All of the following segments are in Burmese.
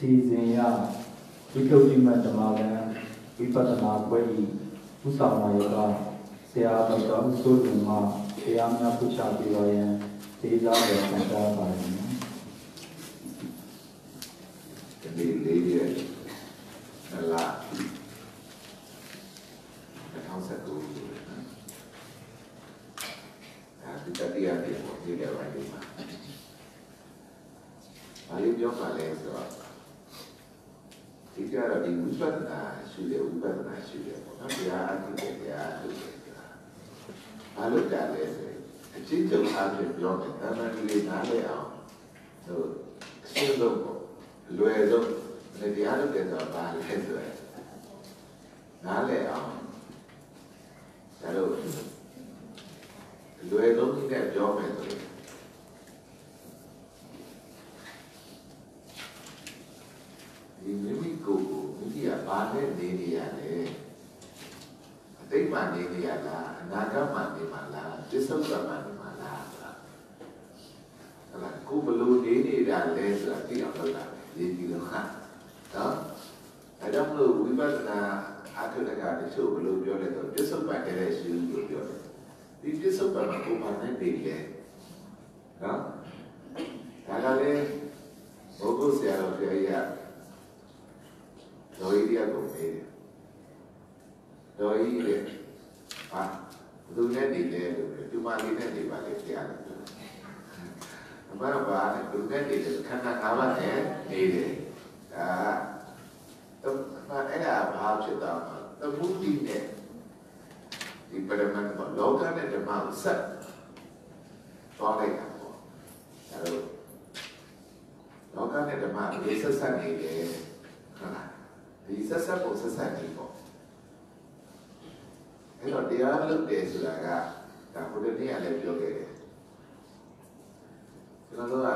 စီစဉ်ရဝိသုဒ္ဓိမဓမ္မကံဝိပဿနာပွဲဤဥဆောင်နာယောကဆရာတော်တော်ဦးစိုးသူမှတရားများပုချပြီးတော်ရန်ဒေသတော်ဆန္ဒပါရမည်ဒီနေ့လေးရက်နလာ2019ခုနော်အဲဒီတတိယနေ့ပေါ့ဒီနေ့ပိုင်းလေးမှာဘာလို့ပြောပါလဲဆိုတော့ဒီကတော့ဒီဝိပဿနာရှိတယ်ဝိပဿနာရှိတယ်ပေါ့နော်တရားအထုတယ်တရားအထုတယ် ဘာလို့ကြလဲဆိုရင်အချင်းချုပ်အားဖြင့်ပြောမယ်တမန်ကြီးလေးနားလဲအောင်ဟိုအရှင်းဆုံးပေါ့လွယ်ဆုံးဒီတရားလုပ်တယ်ဆိုတာဘာလဲဆိုရင်နားလဲအောင်ဒါလို့လွယ်ဆုံးနည်းနဲ့ပြောမယ်ဆိုရင်ဒီမိမိကိုယ်ကိုမိမိကဘာနဲ့နေနေရလဲ အတိတ်မှနေနေရလားအနာဂတ်မှနေမှာလားပစ္စုပ္ပန်မှနေမှာလားဆိုတာအဲ့ဒါကိုယ်ဘလို့နေနေတာလဲဆိုတာသိအောင်လုပ်တာပဲဒီဒီလိုဟာနော်အဲ့တော့မလို့ဝိပဿနာအားထုတ်တဲ့ကတချို့ဘလို့ပြောလဲတော့ပစ္စုပ္ပန်တည်းရှိလို့ပြောတယ်ဒီပစ္စုပ္ပန်မှာကိုယ်ဘာနဲ့နေလဲနော်ဒါကလည်းဘုဂုဆရာတော်ပြောရတော်ကြီးတရားကိုမေးတယ် တော်ကြီးလေဟာဘယ်သူနဲ့နေလဲလို့ဒီမှာလေးနဲ့နေပါလေဆရာလည်းပြောတယ်အမှန်တော့ဘာလဲဘယ်သူနဲ့နေလဲခန္ဓာ၅ပါးနဲ့နေတယ်ဒါတော့အဲ့ဒါဘာဖြစ်တော့သမုဒိနဲ့ဒီပရမတ်ဘောလောကနဲ့ဓမ္မကိုဆက်သွားလိုက်တာပေါ့အဲတော့လောကနဲ့ဓမ္မကိုဆက်ဆက်နေတယ်ဟုတ်လားဒီဆက်ဆက်ဖို့ဆက်ဆက်နေပေါ့ အဲ့တော့တရားလုပ်တယ်ဆိုတာကဒါဘုရားနေ့ကလည်းပြောခဲ့တယ်ကျွန်တော်တို့က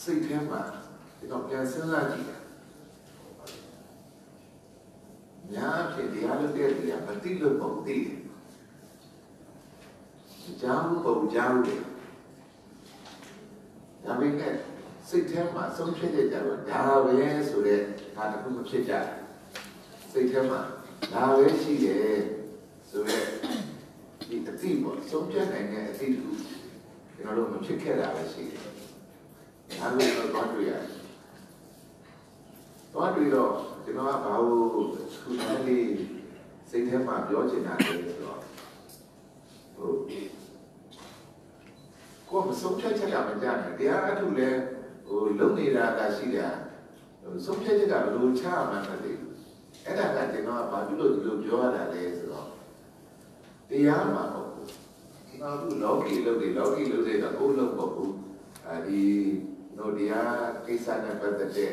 စိတ်ထဲမှာဒီတော့ပြန်စဉ်းစားကြည့်တာညာဖြစ်တရားလုပ်တဲ့နေရာမတိလို့ပုံသိတယ်ကြားမှုပုံကြားမှုတယ်ဒါပေမဲ့စိတ်ထဲမှာဆုံးဖြတ်တဲ့ကြတော့ဒါပဲဆိုတဲ့ဒါတခုမဖြစ်ကြဘူးစိတ်ထဲမှာ ဒါပဲရှိတယ်ဆိုတဲ့ဒီအတိပေါ့ဆုံးဖြတ်နိုင်တဲ့အတိတခုကျွန်တော်တို့မဖြစ်ခဲ့တာပဲရှိတယ်ဒါလည်းတော့တော့တွေ့ရတယ်တော့တွေ့တော့ကျွန်တော်ကဘာလို့ခုနလေးစိတ်ထဲမှာပြောချင်တာလဲဆိုတော့ဟိုကိုယ်မဆုံးဖြတ်ချက်ကမကြနဲ့တရားအထုလဲဟိုလုံနေတာကရှိတာဟိုဆုံးဖြတ်ချက်ကဘယ်လိုချမှန်းမသိဘူး အဲ့ဒါကကျွန်တော်ကဘာဖြစ်လို့ဒီလိုပြောရတာလဲဆိုတော့တရားမှာပေါ့နောက်သူလောကီလုပ်တယ်လောကီလုပ်တယ်တော့ကိုယ်လုပ်ပေါ့ဘူးအဲဒီတို့တရားကိစ္စနဲ့ပတ်သက်တဲ့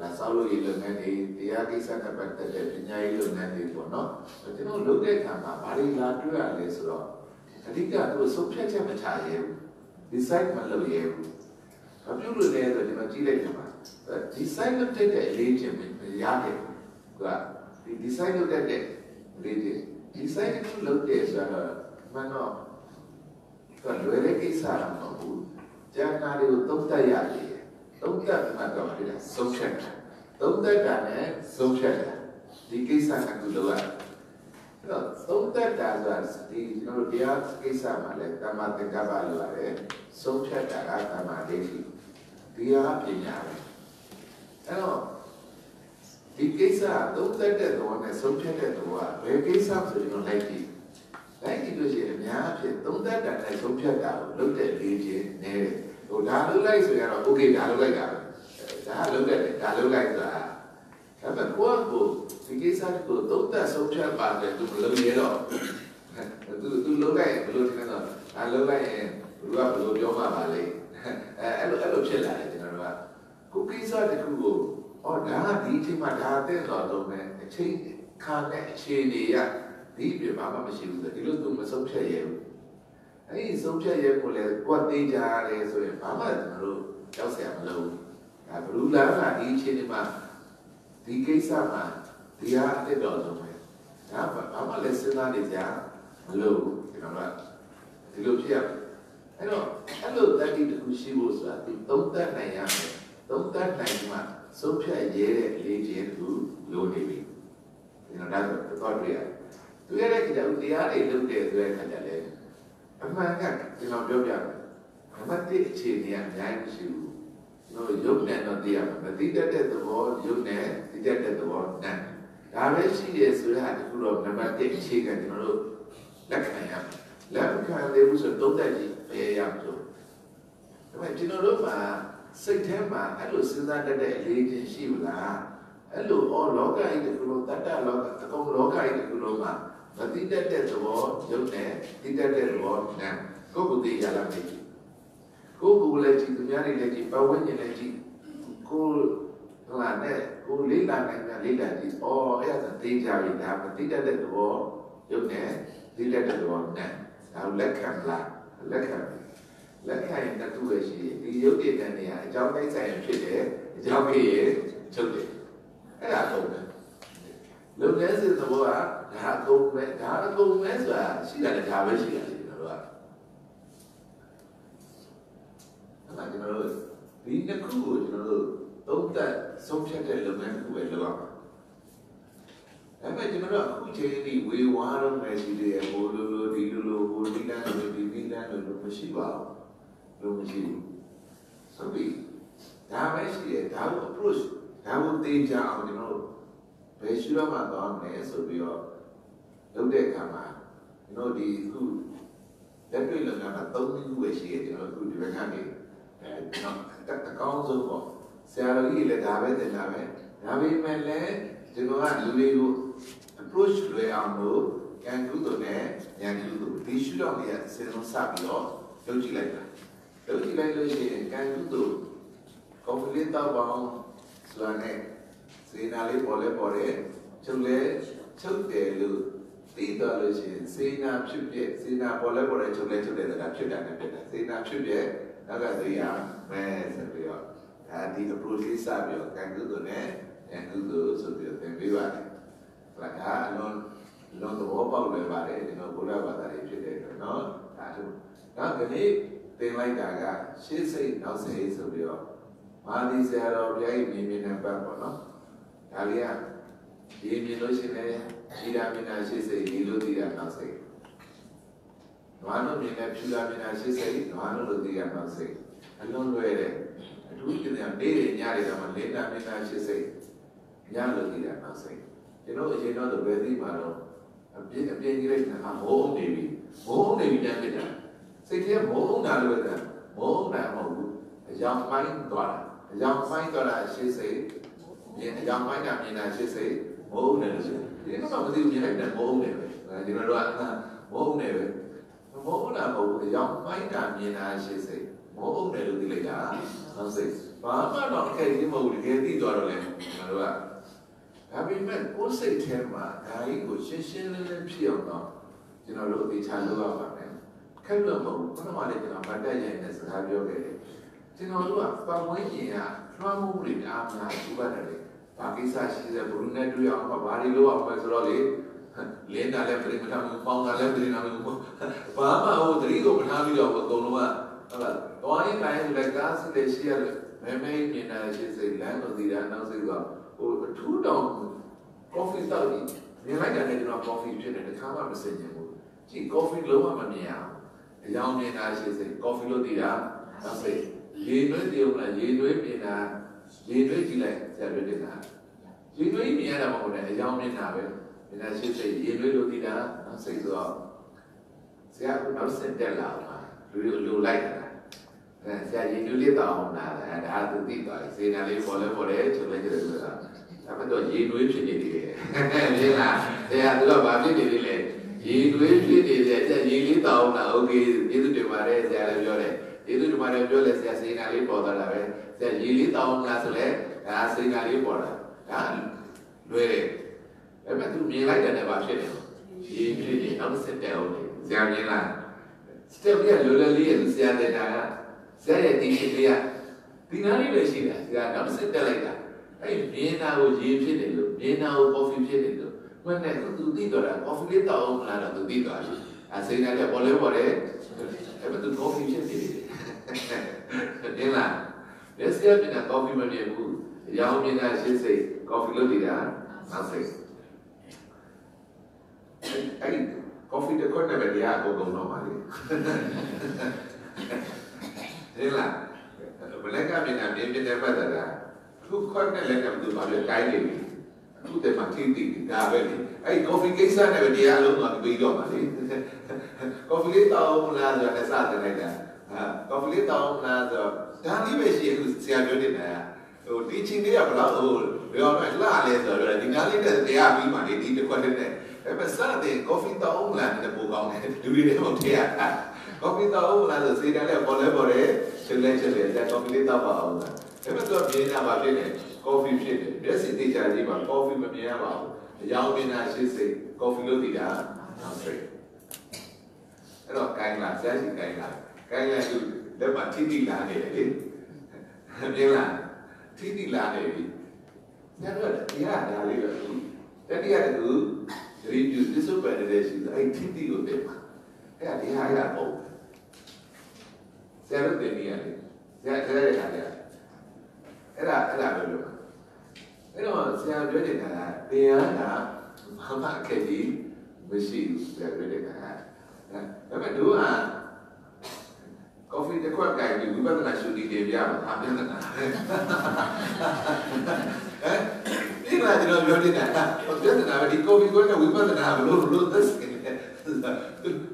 လာဆောက်လို့ရလုပ်နေတယ်တရားကိစ္စနဲ့ပတ်သက်တဲ့ပညာရေးလုပ်ငန်းတွေပေါ့နော်ကျွန်တော်လုပ်တဲ့အခါမှာဘာတွေလာတွေ့ရလဲဆိုတော့အဓိကသူဆုံးဖြတ်ချက်မချရဲဘူး decide မလုပ်ရဲဘူးဘာဖြစ်လို့လဲဆိုတော့ကျွန်တော်ကြည့်လိုက်ကြပါ decide လုပ်တဲ့အလေးချင်းမရတယ် ကွာဒီ decide လုပ်တဲ့အလေးချင်း decide လုပ်တဲ့ဆိုတော့မနော်ကလွယ်တဲ့ကိစ္စတော့မဟုတ်ဘူးကျန်တာတွေကိုသုံးသပ်ရတယ်သုံးသပ်မှတော့ဒီလားဆုံးဖြတ်တာသုံးသပ်တာနဲ့ဆုံးဖြတ်တာဒီကိစ္စကကူလို့ရတယ်အဲ့တော့သုံးသပ်တာဆိုတာဒီကျွန်တော်တို့တရားကိစ္စမှာလည်းတမ္မာသင်္ကပ္ပလို့ရတယ်ဆုံးဖြတ်တာကတမ္မာဒိဋ္ဌိဒီဟာပညာပဲအဲ့တော့ ဒီကိစ္စသုံးသပ်တဲ့သဘောနဲ့ဆုံးဖြတ်တဲ့သဘောကဘယ်ကိစ္စဆိုရင်တော့လိုက်ကြည့်လိုက်ကြည့်လို့ရှိရင်အများအဖြစ်သုံးသပ်တာနဲ့ဆုံးဖြတ်တာကိုလုပ်တဲ့လေးချင်းနည်းတယ်ဟိုဒါလုပ်လိုက်ဆိုရင်တော့ okay ဒါလုပ်လိုက်တာပဲဒါလုပ်တယ်ဒါလုပ်လိုက်ဆိုတာဒါပေမဲ့ကိုယ့်ကိုဒီကိစ္စကိုသုံးသပ်ဆုံးဖြတ်ပါတယ်သူမလုပ်ရတော့သူသူလုပ်လိုက်ဘယ်လိုထင်လဲတော့ဒါလုပ်လိုက်ရင်ဘယ်လိုကဘယ်လိုပြောမှပါလဲအဲအဲ့လိုအဲ့လိုဖြစ်လာတယ်ကျွန်တော်တို့ကကိုကိစ္စတခုကို အော်ဒါကဒီအချိန်မှာဒါအတဲ့တော်တော့မယ်အချိန်ခါနဲ့အခြေအနေရဒီပြဘာမှမရှိဘူးဆိုဒီလိုသူမဆုံးဖြတ်ရဘူးအဲ့ဒီဆုံးဖြတ်ရကိုလည်းကိုယ်သိကြရတယ်ဆိုရင်ဘာမှကျွန်တော်တို့ကြောက်စရာမလိုဘူးဒါဘလူလာကဒီအချိန်ဒီမှာဒီကိစ္စမှာဒီဟာအတဲ့တော်ဆုံးပဲဒါဘာမှလည်းစဉ်းစားနေကြမလိုဘူးကျွန်တော်ကဒီလိုဖြစ်ရမယ်အဲ့တော့အဲ့လိုတတိတခုရှိဖို့ဆိုတာဒီသုံးသပ်နိုင်ရမယ်သုံးသပ်နိုင်မှ ဆုံးဖြတ်ရဲတဲ့အလေးချင်းသူလိုနေပြီကျွန်တော်ဒါဆိုတော့တွေ့ရတယ်တွေ့ရတဲ့ကြတော့တရားတွေလုပ်တယ်ဆိုတဲ့ခါကျလည်းအမှန်ကကျွန်တော်ပြောပြမယ်အမှန်တည်းအခြေအနေကအများကြီးမရှိဘူးကျွန်တော်ရုပ်နဲ့တော့သိရမှာမသိတတ်တဲ့သဘောရုပ်နဲ့သိတတ်တဲ့သဘောနဲ့ဒါပဲရှိရဆိုတဲ့ဟာတခုတော့နံပါတ်1အခြေခံကျွန်တော်တို့လက်ခံရလက်ခံလေဘူးဆိုတော့သုံးသပ်ကြည့်ဘယ်ရမလို့ဒါပေမဲ့ကျွန်တော်တို့မှာ စိတ်ထဲမှာအဲ့လိုစဉ်းစားတတ်တဲ့အလေးချင်းရှိမလားအဲ့လိုအော်လောကကြီးတခုလုံးတတ္တလောကအကုန်လောကကြီးတခုလုံးမှာမသိတတ်တဲ့သဘောရုပ်နဲ့သိတတ်တဲ့သဘောနဲ့ကိုယ်ကိုယ်သိရလာမယ်ကိုယ်ကိုယ်လည်းကြည့်သူများတွေလည်းကြည့်ပတ်ဝန်းကျင်လည်းကြည့်ကိုယ်ဟလာနဲ့ကိုယ်လေးလာနိုင်တာလေးလာကြည့်အော်အဲ့ဒါသိကြပြီဒါမသိတတ်တဲ့သဘောရုပ်နဲ့သိတတ်တဲ့သဘောနဲ့ဒါလက်ခံလားလက်ခံ လက်ခံရင်တခုပဲရှိတယ်ဒီရုပ်တည်တဲ့နေရာအကြောင်းတိုင်းဆိုင်ဖြစ်တယ်အကြောင်းဖြစ်ရင်ချုပ်တယ်အဲ့ဒါတော့လုံငန်းစဉ်သဘောကဒါအကုန်ပဲဒါအကုန်ပဲဆိုတာရှိတယ်ဒါပဲရှိတယ်ကျွန်တော်တို့ကအဲ့ဒါကျွန်တော်တို့ဒီနှစ်ခုကိုကျွန်တော်တို့သုံးသပ်ဆုံးဖြတ်တဲ့လုပ်ငန်းတစ်ခုပဲလုပ်ရမှာအဲ့မဲ့ကျွန်တော်တို့အခုချိန်ဒီဝေဝါတော့မယ်ရှိတယ်ဟိုလိုလိုဒီလိုလိုဟိုဒီလမ်းလိုဒီဒီလမ်းလိုမရှိပါဘူး လို့မရှိဘူးဆိုပြီးဒါပဲရှိတယ်ဒါကို approach ဒါကိုသိကြအောင်ကျွန်တော်တို့ဘယ်ရှိတော့မှသွားမယ်ဆိုပြီးတော့လုပ်တဲ့အခါမှာကျွန်တော်ဒီအခုလက်တွေ့လုပ်ငန်းမှာ၃ခုပဲရှိတယ်ကျွန်တော်အခုဒီဘက်ကနေအဲကျွန်တော်အကောင်းဆုံးပေါ့ဆရာတော်ကြီးလည်းဒါပဲသင်တာပဲဒါပေမဲ့လည်းကျွန်တော်ကလူတွေကို approach လွယ်အောင်လို့ကံကုသိုလ်နဲ့ဉာဏ်ကုသိုလ်ဒီရှုတော့နေရစေလုံးစပြီးတော့လုပ်ကြည့်လိုက်တာ လုပ်ကြည့်လိုက်လို့ရှိရင်ကံကုသိုလ်ကောင်းကလေးတော့ပေါင်းဆိုတာနဲ့စေနာလေးပေါ်လဲပေါ်တယ်ချုပ်လဲချုပ်တယ်လို့သိတော့လို့ရှိရင်စေနာဖြစ်ပြစေနာပေါ်လဲပေါ်တယ်ချုပ်လဲချုပ်တယ်ဆိုတာဖြစ်တာနဲ့ဖြစ်တာစေနာဖြစ်ပြနောက်ကသိရမယ်ဆိုပြီးတော့ဒါဒီ approach လေးစပြီးတော့ကံကုသိုလ်နဲ့ဉာဏ်ကုသိုလ်ဆိုပြီးတော့သင်ပေးပါတယ်ဒါကအလုံးလုံးသဘောပေါက်လွယ်ပါတယ်ကျွန်တော်ဘုရားဘာသာရေးဖြစ်တဲ့အတွက်နော်ဒါတို့နောက်ဒီနေ့ သင်လိုက်တာကရှေးစိတ်နောက်စိတ်ဆိုပြီးတော့မာသီဆရာတော်ဘုရားကြီးမြင်မြင်နဲ့ပတ်ပေါ့နော်ဒါလေးကဒီမြင်လို့ရှိရင်ရှိတာမြင်တာရှေးစိတ်ဒီလိုသိတာနောက်စိတ်နွားတို့မြင်တဲ့ဖြူတာမြင်တာရှေးစိတ်နွားတို့လိုသိတာနောက်စိတ်အလုံးလွယ်တယ်အထူးကျတဲ့နေ့တွေညတွေတော့လင်းတာမြင်တာရှေးစိတ်ညလိုသိတာနောက်စိတ်ကျွန်တော်အရင်တော့ဘယ်သိမှာတော့အပြင်းအပြင်းကြီးလိုက်တာမိုးနေပြီမိုးနေပြီတန်းဖြစ်တာ စိတ်ထဲမိုးနာလို့ပဲမိုးနာမဟုတ်ဘူးအယောင်ပိုင်းသွားတာအယောင်ပိုင်းသွားတာရှေးစိတ်မြင်အယောင်ပိုင်းကမြင်တာရှေးစိတ်မိုးနေလို့ရှိရင်ဒီတော့မသိဘူးမြင်လိုက်တယ်မိုးနေပဲဒီလိုတော့မိုးနေပဲမိုးနာမဟုတ်ဘူးအယောင်ပိုင်းကမြင်တာရှေးစိတ်မိုးနေလို့ဒီလိုက်တာဟုတ်စိတ်ဘာမှတော့အခက်ကြီးမဟုတ်ဘူးတကယ်သိသွားတော့လေကျွန်တော်ကဒါပေမဲ့ကိုယ်စိတ်ထဲမှာဒါကြီးကိုရှင်းရှင်းလင်းလင်းဖြစ်အောင်တော့ကျွန်တော်တို့ဒီချာလုပ်ရပါမယ် ခက်လို့မဟုတ်ဘူးခုနကလည်းကျွန်တော်ဗတ်တက်ရင်နဲ့စကားပြောခဲ့တယ်ကျွန်တော်တို့ကပတ်ဝန်းကျင်ကလွှမ်းမိုးတွေအားများဥပဒေတွေဘာကိစ္စရှိတဲ့ဘုရုနဲ့တွေ့အောင်ဘာတွေလုပ်အောင်ပဲဆိုတော့လေလင်းတာလည်းပြင်မထားဘူးပေါင်းတာလည်းပြင်ထားဘူးဘာမှဟိုတတိကိုမထားပြီးတော့အကုန်လုံးကဟုတ်လားတော့ရင်တိုင်းလည်းကားစစ်တဲ့ရှိရတယ်မဲမဲမြင်တာရှိစိတ်လမ်းလို့ဒီတာနောက်စိတ်ကဟိုအထူးတောင် coffee တောက်ပြီးမြင်လိုက်တာနဲ့ကျွန်တော် coffee ဖြစ်တယ်တခါမှမစင်ချင်ဘူးကြည့် coffee လုံးဝမမြင်အောင် အကြောင်းမြင်တာရှိစိတ် coffee လို့ဒီတာနောက်စိတ်ရေနွေးတည်ုံလားရေနွေးမြင်တာရေနွေးကြည့်လိုက်ဆရာတို့တင်တာရေနွေးမြင်ရတာမဟုတ်ဘူးအကြောင်းမြင်တာပဲမြင်တာရှိစိတ်ရေနွေးလို့ဒီတာနောက်စိတ်ဆိုတော့ဆရာကနောက်စင်တက်လာအောင်လူတွေလူလိုက်တာအဲဆရာရေနွေးလေးတောင်းတာဒါသူသိသွားတယ်စေနာလေးပေါ်လဲပေါ်တယ်ချုပ်လိုက်ကြတယ်ဆိုတာဒါမှတော့ရေနွေးဖြစ်နေတယ်မြင်လားဆရာသူကဘာဖြစ်နေလဲ ရေသွေးဖြစ်နေတဲ့အဲ့ရေလေးတောင်းတာဟုတ်ပြီယေရှုတင်ပါတယ်ဆရာလည်းပြောတယ်ယေရှုတင်ပါတယ်ပြောလဲဆရာစေနာလေးပေါ်သွားတာပဲဆရာရေလေးတောင်းတာဆိုလဲဒါစေနာလေးပေါ်တာဒါလွယ်တယ်ဒါပေမဲ့သူမြင်လိုက်တယ်ဘာဖြစ်လဲရေဖြစ်နေအောင်စက်တယ်ဟုတ်တယ်ဆရာမြင်လားစတက်ပြလိုလလေးရဲ့ဆရာတဲ့တာကဆရာရဲ့ဒီဖြစ်လေးကဒီနားလေးပဲရှိတာဆရာနောက်စက်တက်လိုက်တာအဲ့မြင်တာကိုရေဖြစ်တယ်လို့မြင်တာကိုကော်ဖီဖြစ်တယ်လို့ ဘယ်နဲ့သူသိတော့တာကော်ဖီလေးတောင်းလာတော့သူသိသွားပြီအစိမ်းလည်းပေါ်လဲပေါ်တယ်အဲ့မဲ့သူကော်ဖီဖြစ်နေတယ်ဒီလားလက်စကပြင်တာကော်ဖီမမြင်ဘူးအရောင်မြင်တာရှင်းစိတ်ကော်ဖီလုပ်နေတာနောက်စိတ်အဲ့ဒီကော်ဖီတစ်ခွက်နဲ့ပဲတရားအကုန်လုံးတော့ပါလေဟဲ့လားဘလက်ကမြင်တာမြင်မြင်တဲ့ပတ်သက်တာခုခွက်နဲ့လက်ကဘယ်သူပါလဲတိုင်းနေပြီ အခုတည်းမှထိတိဒါပဲလေအဲ့ဒီကော်ဖီကိစ္စနဲ့ပဲတရားလုံးတော့ပြီးတော့ပါလေကော်ဖီလေးတောင်းမလားဆိုတာနဲ့စတင်လိုက်တာဟာကော်ဖီလေးတောင်းမလားဆိုတော့ဒါလေးပဲရှိအခုဆရာပြောနေတာဟိုဒီချင်းလေးကဘယ်တော့ဟိုဘယ်တော့မှလှလဲဆိုတော့ဒီနားလေးနဲ့တရားပြီးမှလေဒီတစ်ခွက်နဲ့ဒါပေမဲ့စတဲ့ကော်ဖီတောင်းမလားတဲ့ပိုကောင်းတယ်လူတွေတော့ထည့်ရတာကော်ဖီတောင်းမလားဆိုစေတန်းနဲ့ပေါ်လဲပေါ်တယ်ချက်လဲချက်လဲဒါကော်ဖီလေးတောက်ပါအောင်လားဒါပေမဲ့သူကပြင်းရပါဖြစ်တယ် ကော်ဖီဖြစ်တယ်မျက်စိသိချာကြည့်ပါကော်ဖီမမြင်ရပါဘူးအယောင်မြင်တာရှိစိတ်ကော်ဖီလို့တည်တာနောက်စိတ်အဲ့တော့ကိုင်းလာဆရာကြီးကိုင်းလာကိုင်းလာသူလက်မထိတိလာနေတယ်လေမြင်လားထိတိလာနေပြီညတော့တရားဒါလေးတော့တတိယတကူ review ဒီစုပဲတဲ့ရှိတယ်အဲ့ထိတိကိုတင်ပါအဲ့ဒါတရားရပုံဆရာတို့တင်နေရတယ်ဆရာထဲတဲ့ခါကျအဲ့ဒါအဲ့ဒါပဲလို့ အဲ့တော့ဆရာပြောတဲ့ခါကတရားကဘာမှအခက်ကြီးမရှိဘူးဆရာပြောတဲ့ခါကဒါပေမဲ့တို့ကကော်ဖီတစ်ခွက်ကြိုင်ပြီးဝိပဿနာရှုတည်တယ်ပြမှာအပြဿနာဟမ်ဒီမှာကျွန်တော်ပြောနေတာပြဿနာပဲဒီကော်ဖီကိုနဲ့ဝိပဿနာဘလို့လို့သက်စင်တယ်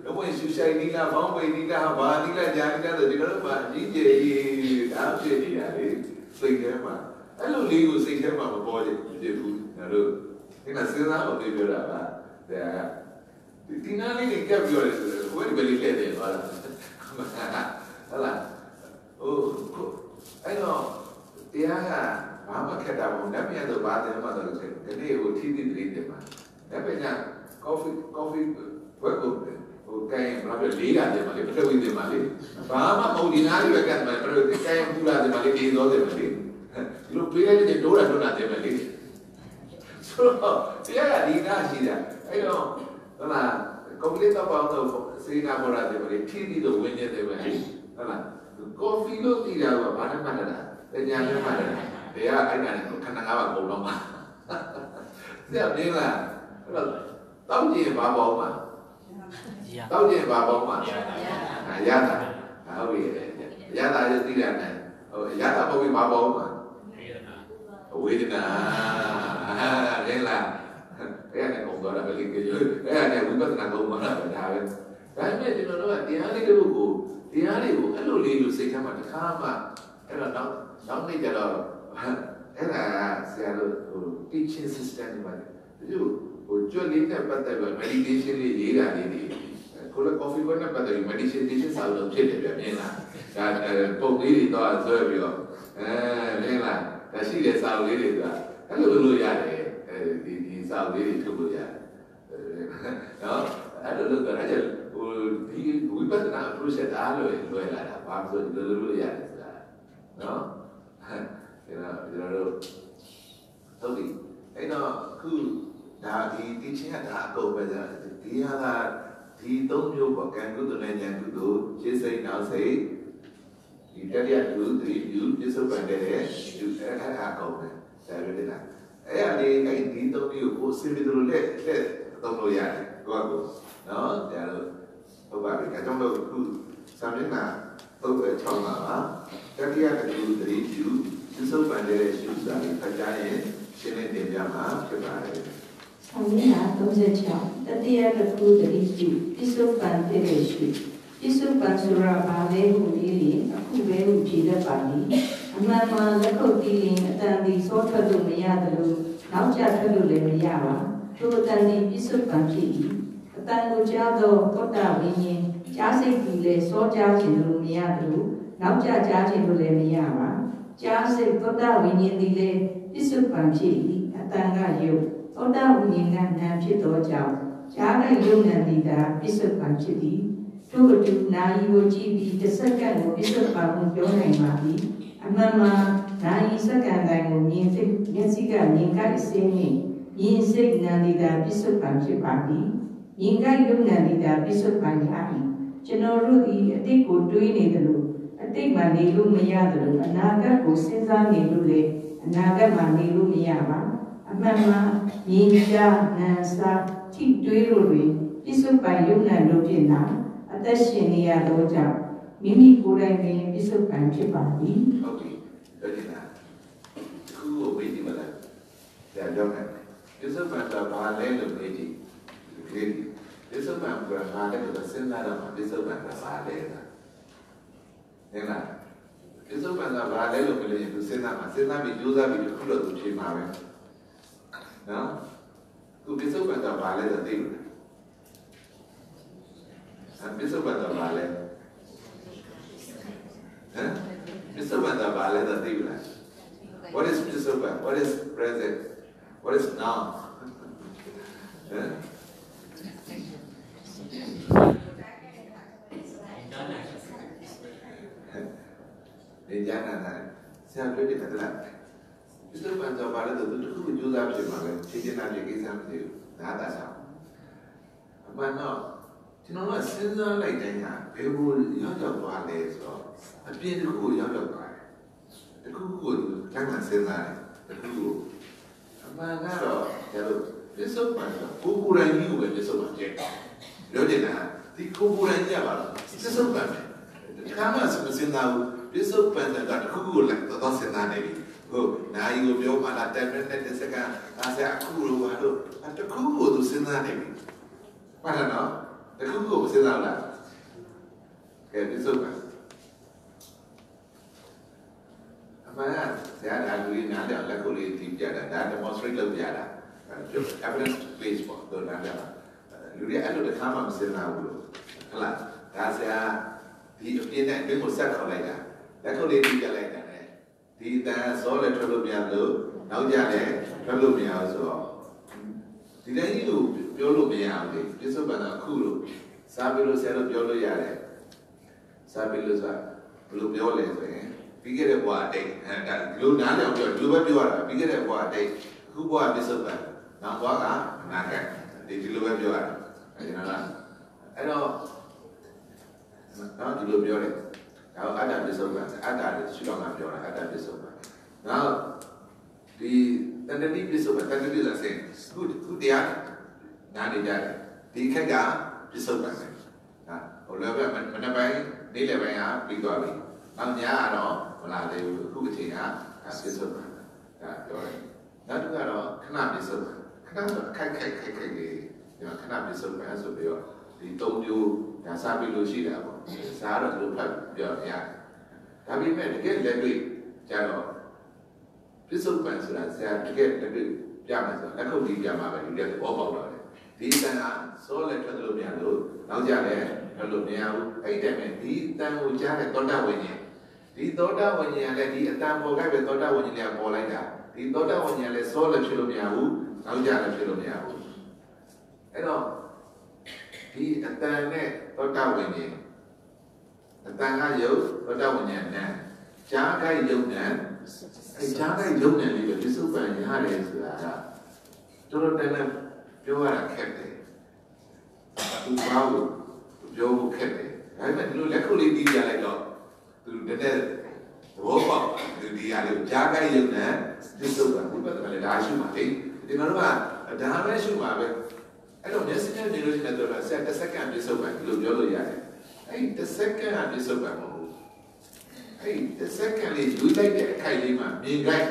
တော့ဝင်ရှုဆိုင်နီလာဘောင်းဝေနီလာဘာနီလာဂျာနီလာဆိုဒီလိုမှကြီးကြီးဒါဖြစ်နေရတယ်စိတ်ထဲမှာ အဲ့လိုလေးကိုစိတ်ထဲမှာမပေါ်ကြဘူးငါတို့ဒီကစဉ်းစားအောင်ပြောတာပါဒါဒီဒီနာလေးကပြောရတယ်ဆိုတော့ဘယ်လိုလဲတဲ့ပါလားဟုတ်လားဟိုအဲ့တော့တရားကဘာမှခက်တာမဟုတ်ဘူး။ဒါပြန်ဆိုဘာတယ်မှတော့ဆိုဒီနေ့ဟိုထီးထီးတည်းတယ်မှာ။ဒါပြန်က coffee coffee ဘယ်ကိုဟိုကိုင်းဘာလို့လေးရတယ်မလဲပြည့်ဝိတယ်မလဲ။ဘာမှမဟုတ်ဒီနားရွက်ကတ်မှာပြည့်ဝိကိုင်းပူလာတယ်မလဲဒီတော့တယ်မလဲ။ ဒီလိုပေးလိုက်တဲ့ဒိုးတာဒိုးတာတယ်မလဲ။ဆိုတော့တရားကဒီနားရှိတာ။အဲ့တော့ဟုတ်လား complete တော့ပေါ့တော့စေနာပေါ်လာတယ်မလဲထီးထီးတော့ဝင်နေတယ်မလဲ။ဟုတ်လား။ coffee လို့တည်တာကဘာနဲ့မှတ်တာ။ပညာနဲ့မှတ်တာ။တရားအဲ့ဒါနဲ့ခဏငါးပါကုန်တော့မှာ။ဒါမင်းလားအဲ့တော့တောက်ကြည့်ဘာပေါ့မှာတောက်ကြည့်ဘာပေါ့မှာရတာဟုတ်ပြီရတာရသိတယ်နဲ့ဟိုရတာပေါ့ပြီးဘာပေါ့မှာ ဝေဒနာလဲလားအဲ့ဒါကုန်တော့တယ်လေကြောအဲ့ဒါနဲ့ဝိပဿနာကုန်မှာဒါပဲဒါပေမဲ့ကျွန်တော်တို့ကတရားလေးတို့ကိုတရားလေးကိုအဲ့လိုလေးလို့စိတ်ထဲမှာတစ်ခါမှအဲ့တော့နောက်နောက်နေ့ကျတော့အဲ့ဒါဆရာတို့ဟို teaching system တွေမှာဒီဟိုကျွတ်လေးနဲ့ပတ်သက်ပြီး meditation လေးရေးတာလေးတွေကိုလည်း coffee ကိုနဲ့ပတ်သက်ပြီး meditation စာလို့ဖြစ်တယ်ဗျမြင်လားဒါပုံလေးတွေတော့ဆွဲပြီးတော့အဲမြင်လား ဒါရှိတဲ့စာလေးတွေကအဲ့လိုလုပ်လို့ရတယ်အဲဒီဒီစာလေးတွေထုတ်လို့ရတယ်နော်အဲ့လိုလုပ်ကြတယ်ဟိုဒီဝိပဿနာ process အားလို့လွယ်လာတာဘာလို့ဆိုလို့လို့ရတယ်ဆိုတာနော်ကျွန်တော်ကျွန်တော်တို့ဟုတ်ပြီအဲ့တော့ခုဒါဒီဒီချင်းကဒါအကုန်ပဲကြာဒီဟာကဒီသုံးမျိုးပေါ့ကံကုသိုလ်နဲ့ဉာဏ်ကုသိုလ်ရှင်းစိတ်နောက်စိတ် ဒီတတိယသူသတိပြုပြစ္ဆုတ်ပန်တဲ့ယူအဲ့ဒါအကုန်ပဲဒါပဲလေအဲ့ဒါလေးအဲ့ဒီသုံးမျိုးကိုစိတ်တို့လက်လက်သုံးလို့ရတယ်ကိုယ့်ကိုနော်ဒါလို့ဟုတ်ပါပြီအဲကြောင့်လို့ခုစာမျက်နှာ36မှာပါတတိယတူသတိပြုပြစ္ဆုတ် ပန်တဲ့ရှုစာကိုဖတ်ကြရင်ရှင်းလင်းတင်ပြမှာဖြစ်ပါတယ်။ဆောင်းရင်း36တတိယတခုတတိပြုပြစ္ဆုတ်ပန်တဲ့ရှုပြစ္ဆုတ်ပန်ဆိုတာဘာလဲဟုလေးလေအခုပဲဟုဖြေတတ်ပါလိအမှန်မှန်လက်ခုပ်တီးရင်အတန်ဒီစောထွက်လို့မရတယ်လို့နောက်ကျထွက်လို့လည်းမရပါထိုအတန်ဒီပြစ္ဆုတ်ပန်ဖြစ်၏အတန်ကိုကြားသောသောတာဝိညာဉ်ကြားစိတ်ကြီးလည်းစောကြားခြင်းလို့မရတယ်လို့နောက်ကျကြားခြင်းလို့လည်းမရပါကြားစိတ်သောတာဝိညာဉ်သည်လည်းပြစ္ဆုတ်ပန်ဖြစ်၏အတန်ကယုတ်သောတာဝိညာဉ်ကနာဖြစ်သောကြောင့်ကြား၌ယုံနံသည်သာပြစ္ဆုတ်ပန်ဖြစ်သည် ထို့အတူနာယီကိုကြည့်ပြီးတစ်စက္ကန့်ကိုပြစ္ဆုတ်ပန်ကိုပြောနိုင်ပါသည်အမှန်မှန်နာယီစက္ကန့်တိုင်းကိုမြင်စိတ်မျက်စိကမြင်ကိုက်အစင်းနှင့်မြင်စိတ်နံသည်သာပြစ္ဆုတ်ပန်ဖြစ်ပါသည်မြင်ကိုက်ယုံနံသည်သာပြစ္ဆုတ်ပန်ရ၏ကျွန်တော်တို့သည်အတိတ်ကိုတွေးနေတယ်လို့အတိတ်မှနေလို့မရတယ်လို့အနာဂတ်ကိုစဉ်းစားနေလို့လေအနာဂတ်မှာနေလို့မရပါအမှန်မှမြင်ကြားနာစာထိတွေးလို့တွင်ပြစ္ဆုတ်ပိုင်ယုံနာလို့ဖြစ်နာအ သက်ရှင်နေရသောကြောင့်မိမိကိုယ်တိုင်ပင်ပြစ္ဆုတ်ပိုင်ဖြစ်ပါသည်ဟုတ်ပြီပြောချင်တာခုကိုမေးကြည့်မလားဆရာပြောမယ်ဒီစပန်တာဘာလဲလို့မေးကြည့်ဒီလေးဒီစပန်ကဘာလဲလို့စဉ်းစားတော့ဒီစပန်ကဘာလဲလားဟဲ့လားဒီစပန်ကဘာလဲလို့ပြောရင်သူစဉ်းစားမှာစဉ်းစားပြီးကြိုးစားပြီးခုလို့သူဖြေမှာပဲနော်သူဒီစပန်ကဘာလဲတော့သိလို့အဒီစပန်ကဘာလဲဟမ်ဒီစ ပန်ကဘာလဲတော့သိလို့ What is participle? What is present? What is now? Eh? နေကြနာနာဆရာပြောတယ်ကတည်းကဒီလိုပန်တော့ပါလေတော့သူတခုကြိုးစား ဖြစ်မှာပဲခြေချင်တာလေးကိစ္စမသိဘူးနားတာဆောင်အမှန်တော့ကျွန်တော်ကစဉ်းစားလိုက်တိုင်းကဘယ်လိုရောက်ရောက်သွားလဲဆိုတော့အပြင်းတစ်ခုရောက်ရောက်သွားတယ်တစ်ခုခုကိုတိုင်မှစဉ်းစားတယ်တစ်ခုကိုအမှန်ကတော့ကျတော့ပစ္စုပန်တော့ကိုကိုယ်တိုင်ကြီးကိုပဲပစ္စုပန်ကျက်ပြောချင်တာဒီကိုကိုယ်တိုင်ကြီးကပါလားပစ္စုပန်ပဲခါမှစမစဉ်းစားဘူးပစ္စုပန်တဲ့တခုခုကိုလည်းတော့စဉ်းစားနေပြီဟုတ်နိုင်ကိုပြောမှလား10 minutes 10 second အားစအခုလိုပါတော့တခုခုကိုသူစဉ်းစားနေပြီမှန်တယ်နော် တခုခုကိုစဉ်းစားလားကဲပစ္စုပန်အမှန်ကဆရာကလူကြီးနားတယ်လက်ကိုလေးတီးပြတာဒါ demonstrate လုပ်ပြတာပြော evidence based ပေါ့တော့နားတယ်လူတွေအဲ့လိုတစ်ခါမှမစဉ်းစားဘူးလို့ဟုတ်လားဒါဆရာဒီအပြင်းနဲ့ဘယ်ကိုဆက်ခေါ်လိုက်တာလက်ကိုလေးတီးပြလိုက်တာ ਨੇ ဒီတန်စောလည်းထွက်လို့မရလို့နောက်ကြလည်းထွက်လို့မရဘူးဆိုတော့ ဒီတိုင်းကြီးလို့ပြောလို့မရဘူးလေပြစ္ဆုတ်ပန်တော့အခုလို့စာပေလို့ဆရာတို့ပြောလို့ရတယ်စာပေလို့ဆိုတာဘယ်လိုပြောလဲဆိုရင်ပြီးခဲ့တဲ့ဘဝအတိတ်အဲဒါဒီလိုနားလည်အောင်ပြောဒီလိုပဲပြောရတာပြီးခဲ့တဲ့ဘဝအတိတ်အခုဘဝပြစ္ဆုတ်ပန်နောက်ဘဝကအနာဂတ်ဒီဒီလိုပဲပြောရတာအဲကျွန်တော်ကအဲ့တော့နောက်ဒီလိုပြောတယ်ဒါအတ္တပစ္စုပ္ပန်အတ္တလို့ရှုတော့ကပြောတာအတ္တပစ္စုပ္ပန်နောက်ဒီ တဏှတိပစ္စုပ္ပန်တဏှတိဆိုရင်ခုခုတရားနားနေကြတယ်ဒီခက်ကပစ္စုပ္ပန်ပဲဟာဟိုလည်းပဲမနေ့ပိုင်းနေ့လယ်ပိုင်းကပြီးသွားပြီနောက်ညကတော့မလာသေးဘူးခုအချိန်ကပစ္စုပ္ပန်ဒါပြောတယ်နောက်တစ်ခုကတော့ခဏပစ္စုပ္ပန်ခဏဆိုခက်ခက်ခက်ခက်လေးဒီမှာခဏပစ္စုပ္ပန်ဆိုပြီးတော့ဒီသုံးမျိုးဒါစားပြီးလို့ရှိတာပေါ့စားတော့သူဖတ်ပြောရတယ်ဒါပေမဲ့တကယ်လက်တွေ့ကြတော့ ပစ္စုပန်ဆိုတာဆရာတကယ်လက်တွေ့ပြမယ်ဆိုလက်ခုပ်ကြီးပြမှာပဲဒီလက်သဘောပေါက်တော့တယ်ဒီတန်ကစောလက်ထွက်လို့မရလို့နောက်ကြလည်းထွက်လို့မရဘူးအဲ့တည်းမဲ့ဒီတန်ကိုကြားတဲ့သောတာဝိညာဉ်ဒီသောတာဝိညာဉ်ကလည်းဒီအတန်ပေါ်ကပဲသောတာဝိညာဉ်ကပေါ်လိုက်တာဒီသောတာဝိညာဉ်လည်းစောလက်ဖြစ်လို့မရဘူးနောက်ကြလည်းဖြစ်လို့မရဘူးအဲ့တော့ဒီအတန်နဲ့သောတာဝိညာဉ်အတန်ကယုတ်သောတာဝိညာဉ်နဲ့ကြားကယုတ်နဲ့ အဲကြားကယုတ်နဲ့လေးပဲပြစ္ဆုတ်ပန်ရတယ်ဆိုတာကတော်တော်တန်တန်ပြောရတာခက်တယ်သူဘာလို့ပြောဖို့ခက်တယ်ဒါပေမဲ့ဒီလိုလက်ခုပ်လေးတီးပြလိုက်တော့သူတကယ်သဘောပေါက်ဒီဒီအလေးကြားကယုတ်နဲ့ပြစ္ဆုတ်ပန်ဘုရားကလည်းဒါရှိမှလေဒီမှာတော့ဒါပဲရှိမှပဲအဲ့တော့ next step နေလို့ရှိရင်တော့ဆက်တစ်စက္ကန့်ပြစ္ဆုတ်ပန်ဒီလိုပြောလို့ရတယ်အဲ့တစ်စက္ကန့်ပြစ္ဆုတ်ပန်မဟုတ်ဘူး အဲ့တစ်စက္ကန့်လေးယူလိုက်တဲ့အခိုက်လေးမှာမြင်ခိုက်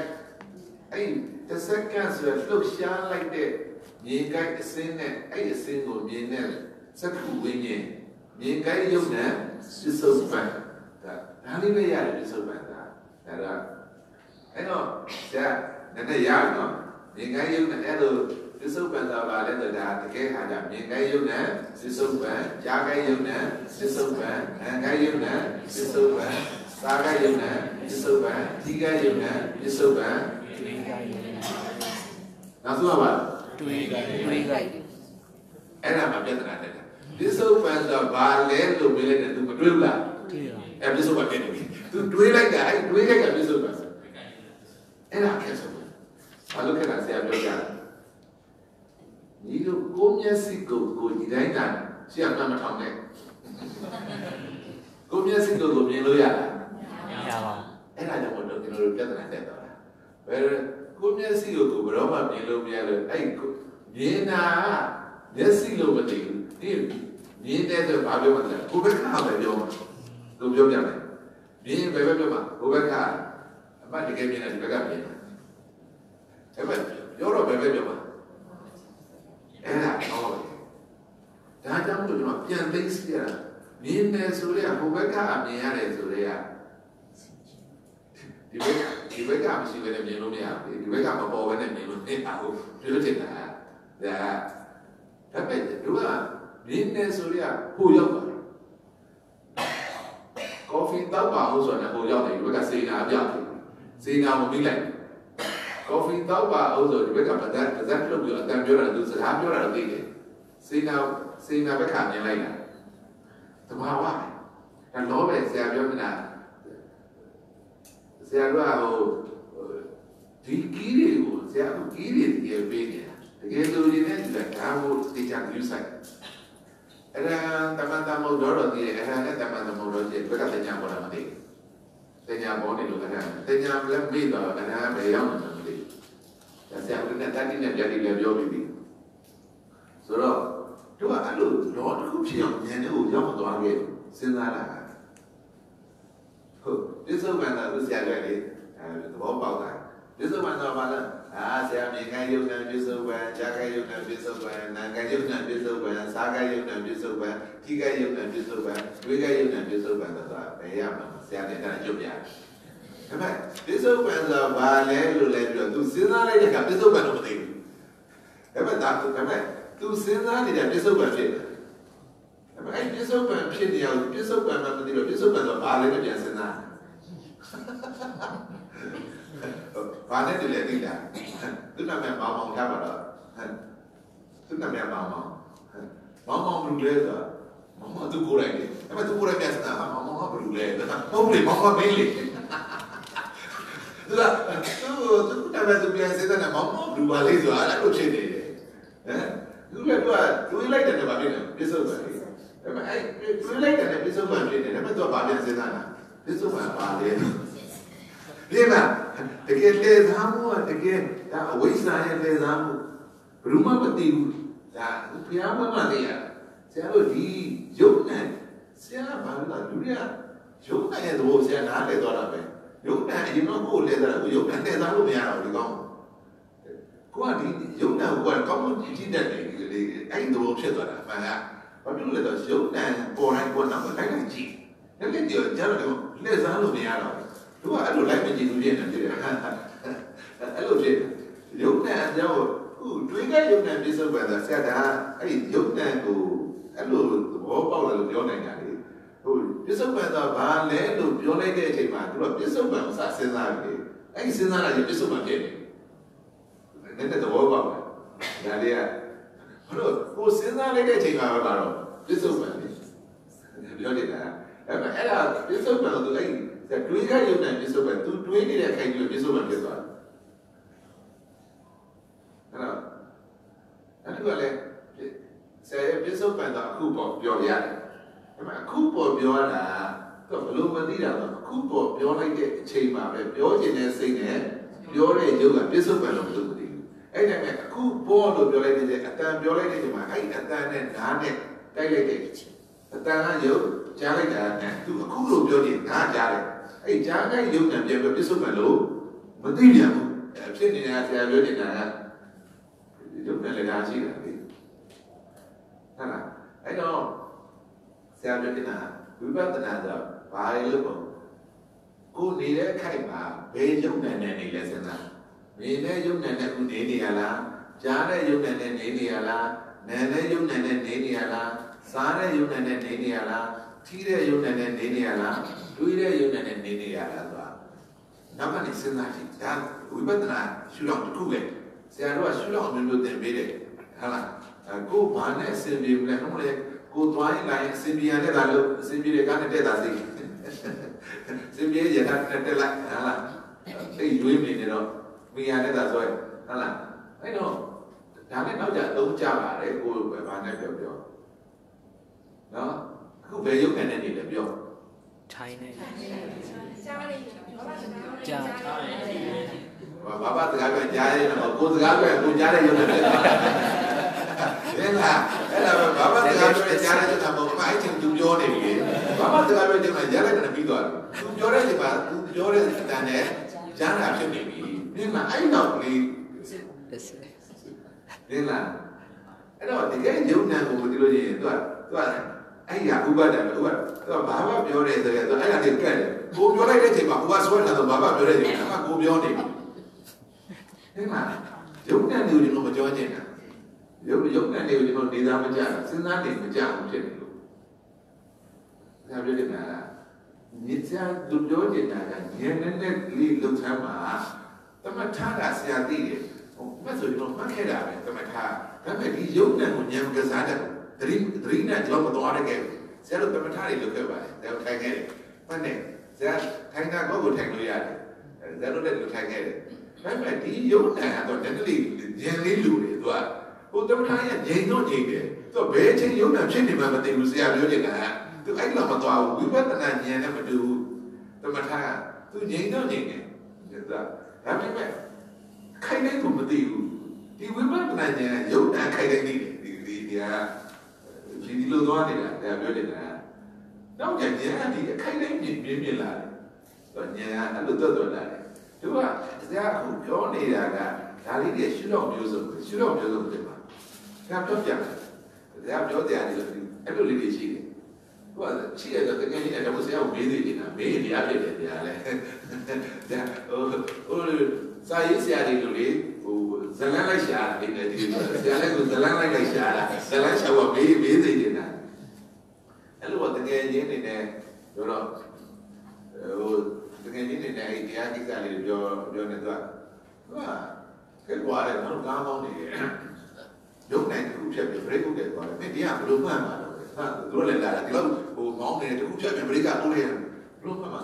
အဲ့တစ်စက္ကန့်ဆိုရလှုပ်ရှားလိုက်တဲ့မြင်ခိုက်အစင်းနဲ့အဲ့အစင်းကိုမြင်တဲ့စက္ခုဝိညာဉ်မြင်ခိုက်ရုပ်နဲ့ပြစ္ဆုတ်ပန်ဒါဒါလေးပဲရတယ်ပြစ္ဆုတ်ပန်ဒါဒါတော့အဲ့တော့ဆရာနည်းနည်းရအောင်နော်မြင်ခိုက်ရုပ်နဲ့အဲ့လိုပစ္စုပန်သာပါလဲတော့ဒါတကယ်ဟာကြမြင်ကြယုံနဲ့ပစ္စုပန်ကြားကြယုံနဲ့ပစ္စုပန်ခံကြယုံနဲ့ပစ္စုပန် စားကြယုံနဲ့ပစ္စုပန်ထိကြယုံနဲ့ပစ္စုပန်နောက်ဆုံးပါတွေးတွေးလိုက်အဲ့ဒါမှပြဿနာတက်တာပစ္စုပန်သာဘာလဲလို့ပြောလိုက်တယ်သူမတွေးဘူးလားတွေးရအဲ့ပစ္စုပန်ပြနေပြီသူတွေးလိုက်တာအဲ့တွေးခိုက်ကပစ္စုပန်အဲ့ဒါကဲဆိုဘာလို့ခက်တာဆရာပြောကြတယ်ညီတို့ကိုမျက်စိကိုကိုဒီတိုင်းတာရှေ့အမှတ်မထောင်နဲ့ကိုမျက်စိကိုကိုမြင်လို့ရ လားတော်တို့ပြဿနာတက်သွားတာဘယ်ကိုမျက်စိကိုကိုဘယ်တော့မှမြင်လို့မရလို့အဲ့မြင်တာမျက်စိလို့မသိဘူးဒီမြင်တဲ့ဆိုဘာပြောမှလဲကိုဘက်ကပဲပြောမှာသူပြောပြမယ်မြင်ဘယ်ဘက်ပြောမှာကိုဘက်ကအမှတကယ်မြင်တယ်ဒီဘက်ကမြင်တယ်အဲ့မဲ့ပြောတော့ဘယ်ဘက်ပြောမှာအဲ့ဒါဟောတယ်ဒါကြောင့်မို့ကျွန်တော်ပြန်သိစီရမြင်တယ်ဆိုရဲကိုဘက်ကအမြင်ရတယ်ဆိုရဲ ဒီဘက်ကဒီဘက်ကမရှိဘဲနဲ့မြင်လို့မရဘူးဒီဘက်ကမပေါ်ဘဲနဲ့မြင်လို့မရဘူးပြောချင်တာဒါဒါပေမဲ့တို့ကမြင်တယ်ဆိုရဲဟိုရောက်ပါတယ်ကော်ဖီတောက်ပါအောင်ဆိုတော့ဟိုရောက်တယ်ဒီဘက်ကစေနာပြောက်တယ်စေနာမပြီးလိုက်ကော်ဖီတောက်ပါအောင်ဆိုဒီဘက်ကပဒတ်ပဒတ်လုပ်ပြီးအတန်ပြောတာသူစကားပြောတာတော့သိတယ်စေနာစေနာဘက်ကမြင်လိုက်တာတဘာဝဒါလောပဲဆရာပြောနေတာဆ ရာတို့ကဟိုဒီကီးတွေကိုဆရာကကီးတွေတကယ်ပေးနေတာတကယ်လို့ရင်းနဲ့ဒီကဒါကိုသိချင်ယူဆိုင်အဲ့ဒါတမန်တမောတော့တော့ဒီအဲ့ဒါနဲ့တမန်တမောတော့ဒီဘက်ကတညာပေါ်လာမသိဘူးတညာပေါ်နေလို့အဲ့ဒါတညာလည်းမေ့တော့အဲ့ဒါဘယ်ရောက်မှမသိဘူးဒါဆရာကလည်းတတိနဲ့ပြတိလည်းပြောပြီးပြီဆိုတော့တို့ကအဲ့လိုလောတစ်ခုဖြစ်အောင်ဉာဏ်နဲ့ကိုရောက်မသွားခဲ့စဉ်းစားလာ ဟုတ်ဒီစုံမှန်တာဆရာကလည်းအဲသဘောပေါက်တာဒီစုံမှန်တော့ဘာလဲအာဆရာမြေခိုင်းယုံနဲ့ပြစ္ဆုတ်ပံဈာခိုင်းယုံနဲ့ပြစ္ဆုတ်ပံနာခိုင်းယုံနဲ့ပြစ္ဆုတ်ပံစားခိုင်းယုံနဲ့ပြစ္ဆုတ်ပံထိခိုင်းယုံနဲ့ပြစ္ဆုတ်ပံဝေခိုင်းယုံနဲ့ပြစ္ဆုတ်ပံဆိုတာဘယ်ရမှာဆရာနဲ့တန်းရုပ်ပြတယ်ဒါပေမဲ့ပြစ္ဆုတ်ပံဆိုတာဘာလဲလို့လဲပြီးတော့သူစဉ်းစားလိုက်တဲ့အခါပြစ္ဆုတ်ပံတော့မသိဘူးဒါပေမဲ့ဒါဒါပေမဲ့သူစဉ်းစားနေတဲ့ပြစ္ဆုတ်ပံဖြစ်တယ်ဒါပေမဲ့ အဲ့ပြစ္ဆုတ်ပံဖြစ်နေအောင်ပြစ္ဆုတ်ပံမှမသိတော့ပြစ္ဆုတ်ပံဆိုတာဘာလဲလို့ပြန်စဉ်းစားဘာနဲ့တူလဲသိလားသူနာမည်မောင်မောင်ရပါတော့သူနာမည်မောင်မောင်မောင်မောင်ဘယ်လိုလဲဆိုမောင်မောင်သူကိုယ်လိုက်တယ်အဲ့မဲ့သူကိုယ်လိုက်ပြန်စဉ်းစားမောင်မောင်ကဘယ်လိုလဲဟုတ်ပြီမောင်မောင်မင်းလေသူကသူသူနာမည်သူပြန်စဉ်းစားနေမောင်မောင်ဘယ်လိုပါလဲဆိုတာအဲ့လိုဖြစ်နေတယ်ဟမ်သူလည်းသူကတွေးလိုက်တယ်ဘာဖြစ်လဲပြစ္ဆုတ်ပါလေဒါပေမဲ့ အဲ့တွေးလိုက်တယ်ပြစ္ဆုတ်ပါဖြစ်နေတယ်ဒါပေမဲ့သူကဘာပြန်စဉ်းစားတာပြစ္ဆုတ်ပါပါလေဒီမှာတကယ်လေသားမှုကတကယ်ဒါအဝိဇ္ဇာရဲ့လေသားမှုဘယ်သူမှမသိဘူးဒါဘုရားမမသိရဆရာတို့ဒီယုတ်နဲ့ဆရာဘာလို့လဲလူတွေကယုတ်နဲ့ရဲ့သဘောဆရာနားလည်သွားတာပဲယုတ်နဲ့အရင်တော့ကိုယ်လဲတာကိုယုတ်နဲ့တဲ့သားလို့မရတော့ဘူးဒီကောင်ကိုကဒီယုတ်နဲ့ကိုကကောင်းကောင်းကြည့်ကြည့်တတ်တယ်ဒီလေအဲ့ဒီသဘောဖြစ်သွားတာမှန်လား ဘာဖြစ်လို့လဲတော့ယုတ်နဲ့ပေါ်တိုင်းပေါ်နောက်တိုင်းတိုင်းကြည့်တယ်လေဒီကျတော့လက်စားလို့မရတော့ဘူးသူကအဲ့လိုလိုက်မကြည့်ဘူးပြည့်နေတယ်အဲ့လိုဖြစ်ရုပ်နဲ့အကြောင်းခုတွေးတဲ့ရုပ်နဲ့ပြစ္ဆုတ်ပံသာဆရာကအဲ့ဒီရုပ်နဲ့ကိုအဲ့လိုသဘောပေါက်တယ်လို့ပြောနိုင်တာလေဟိုပြစ္ဆုတ်ပံသာဘာလဲလို့ပြောလိုက်တဲ့အချိန်မှာသူကပြစ္ဆုတ်ပံကိုစစဉ်းစားပြီအဲ့ဒီစဉ်းစားတာကြီးပြစ္ဆုတ်ပံဖြစ်နေတယ်တဲ့သဘောပေါက်တယ်ဒါလေးကဘ လို့ကိုစဉ်းစားလိုက်တဲ့အချိန်မှာတော့ပြစ္ဆုတ်ပံလေပြောနေတာအဲ့မဲ့အဲ့ဒါပြစ္ဆုတ်ပံကိုသူအဲ့ဒါတွေးခါရုပ်နဲ့ပြစ္ဆုတ်ပဲသူတွေးနေတဲ့အခိုင်ကြီးပြစ္ဆုတ်ပဲဖြစ်သွားတယ်အဲ့တော့အဲ့ဒီကလည်းဆရာရဲ့ပြစ္ဆုတ်ပံတော့အခုပေါ်ပြောရတယ်အဲ့မှာအခုပေါ်ပြောတာတော့ဘလို့မသိတာတော့အခုပေါ်ပြောလိုက်တဲ့အချိန်မှာပဲပြောချင်တဲ့စိတ်နဲ့ပြောတဲ့ရုပ်ကပြစ္ဆုတ်ပံလို့မလို့မသိဘူး အဲ့ဒါနဲ့အခုပေါ်လို့ပြောလိုက်တဲ့အတန်ပြောလိုက်တဲ့အချိန်မှာအဲ့အတန်နဲ့နားနဲ့တိုက်လိုက်တဲ့အချိန်အတန်ကရုပ်ကြားလိုက်တာနဲ့သူအခုလို့ပြောရင်ငါကြားတယ်အဲ့ဂျားကိုရုပ်နဲ့ပြန်ပြီးပြစ္ဆုတ်မယ်လို့မသိပြန်ဘူးအဲ့ဖြစ်နေတာဆရာပြောနေတာကရုပ်နဲ့လည်းအားရှိတာလေဟုတ်လားအဲ့တော့ဆရာပြောနေတာဝိပဿနာဆိုဘာလဲလို့ပေါ့ကိုနေတဲ့ခိုက်မှာဘယ်ရုပ်နဲ့နဲ့နေလဲစဉ်းစား နေတဲ့ရုပ်နဲ့နဲ့ကိုနေနေရလားကြားတဲ့ရုပ်နဲ့နဲ့နေနေရလားနာတဲ့ရုပ်နဲ့နဲ့နေနေရလားစားတဲ့ရုပ်နဲ့နဲ့နေနေရလားထီးတဲ့ရုပ်နဲ့နဲ့နေနေရလားတွေးတဲ့ရုပ်နဲ့နဲ့နေနေရလားဆိုတာနောက်ကနေစဉ်းစားကြည့်ဒါဝိပဿနာရှုတော့တစ်ခုပဲဆရာတို့ကရှုတော့မျိုးမျိုးသင်ပေးတယ်ဟုတ်လားအဲကိုဘာနဲ့အစဉ်ပြေမလဲဟုတ်မလဲကိုသွားရင်လာရင်အစဉ်ပြေရတဲ့ကလို့အစဉ်ပြေတဲ့ကနေတက်တာသိအစဉ်ပြေရတဲ့နဲ့တက်လိုက်ဟုတ်လားအဲ့ရွေးနေနေတော့ မိရတဲ့တာဆိုရဟုတ်လားအဲ့တော့ဒါနဲ့နောက်ကြသုံးကြပါတယ်ကိုဘာနဲ့ပြောပြောနော်အခုဘယ်ရုပ်ခံနေနေလဲပြောထိုင်းနေကြာဘာဘာစကားပြောကြားရဲတော့ကိုစကားပြောကိုကြားတဲ့ရုပ်နဲ့ဖြစ်သွားတယ်လားအဲ့ဒါဘာဘာစကားပြောကြားတဲ့တော့ဘာမှအဲ့ချင်းသူပြောနေပြီဘာဘာစကားပြောတဲ့မှာရလိုက်တယ်ပြီးသွားတယ်သူပြောတဲ့ချိန်မှာသူပြောတဲ့အတန်နဲ့ကြားတာဖြစ်နေပြီ ဒီမှာအဲ့တော့လေလက်စဒီလားအဲ့တော့တကယ်ယုံနာကိုမသိလို့ရှိရင်သူကသူကအဲ့ရဥပါဒံဥပါသူကဘာမှပြောတယ်ဆိုရင်သူအဲ့ဒါလေးကတ်တယ်ကိုပြောလိုက်တဲ့ချိန်မှာကိုကဆွဲလာတော့ဘာမှပြောတဲ့ချိန်မှာကိုပြောနေပြီဒီမှာယုံနာကိုကျွန်တော်မကြောချင်တာယုံယုံနာကိုကျွန်တော်နေသားမကြတာစဉ်းစားနေမကြဘူးဖြစ်နေလို့ဒါပြောနေတာညချာသူပြောနေတာကညနေနဲ့လေးလုံဆမ်းမှာ တမထားတာဆရာသိတယ်မဆိုကျွန်တော်မှတ်ခဲ့တာပဲတမထားဒါပေမဲ့ဒီယုံနဲ့ကိုညံကစားတဲ့သတိသတိနဲ့ကျွန်တော်မသွားရခဲ့ဘူးဆရာတို့တမထားတွေလုပ်ခဲ့ပါတယ်ဒါထိုင်ခဲ့တယ်မှတ်နေဆရာထိုင်တာကိုကိုထိုင်လို့ရတယ်ဆရာတို့လည်းထိုင်ခဲ့တယ်ဒါပေမဲ့ဒီယုံနဲ့ကတော့တကယ်လေးညံလေးလူတွေသူကဟိုတမထားရဲ့ညင်တော့ညင်တယ်သူကဘယ်ချင်းယုံနဲ့ဖြစ်နေမှမသိဘူးဆရာပြောနေတာသူအဲ့လောက်မသွားဘူးဝိပဿနာဉာဏ်နဲ့မတူဘူးတမထားကသူညင်တော့ညင်တယ်ဒါ ဒါပေမဲ့ခိုင်တဲ့ကိုမသိဘူးဒီဝိပဿနာဉာဏ်ရုပ်တံခိုင်တဲ့နေတယ်ဒီဒီဒီဟာဒီဒီလိုသွားနေတာဒါပြောနေတာတော့ဉာဏ်ဉာဏ်ဒီအခိုင်တဲ့မြင်မြင်မြင်လာတယ်တော့ဉာဏ်အဲ့လိုတော့တော့လာတယ်သူကတရားအခုပြောနေတာကဒါလေးတွေရှုတော့မျိုးစုံရှုတော့မျိုးစုံတယ်ပါဒါပြောပြတယ်တရားပြောတရားတွေအဲ့လိုလေးတွေရှိတယ် သူကရှိရတဲ့တကယ်ကြီးအဲ့ဒါကိုဆရာကမေးသေးတယ်နော်မေးရင်တရားဖြစ်တယ်တရားလဲဒါဟိုဟိုစာရေးဆရာတွေလိုလေဟိုဇလန်းလိုက်ရှာတယ်ဒီဒီဆရာလည်းကိုဇလန်းလိုက်လိုက်ရှာတာဇလန်းရှာတော့မေးမေးသေးတယ်နာအဲ့လိုတကယ်ကြီးနေနဲ့ပြောတော့ဟိုတကယ်ကြီးနေနဲ့အဲ့တရားကိစ္စလေးပြောပြောနေတော့သူကခဲကွာတယ်တော့ကားကောင်းနေတယ်ရုပ်နိုင်တစ်ခုဖြတ်ပြီး break လုပ်တယ်ကွာမင်းတရားဘယ်လိုမှန်းမှာလဲ ဟာသူတို့လည်းလာတယ်ဒီလောက်ဟိုမောင်းနေတစ်ခုဖြတ်ပြီး break ကပို့လိုက်တယ်ဘယ်လိုမှန်းမှာ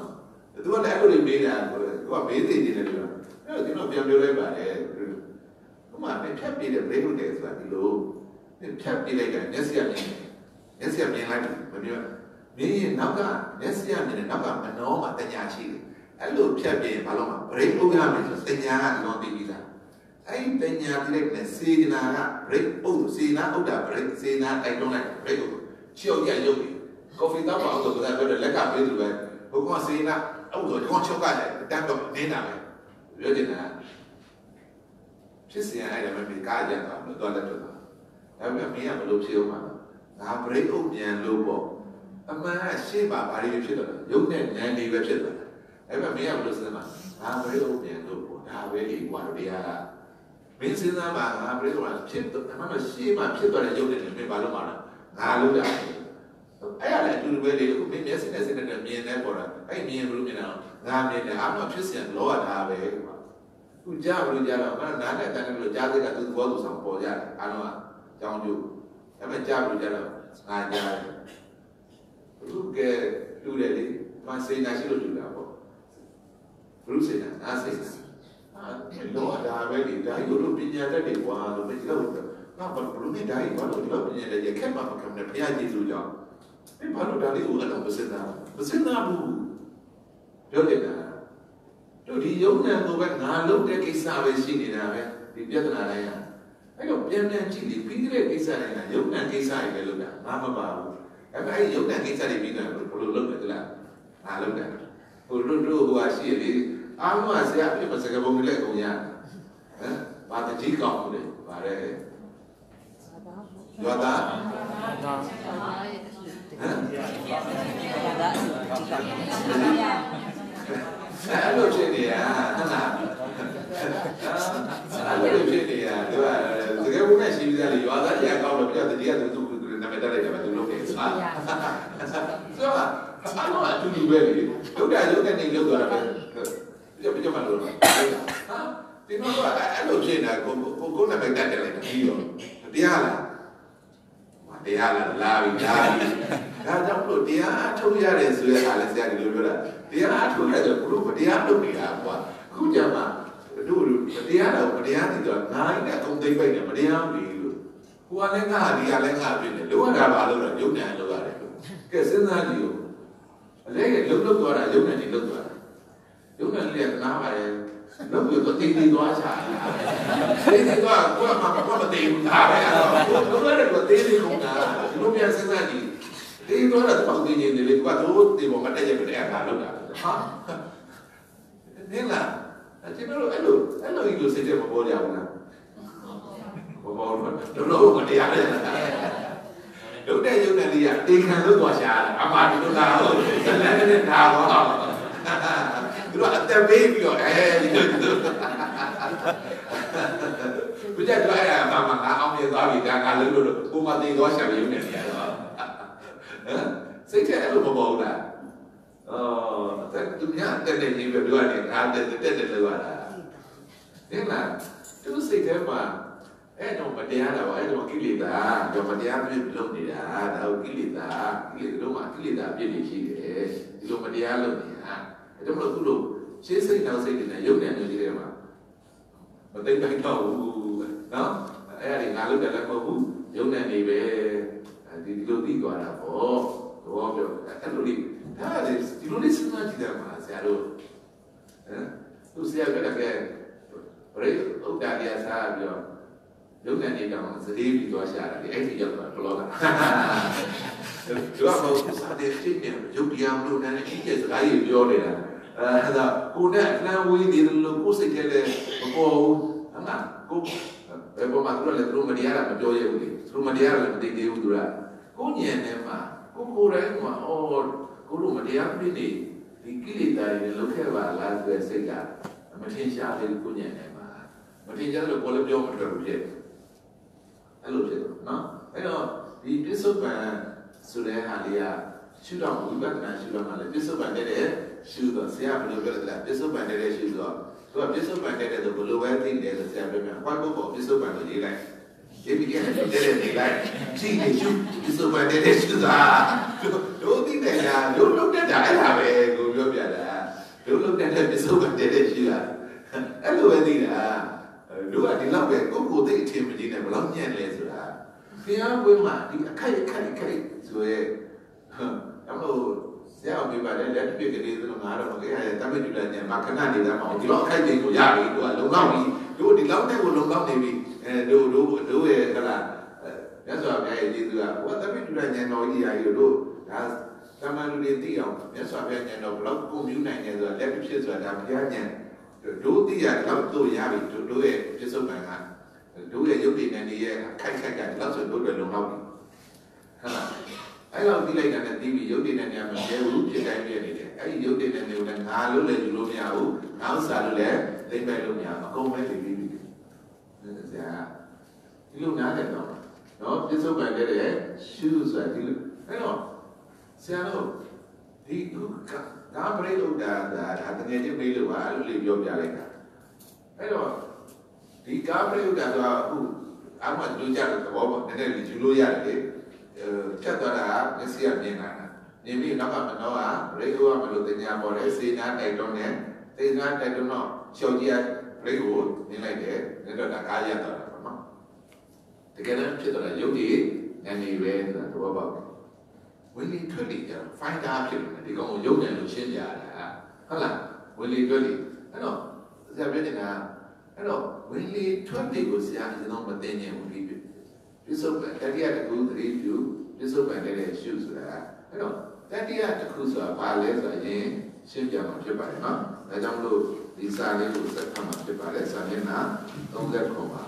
သူကလည်းအဲ့လိုလေးမေးတာကိုသူကမေးသေးတယ်လို့ပြောအဲ့တော့ကျွန်တော်ပြန်ပြောလိုက်ပါတယ်ဟိုမှာမင်းဖြတ်ပြီးတယ် break လုပ်တယ်ဆိုတာဒီလိုမင်းဖြတ်ပြီးလိုက်တာမျက်စိကမြင်တယ်မျက်စိကမြင်လိုက်တယ်မပြောမင်းရဲ့နောက်ကမျက်စိကမြင်တယ်နောက်ကမနှောမှာတညာရှိတယ်အဲ့လိုဖြတ်ပြီးရင်ဘာလို့မှာ break လုပ်ရမယ်ဆိုတညာကတော့သိပြီးသားအဲ့ဒီပညာတိလိုက်နဲ့စေနာက break ပုတ်စေနာဥဒ္ဒါ break စေနာတိုက်တွန်းလိုက် break ကို ချောက်ရရုပ်ပြီး coffee တောက်ပါအောင်ဆိုတော့ပြောတယ်လက်ကပေးသူပဲဘုကစေနာဥဒ္ဒါဒီကောင်ချောက်ကလည်းတန်းတော့နေတာပဲပြောနေတာဖြစ်စရာအဲ့ဒါမှမကားရတော့လို့တော့လည်းတော့ဒါပေမဲ့မင်းကဘလို့ဖြေအောင်မှာငါ break ဥပြန်လို့ပေါ့အမှန်ရှေ့မှာဘာတွေဖြစ်တော့ရုပ်နဲ့ဉာဏ်တွေပဲဖြစ်သွားတယ်အဲ့မဲ့မင်းကဘလို့စဉ်းစားငါ break ဥပြန်လို့ပေါ့ဒါပဲလေကွာတရားကမင်းစဉ်းစားပါငါပြိဿမှာဖြစ်တော့အမှန်ရှေးမှာဖြစ်သွားတဲ့ရုပ်နဲ့မင်းဘာလို့မှလား ငါလို့ရတယ်အဲ့ရလည်းအတူတူပဲလေခုမင်းမျက်စိနဲ့စိတ်နဲ့မြင်နေပေါ်တာအဲ့မြင်ဘလို့မြင်တာငါမြင်တယ်အမှဖြစ်စင်လောရတာပဲကွာခုကြားဘလို့ကြားတော့ငါနားနဲ့တန်းတယ်လို့ကြားတဲ့ကသူသဘောသူဆောင်ပေါ်ကြတယ်အားလုံးကကြောင်းကျိုးဒါပေမဲ့ကြားဘလို့ကြားတော့ငါကြားတယ်ဘုကဲလူတယ်လေမစိတ်နာရှိလို့လူတာပေါ့ဘုစိတ်နာငါစိတ်နာလောဒါပဲဒီဒါကြီးတို့ပညာတတ်တယ်ကွာလို့မကြောက်ဘူး။ ငါဘာလို့ဒီဒါကြီးဘာလို့ဒီလိုပညာတတ်ရခက်မှာမခံနဲ့ဘုရားကျေးဇူးကြောင့်ဒီဘာလို့ဒါလေးကိုအဲ့လိုမစင်တာမစင်တာဘူးပြောတယ်ကတို့ဒီယုံနဲ့ကိုပဲငါလုပ်တဲ့ကိစ္စပဲရှိနေတာပဲဒီပြဿနာတိုင်းကအဲ့တော့ပြန်ပြန်ကြည့်ပြီးပြီးတဲ့ကိစ္စတွေကယုံနဲ့ကိစ္စတွေပဲလုပ်တာငါမပါဘူးအဲ့ဒါအဲ့ယုံနဲ့ကိစ္စတွေပြီးတော့ဘယ်လိုလုပ်လဲလားငါလုပ်တယ်ဟိုတို့တို့ဟိုဟာရှိရလေအားလုံးကဆရာပြမစကားပုံလေးကုန်ရတယ်ဟမ်ဘာတကြီးကောင်းလို့ဗါရဲယော တာဒါဟမ်ဒါအတူတူကအဲ့လိုဖြစ်နေရဟုတ်လားအဲ့လိုဖြစ်နေရသူကစကားပုံနဲ့ရှိပြီးသားလေယောတာရကောင်းလို့ပြတတိယသူသူနာမည်တက်လိုက်တယ်သူလုပ်နေစားဆိုတော့အားလုံးအတူတူပဲလေဒုက္ခရုပ်ကနေလုတ်သွားတာပဲပြပြမလို့ဟာဒီမှာကအဲ့လိုဖြစ်နေတာကိုကိုကိုနာမည်တက်တယ်လေပြီးတော့တရားလား တရားလားလာပြီလာပြီဒါကြောင့်လို့တရားအထုတ်ရတယ်ဆိုတဲ့အားလည်းဆရာဒီလိုပြောတာတရားအထုတ်ရတယ်ဘလို့တရားလုပ်နေတာကွာခုကြမှာတို့တရားတော့တရားသိတော့နိုင်တဲ့အုံသိမ့်ပိုက်တယ်မတရားဘူးလို့ကိုကလည်းငါဒီကလည်းငါဖြစ်နေလို့ရတာပါလို့တော့ရုပ်ညာလို့ရတယ်ကဲစဉ်းစားကြည့်ဦးအလဲလုံလုံသွားတာယုံနဲ့နေလုံသွားတာယုံနဲ့လေးကနားပါတယ် လုံပြီးတော့တင်းတင်းသွားချာတင်းတင်းသွားကိုယ်ကမှကိုယ်မသိဘူးဒါပဲအဲ့တော့ဘုရားကတော့တင်းတင်းကုန်တာဒီလိုပြန်စဉ်းစားကြည့်တင်းသွားတာတော့တင်းတင်းနေလေကွာတို့ဒီပေါ်မှာတက်ရပြတဲ့အခါလောက်တာဟာနင်းလားကျွန်တော်အဲ့လိုအဲ့လိုကြီးလို့စိတ်ထဲမပေါ်ကြဘူးလားဘောဘောတော့တော့မတရားလေရုပ်တဲ့ရုပ်နဲ့လေးကတေခံလို့သွားရှာတာအမှားဒီလိုလားဟုတ်ဇလန်နဲ့ဒါတော့ သူကအသက်ပေးပြီးတော့အဲဒီလိုဘုရားတို့အဲ့ဒါမှမငါအောင်ရသွားပြီဒါကလည်းလို့ကိုမသိသွားရှာရုပ်နဲ့နေရတော့ဟမ်စိတ်ထဲအဲ့လိုမပေါ်ဘူးလားအော်တဲ့သူများတက်နေပြီပြောရတယ်ငါတက်တက်တက်လို့ရတာဒီမှာသူစိတ်ထဲမှာအဲ့တော့မတရားတာပါအဲ့တော့ကိလေသာတော့မတရားပြည့်လုပ်နေတာဒါကိုကိလေသာကိလေသာတော့မှကိလေသာပြည့်နေရှိတယ်ဒီလိုမတရားလုပ်နေတာအဲ့တော့မလို့သူတို့ ရှင်းစိတ်နောက်စိတ်တွေနဲ့ယုံနေနေကြတယ်မှာမသိတိုင်းတော့ဘူးနော်အဲ့ဒါငါလုပ်တယ်လည်းမဟုတ်ဘူးယုံနေနေပဲဒီဒီလိုသိသွားတာပေါ့တော့ပြောအဲ့လိုလေးဒါလေဒီလိုလေးစဉ်းစားကြည့်တယ်မှာဆရာတို့ဟမ်သူဆရာကလည်းပဲရေဥဒ္ဒါရီယာစားပြီးတော့ရုပ်နဲ့နေတော့သတိပြီးသွားရှာတာလေအဲ့ဒီရောက်တော့ဘလောကသူကမဟုတ်စားတဲ့ဖြစ်နေရုပ်တရားမလို့နဲ့အကြီးကျယ်စကားကြီးပြောနေတာ အဲဒါကိုနဲ့အလံဝေးနေလို့ကိုစိတ်ထဲလည်းမပေါ်ဘူးအမှကိုဘယ်ပေါ်မှာသူလည်းသူမတရားတာမပြောရဘူးလေသူမတရားလည်းမသိသေးဘူးသူကကိုညံနေမှာကိုကိုယ်တိုင်ကအော်ကိုလိုမတရားဖြစ်နေဒီကိလေသာတွေလုခဲ့ပါလားဆိုတဲ့စိတ်ကမထင်ရှားသေးဘူးကိုညံနေမှာမထင်ရှားလို့ကိုလည်းပြောမထွက်ဘူးဖြစ်အဲ့လိုဖြစ်တော့နော်အဲ့တော့ဒီပစ္စုပန်ဆိုတဲ့ဟာလေးကရှုတော့ဝိပဿနာရှုတော့မှလည်းပစ္စုပန်တဲ့တဲ့ ရှုတော့ဆရာဘယ်လိုပြောလဲပစ္စုပန်တဲ့တဲ့ရှုတော့သူကပစ္စုပန်တဲ့တဲ့ဆိုဘယ်လိုပဲသိတယ်ဆိုဆရာပြောမယ်ဟောဘုဘောပစ္စုပန်ကိုရေးလိုက်ဒီပြီးခဲ့တဲ့တဲ့တဲ့နေလိုက်ရှင်းနေရှုပစ္စုပန်တဲ့တဲ့ရှုတာတို့သိတယ်လားတို့လုပ်တတ်တာအဲ့ဒါပဲကိုပြောပြတာတို့လုပ်တတ်တဲ့ပစ္စုပန်တဲ့တဲ့ရှုတာအဲ့လိုပဲသိတာတို့ကဒီလောက်ပဲကိုကိုသိအထင်မကြီးနဲ့ဘယ်လောက်ညံ့လဲဆိုတာဘုရားဝင်းမှာဒီအခိုက်အခိုက်အခိုက်ဆိုရဲအမလို့ ဆရာမိပါတယ်လက်ပြကလေးဆိုတော့ငါတော့မကြရတဲ့တမန်တူလည်းညံမှာခဏနေတာမအောင်ဒီလောက်အခိုက်တွေကိုရပြီတို့ကလုံလောက်ပြီတို့ဒီလောက်နဲ့ကိုလုံလောက်နေပြီအဲတို့တို့တို့ရဲ့ဟလာမြတ်စွာဘုရားရဲ့ကျေးဇူးကဟောတမန်တူလည်းညံတော်ကြီးရာကြီးတို့ဒါတမန်လူတွေသိအောင်မြတ်စွာဘုရားညံတော်ဘလောက်ကိုမြူးနိုင်တယ်ဆိုတာလက်ဖြစ်ဆိုတာဒါဘုရားညံတို့သိရတယ်တော့တို့ရပြီတို့တို့ရဲ့ပြစ္ဆုတ်ပံကတို့ရဲ့ရုပ်တည်နေနေရဲ့ခိုက်ခိုက်ကလည်းဆိုတို့တွေလုံလောက်ပြီဟုတ်လား အဲ့တော့ဒီလိုက်တာနဲ့တီးပြီးရုပ်တည်နေနေမှာမရဲဘူးဖြစ်တိုင်းပြနေတယ်အဲ့ဒီရုပ်တည်နေနေကိုလည်းငါလို့လည်းယူလို့မရဘူးငါဥစ္စာလို့လည်းသိမ့်မဲ့လို့မရဘူးအကုန်ပဲတည်ပြီးပြီဆရာဒီလိုနားတယ်တော့နော်ပြစ္ဆုတ်ပံတဲ့ရှုဆိုတာဒီလိုအဲ့တော့ဆရာတို့ဒီခုကဒါပရိသုဒ္ဓဒါဒါတကယ်ချင်းမေးလို့ပါလို့လေပြောပြလိုက်တာအဲ့တော့ဒီကာပရိသုဒ္ဓဆိုတာအခုအမှန်တို့ကြတဲ့သဘောပေါ့နည်းနည်းလေးယူလို့ရတယ်လေ ဖြတ်သွားတာမျက်စိကမြင်လာတာမြင်ပြီးနောက်ကမနောကရိဟုကမလို့တင်ညာပေါ်တယ်စေနာတိုက်တွန်းတယ်စေနာတိုက်တွန်းတော့ရှောက်ကြီးကရိဟုမြင်လိုက်တယ်ဒါတော့ဒါကားရတော့တာပေါ့နော်တကယ်လည်းဖြစ်တော့ရုပ်တည်နေနေပဲဆိုတာသဘောပေါက်ဝင်လေထွက်လေကြတော့ finder ဖြစ်လို့ဒီကောင်ကိုရုပ်တယ်လို့ရှင်းပြတာဟုတ်လားဝင်လေထွက်လေအဲ့တော့ဆရာပြောနေတာအဲ့တော့ဝင်လေထွက်လေကိုဆရာအရင်တော့မသိဉာဏ်ဘူးဒီ ပြစ္ဆုတ်ပံတတိယတစ်ခုသတိပြုပြစ္ဆုတ်ပံတဲ့ရှုဆိုတာအဲ့တော့တတိယတစ်ခုဆိုတာဘာလဲဆိုရင်ရှင်းပြမှာဖြစ်ပါတယ်နော်ဒါကြောင့်မလို့ဒီစာလေးကိုဆက်ဖတ်မှာဖြစ်ပါတယ်စာမျက်နှာ30ခုပါ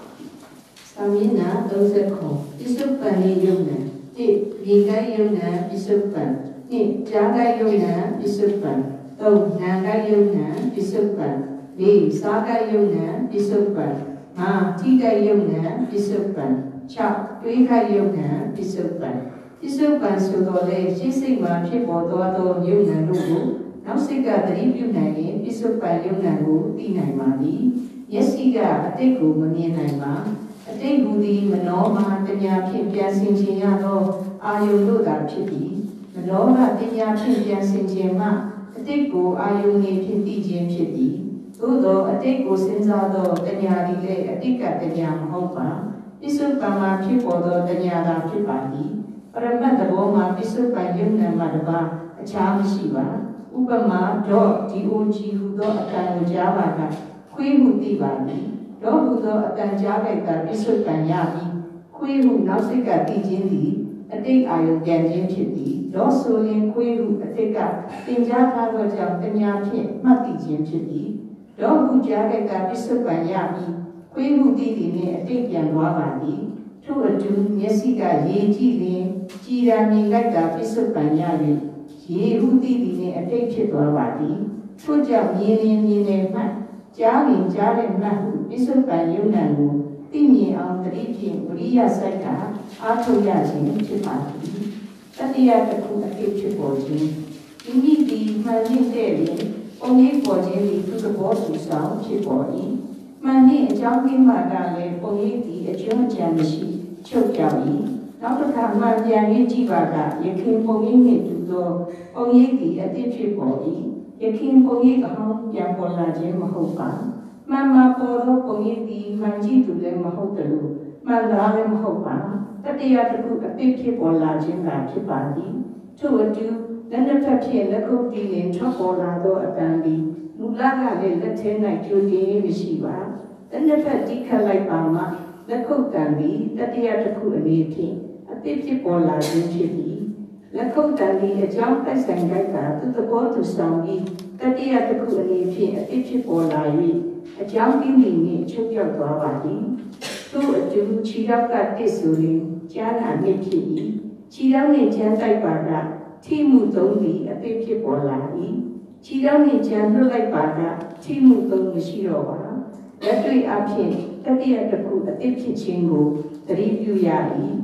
သာမင်းနာ30ခုပစ္စုပန်လေးယုံနာတိဒီကယုံနာပစ္စုပန်နိကြာကယုံနာပစ္စုပန်သုံးနာကယုံနာပစ္စုပန်လေးစာကယုံနာပစ္စုပန်ငါထိကယုံနာပစ္စုပန် 6 တွေးကယုံနာပစ္စုပန်ပစ္စုပန်ဆိုတော့လေရှင်းစိတ်မှာဖြစ်ပေါ်သောသောယုံနာတို့ကိုနောက်စိတ်ကသတိပြုနိုင်ရင်ပစ္စုပန်ယုံနာကိုသိနိုင်ပါသည်မျက်စိကအတိတ်ကိုမမြင်နိုင်ပါအတိတ်မူသည်မနောမှာတညာဖြင့်ပြန်ဆင်ခြင်းရသောအာယုတို့သာဖြစ်ပြီးမနောကတညာဖြင့်ပြန်ဆင်ခြင်းမှအတိတ်ကိုအာယုနေဖြင့်သိခြင်းဖြစ်သည်သို့သောအတိတ်ကိုစဉ်းစားသောတညာသည်လည်းအတိတ်ကတညာမဟုတ်ပါ ပစ္စုပန်မှာဖြစ်ပေါ်သောတညာသာဖြစ်ပါသည်ပရမတ်သဘောမှာပစ္စုပန်ယုံနာမှာတပါအအခြားမရှိပါဥပမာ .dog ဟူသောအတန်ကိုကြားပါကခွေးမှုသိပါသည်ဒေါဟူသောအတန်ကြားလိုက်ကပြစ္ဆုတ်တန်ရပြီးခွေးမှုနောက်စိတ်ကသိခြင်းသည်အတိတ်အာယုပြန်ခြင်းဖြစ်သည်ဒေါဆိုရင်ခွေးဟုအတိတ်ကသင်ကြားထားသောကြောင့်တညာဖြင့်မှတ်သိခြင်းဖြစ်သည်ဒေါဟုကြားလိုက်ကပြစ္ဆုတ်တန်ရပြီး ခွေးမှုသိသည်နှင့်အတိတ်ပြန်သွားပါသည်ထို့အတူမျက်စိကရေကြည့်လျင်ကြည်ရာမြင်လိုက်ကပြစ္ဆုတ်တန်ရ၍ရေဟုသိသည်နှင့်အတိတ်ဖြစ်သွားပါသည်ထို့ကြောင့်မြင်လျင်မြင်လျင်မှကြားရင်ကြားတဲ့မှတ်ဟုပြစ္ဆုတ်တန်ယုံနံကိုသိမြင်အောင်တတိဖြင့်ဝိရိယစိုက်ကအားထုတ်ရခြင်းဖြစ်ပါသည်တတိယတစ်ခုအဖြစ်ဖြစ်ပေါ်ခြင်းမိမိဒီမှန်တဲ့တဲ့ရင်ပုံရိပ်ပေါ်ခြင်းဒီသူသဘောသူဆောင်ဖြစ်ပေါ်၏ မှန်နှင့်အကြောင်းကင်းမှကလည်းပုံရိပ်ဒီအကျိုးအကြံမရှိချုပ်ကြောက်၏နောက်တစ်ခါမှပြန်ရင်းကြည့်ပါကယခင်ပုံရိပ်နှင့်တူသောပုံရိပ်ဒီအတိဖြစ်ပေါ်၏ယခင်ပုံရိပ်အဟောင်းပြန်ပေါ်လာခြင်းမဟုတ်ပါမှန်မှပေါ်သောပုံရိပ်ဒီမှန်ကြည့်သူလည်းမဟုတ်တယ်လို့မှန်သားလည်းမဟုတ်ပါတတိယတစ်ခုအတိဖြစ်ပေါ်လာခြင်းသာဖြစ်ပါသည်ထို့အတူလက်နှစ်ဖက်ဖြင့်လက်ခုပ်တီးရင်ထွက်ပေါ်လာသောအတန်သည် မူလကလည်းလက်ထဲ၌ကြိုတင်မရှိပါလက်နှစ်ဖက်တီးခတ်လိုက်ပါမှလက်ခုပ်တန်သည်တတိယတစ်ခုအနေဖြင့်အတိဖြစ်ပေါ်လာခြင်းဖြစ်သည်လက်ခုပ်တန်သည်အကြောင်းတိုက်ဆိုင်လိုက်တာသူသဘောသူဆောင်ပြီးတတိယတစ်ခုအနေဖြင့်အတိဖြစ်ပေါ်လာ၍အကြောင်းကင်းသည်နှင့်ချုပ်ပြောက်သွားပါသည်သူ့အတူခြေထောက်ကတစ်ဆိုရင်ကြားနာနှင့်ဖြစ်၏ခြေထောက်နှင့်ချမ်းတိုက်ပါကထိမှုသုံးသည်အသိဖြစ်ပေါ်လာ၏ ခြေထောက်နှင့်ချမ်းလွတ်လိုက်ပါကထိမှုသုံးမရှိတော့ပါလက်တွေ့အဖြစ်တတိယတစ်ခုအသိဖြစ်ခြင်းကိုသတိပြုရ၏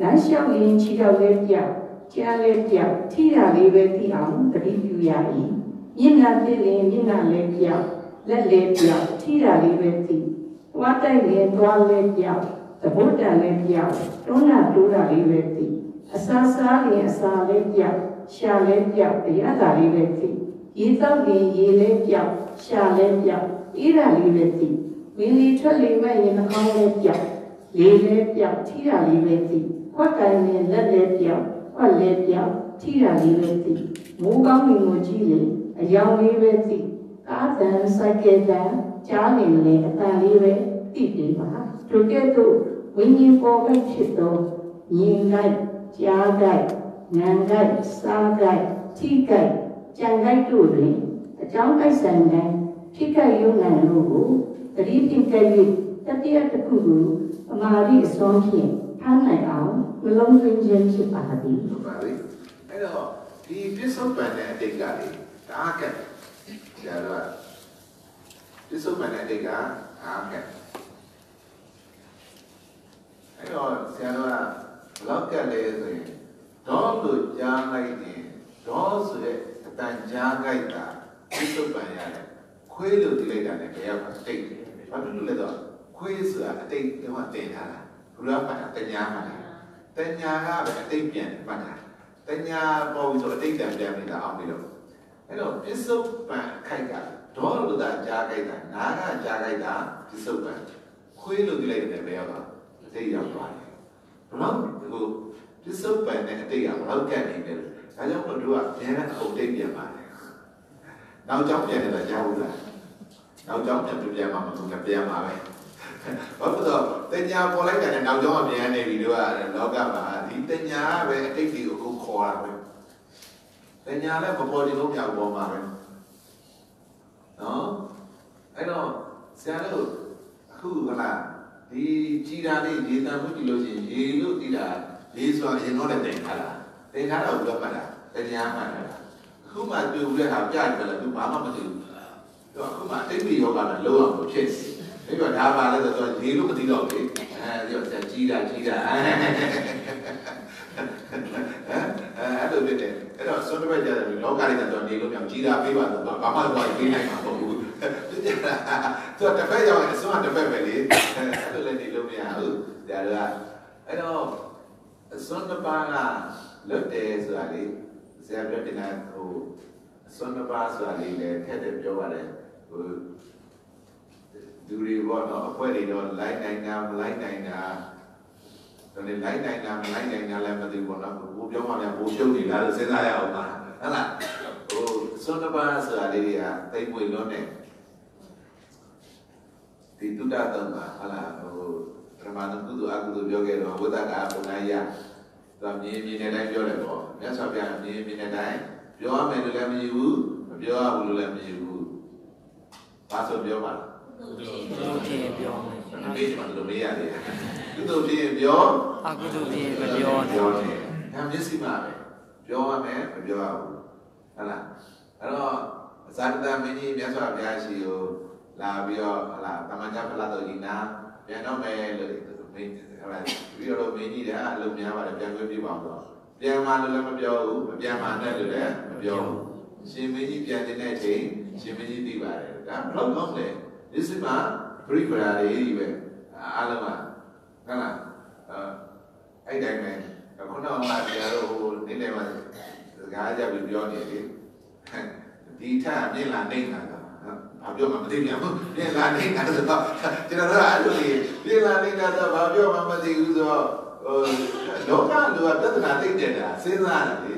လမ်းလျှောက်ရင်ခြေထောက်လေးပြောက်ကြားလေးပြောက်ထိတာလေးပဲသိအောင်သတိပြုရ၏မျက်နှာပြည့်ရင်မျက်နှာလေးပြောက်လက်လေးပြောက်ထိတာလေးပဲသိသွားတိုက်ရင်သွားလေးပြောက်သဘောတန်လေးပြောက်တွန်းတာတိုးတာလေးပဲသိအစာစားရင်အစာလေးပြောက်ရှာလေးပြောက်တရားသာလေးပဲသိ ရေတောက်ရင်ရေလေးပြောက်ရှာလေးပြောက်အေးတာလေးပဲသိဝင်းလေးထွက်လေးမဲ့ရင်နှာခေါင်းလေးပြောက်လေးလေးပြောက်ထိတာလေးပဲသိခွက်ကန်ရင်လက်လေးပြောက်ခွက်လေးပြောက်ထိတာလေးပဲသိမိုးကောင်းရင်ကိုကြည့်ရင်အယောင်လေးပဲသိကားတန်စိုက်ကယ်တန်ကြားနေလေအတန်လေးပဲသိပြီပါတို့ကဲ့သို့ဝိညာဉ်ပေါ်ကဖြစ်သောမြင်လိုက်ကြားလိုက်နာမ်လိုက်စားလိုက်ထိလိုက် ကြံလိုက်တို့တွင်အကြောင်းတိုက်ဆိုင်တဲ့ဖြစ်ကယုံနာတို့ကိုတတိပင်ကဲ့၍တတိယတစ်ခုကိုအမာရိအစွမ်းဖြင့်ဖမ်းနိုင်အောင်နှလုံးသွင်းခြင်းဖြစ်ပါသည်ဟုတ်ပါလေအဲ့တော့ဒီပစ္စုပန်တဲ့အတိတ်ကလေတအားကက်ဆရာတော်ပစ္စုပန်တဲ့အတိတ်ကအားကက်အဲ့တော့ဆရာတော်ကဘလောက်ကက်လဲဆိုရင်ဒေါလို့ကြားလိုက်ရင်ဒေါဆိုတဲ့အ တန်ကြားကြိုက်တာပစ္စုပန်ရတယ်ခွေးလို့ဒီလိုက်တာနဲ့ဘယ်ရောက်အတိတ်ဘာဖြစ်လို့လဲတော့ခွေးဆိုတာအတိတ်တော့တင်ထားတာဘုရားမှတညာမှတညာကပဲအတိတ်ပြန်မှတ်တာတညာပေါ်ပြီးဆိုအတိတ်တန်ပြန်နေတာအောင်ပြီးတော့အဲ့တော့ပစ္စုပန်ခိုက်ကဒေါလို့တာကြားကြိုက်တာနာကကြားကြိုက်တာပစ္စုပန်ခွေးလို့ဒီလိုက်တယ်ဘယ်ရောက်တော့အတိတ်ရောက်သွားတယ်ဘလောက်ဟိုပစ္စုပန်နဲ့အတိတ်ကဘလောက်ကတ်နေတယ် ဒါကြောင့်မတို့ကပြန်တဲ့အုပ်တိတ်ပြန်ပါတယ်နောက်ကြောင်းပြန်နေတာကြားဘူးလားနောက်ကြောင်းပြန်ပြန်မှာမဟုတ်ဘူးပြန်မှာပဲဘာလို့တော့တင်ညာပေါ်လိုက်တယ်နောက်ကြောင်းကပြန်နေပြီတို့ကလောကမှာဒီတင်ညာကပဲအတိတ်တွေကိုအခုခေါ်တာပဲတင်ညာလည်းမပေါ်တင်လို့မရဘူးပေါ်မှာပဲနော်အဲ့တော့ဆရာတို့အခုကလားဒီကြည်တာလေးရေတံမှုကြည့်လို့ရှိရင်ရေလို့ကြည်တာလေးဆိုရင်တော့လည်းတင်ထားတာ တင်ထားတော့ဘယ်လိုမှတ်တာတင်ညာမှတ်တာအခုမှတွေ့ဦးတဲ့ဟာပြတယ်လည်းသူဘာမှမသိဘူးတော့အခုမှအိပ်ပြီးယောဂနဲ့လုံးအောင်ဖြစ်နေတယ်ဒါပါလဲဆိုတော့ရေလို့မသိတော့ဘူးအဲဒီတော့ကြီးတာကြီးတာအဲအဲ့လိုဖြစ်တယ်အဲ့တော့ဆွတ်တစ်ပတ်ကြာတယ်လောကလေးကတော့နေလို့ပြောင်းကြီးတာပေးပါတော့ဘာမှတော့ပေးနိုင်မှာမဟုတ်ဘူးသူကတစ်ဖက်ရောက်ရင်အစွမ်းတစ်ဖက်ပဲလေအဲ့လိုလည်းနေလို့မရဘူးဒါကအဲ့တော့အစွမ်းတစ်ပါးက လွတ်တယ်ဆိုတာလေဆရာပြတင်တာဟိုအစွမ်းတစ်ပါးဆိုတာလေလည်းထက်တယ်ပြောပါတယ်ဟိုသူတွေပေါ့နော်အဖွဲ့တွေတော့လိုက်နိုင်တာမလိုက်နိုင်တာဒါနဲ့လိုက်နိုင်တာမလိုက်နိုင်တာလည်းမသိဘူးပေါ့နော်ဘိုးပြောမှလည်းဘိုးရှုပ်နေလားလို့စဉ်းစားရအောင်ပါဟုတ်လားဟိုစွန်တပါဆိုတာလေးတွေကတိတ်ပွေလုံးနဲ့ဒီတုဒ္ဒတုံးပါဟုတ်လားဟိုပရမဏုကုသိုလ်အကုသိုလ်ပြောခဲ့တော့ဝိသကပုံနာယ သူမြင်မြင်တဲ့တိုင်းပြောတယ်ပေါ့မြတ်စွာဘုရားမြင်မြင်တဲ့တိုင်းပြောရမယ်လို့လည်းမယူဘူးမပြောရဘူးလို့လည်းမယူဘူးဘာဆိုပြောပါလဲတို့ဖြင့်ပြောမယ်ဒီနေ့မှလို့မေးရတယ်ကုသိုလ်ဖြစ်ပြောအကုသိုလ်ဖြင့်မပြောနဲ့ပြောတယ်ဒါမျက်စိမှပဲပြောရမယ်မပြောရဘူးဟုတ်လားအဲ့တော့ဇာတတမင်းကြီးမြတ်စွာဘုရားရှိကိုလာပြီးတော့ဟလာတမန်ကျဖလာတော်ကြီးနာပြန်တော့မယ်လို့မင်း ဟလာပြီးတော့မင်းကြီးကအလုံးများပါတယ်ပြန်ခွင့်ပြပါတော့ပြန်မှလို့လည်းမပြောဘူးမပြန်မှနဲ့လို့လည်းမပြောဘူးရှင်မင်းကြီးပြန်တဲ့အချိန်ရှင်မင်းကြီးသိပါတယ်ဒါဘလောက်ကောင်းလဲဒီစမှာပရိပရာတွေကြီးပဲအားလုံးကဟုတ်လားအဲအဲ့တိုင်းပဲခုနကမှတရားတို့ဟိုနေ့နေ့မှာစကားကြပြီးပြောနေတယ်ဒီထက်မြင်လာနေလာတာ ဘာပြောမှမသိပြန်ဘူးမြင်လာနေလာဆိုတော့ကျွန်တော်တို့အဲ့လိုမြင်လာနေလာတော့ဘာပြောမှမသိဘူးဆိုတော့ဟိုလောကလူကပြဿနာသိတဲ့တာစဉ်းစားတယ်လေ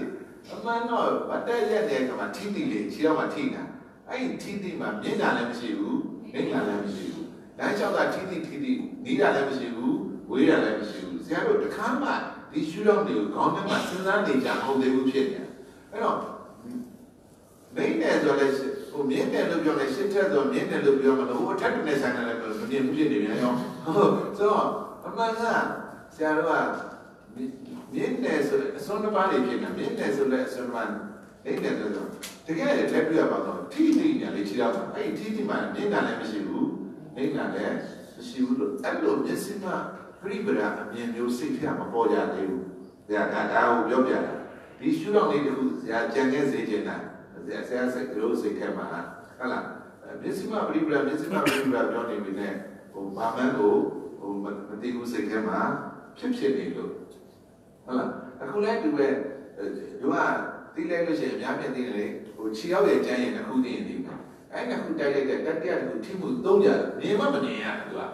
အမှန်တော့ဗတ်တဲ့ရက်တဲ့ကမှထိတိလေးခြေတော့မှထိတာအဲ့ဒီထိတိမှမြင်တာလည်းမရှိဘူးနေလာလည်းမရှိဘူးလမ်းလျှောက်ကထိတိထိတိနီးတာလည်းမရှိဘူးဝေးတာလည်းမရှိဘူးဆရာတို့တခါမှဒီရှုတော့တွေကိုခေါင်းထဲမှာစဉ်းစားနေကြမဟုတ်သေးဘူးဖြစ်နေအဲ့တော့နေနေဆိုလည်းဟို မြင်တယ်လို့ပြောလိုက်ရှင်းထက်ဆိုမြင်တယ်လို့ပြောမှလို့ဟိုအထက်တူနဲ့ဆိုင်တယ်လည်းမမြင်ဘူးဖြစ်နေပြန်ရောဟုတ်ဆိုတော့အမှန်ကဆရာတို့ကမြင်တယ်ဆိုအစွန်းတစ်ပါးတွေဖြစ်နေမြင်တယ်ဆိုလည်းအစွန်းတစ်ပါးနေတယ်ဆိုတော့တကယ်လက်ပြရပါတော့ထိထိညာလေးခြေတော့အဲ့ဒီထိထိမှမြင်တာလည်းမရှိဘူးနေတာလည်းမရှိဘူးလို့အဲ့လိုမျက်စိမှပြိပရာအမြင်မျိုးစိတ်ထဲမပေါ်ကြသေးဘူးဆရာကဒါကိုပြောပြတာဒီရှုတော့လေးတခုဆရာကြံခဲ့စေချင်တာ ဆရာဆရာစိတ်လို့စိတ်ထဲမှာဟုတ်လားမျက်စိမှပြိပရာမျက်စိမှပြိပရာပြောနေပြီနဲ့ဟိုဘာမှန်းကိုဟိုမတိဘူးစိတ်ထဲမှာဖြစ်ဖြစ်နေလို့ဟုတ်လားအခုလည်းတူပဲတို့ကသိလိုက်လို့ရှိရင်အများကြီးသိတယ်လေဟိုခြေရောက်ရဲ့ကျန်းရင်တစ်ခုသိရင်ဒီမှာအဲ့ဒီခုတိုက်လိုက်တဲ့တတိယတစ်ခုထိမှုသုံးကြနေမမနေရသူကဒါ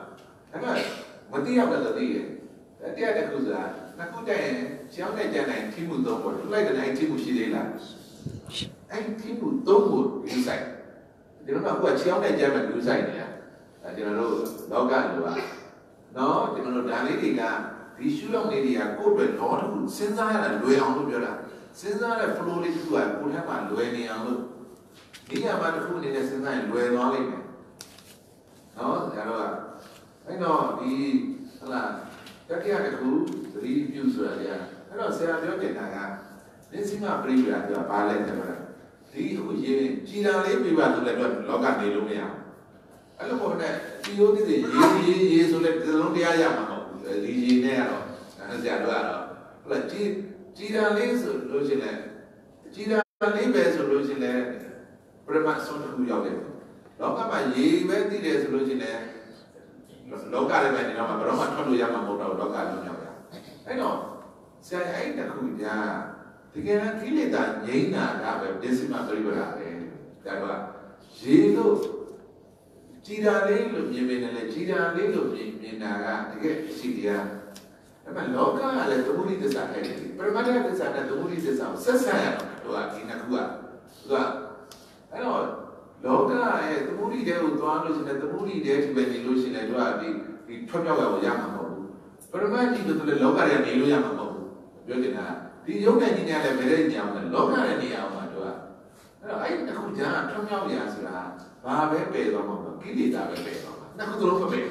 ပေမဲ့မသိရဘူးလို့သိတယ်တတိယတစ်ခုဆိုတာနှစ်ခုတိုက်ရင်ခြေရောက်တဲ့ကျန်းတိုင်းထိမှုသုံးပေါ်ထလိုက်တဲ့တိုင်းထိမှုရှိသေးလား အဲ့ဒီထိမှုသုံးဖို့ယူဆိုင်ဒီတော့အခုကခြေရောက်တဲ့ကျန်းမှာယူဆိုင်နေတာအဲကျွန်တော်တို့လောကလူကနော်ကျွန်တော်တို့ဒါလေးတွေကဒီရှုလောက်လေးတွေကကိုယ့်အတွက်တော့တခုစဉ်းစားရတာလွယ်အောင်လို့ပြောတာစဉ်းစားတဲ့ flow လေးတစ်ခုကကိုယ်ထဲမှာလွယ်နေအောင်လို့ဒီညမှာတစ်ခုအနေနဲ့စဉ်းစားရင်လွယ်သွားလိမ့်မယ်နော်ဒါတော့အဲ့တော့ဒီဟလာတတိယတစ်ခုသတိပြုဆိုတာလေအဲ့တော့ဆရာပြောနေတာကမျက်စိမှပြိပရာကဘာလဲတဲ့ဗျာ ဒီအခုရေးကြည်တာလေးပြပါဆိုလည်းတော့လောကနေလို့မရဘူးအဲ့လိုပေါ့နဲ့ဒီလိုဒီရေးရေးရေးဆိုလည်းဒီလုံးတရားရမှာမဟုတ်ဘူးဒီရေးနဲ့ကတော့ဆရာတို့ကတော့ဟလာကြည်ကြည်တာလေးဆိုလို့ရှိရင်ကြည်တာလေးပဲဆိုလို့ရှိရင်ပရမတ်ဆုံးတစ်ခုရောက်တယ်လောကမှာရေးပဲသိတယ်ဆိုလို့ရှိရင်လောကထဲမှာနေတော့မှဘယ်တော့မှထွက်လို့ရမှာမဟုတ်တော့လောကလုံးရောက်ရအဲ့တော့ဆရာအဲ့တခုညာ တကယ်တော့ကိလေသာငြိမ်းတာကပဲပစ္စည်းမပြိပရာပဲဒါတော့ရေးလို့ကြည်တာလေးလို့မြင်မြင်နဲ့ကြည်တာလေးလို့မြင်မြင်တာကတကယ်ရှိတရားအဲ့မှာလောကကလည်းသမုဒိသစ္စာနဲ့ပရမတ္ထသစ္စာနဲ့သမုဒိသစ္စာကိုဆက်ဆံရတော့ဒီနှစ်ခုကသူကအဲ့တော့လောကရဲ့သမုဒိတဲကိုသွားလို့ရှိရင်သမုဒိတဲဒီပဲနေလို့ရှိရင်တို့ကဒီဒီထွက်ပြောက်ရကိုရမှာမဟုတ်ဘူးပရမတ်ကြီးဆိုလည်းလောကရဲ့နေလို့ရမှာမဟုတ်ဘူးပြောနေတာ ဒီယုံနဲ့ကြီးညာလည်းဘယ်တဲ့ညာမလဲလောကရဲ့နေရာမှာတို့ကအဲ့တော့အဲ့ဒီတစ်ခုကြာထွက်ပြောက်ရဆိုတာဘာပဲပယ်သွားမှာမဟုတ်ကိလေသာပဲပယ်သွားမှာနှစ်ခုသလုံးမပယ်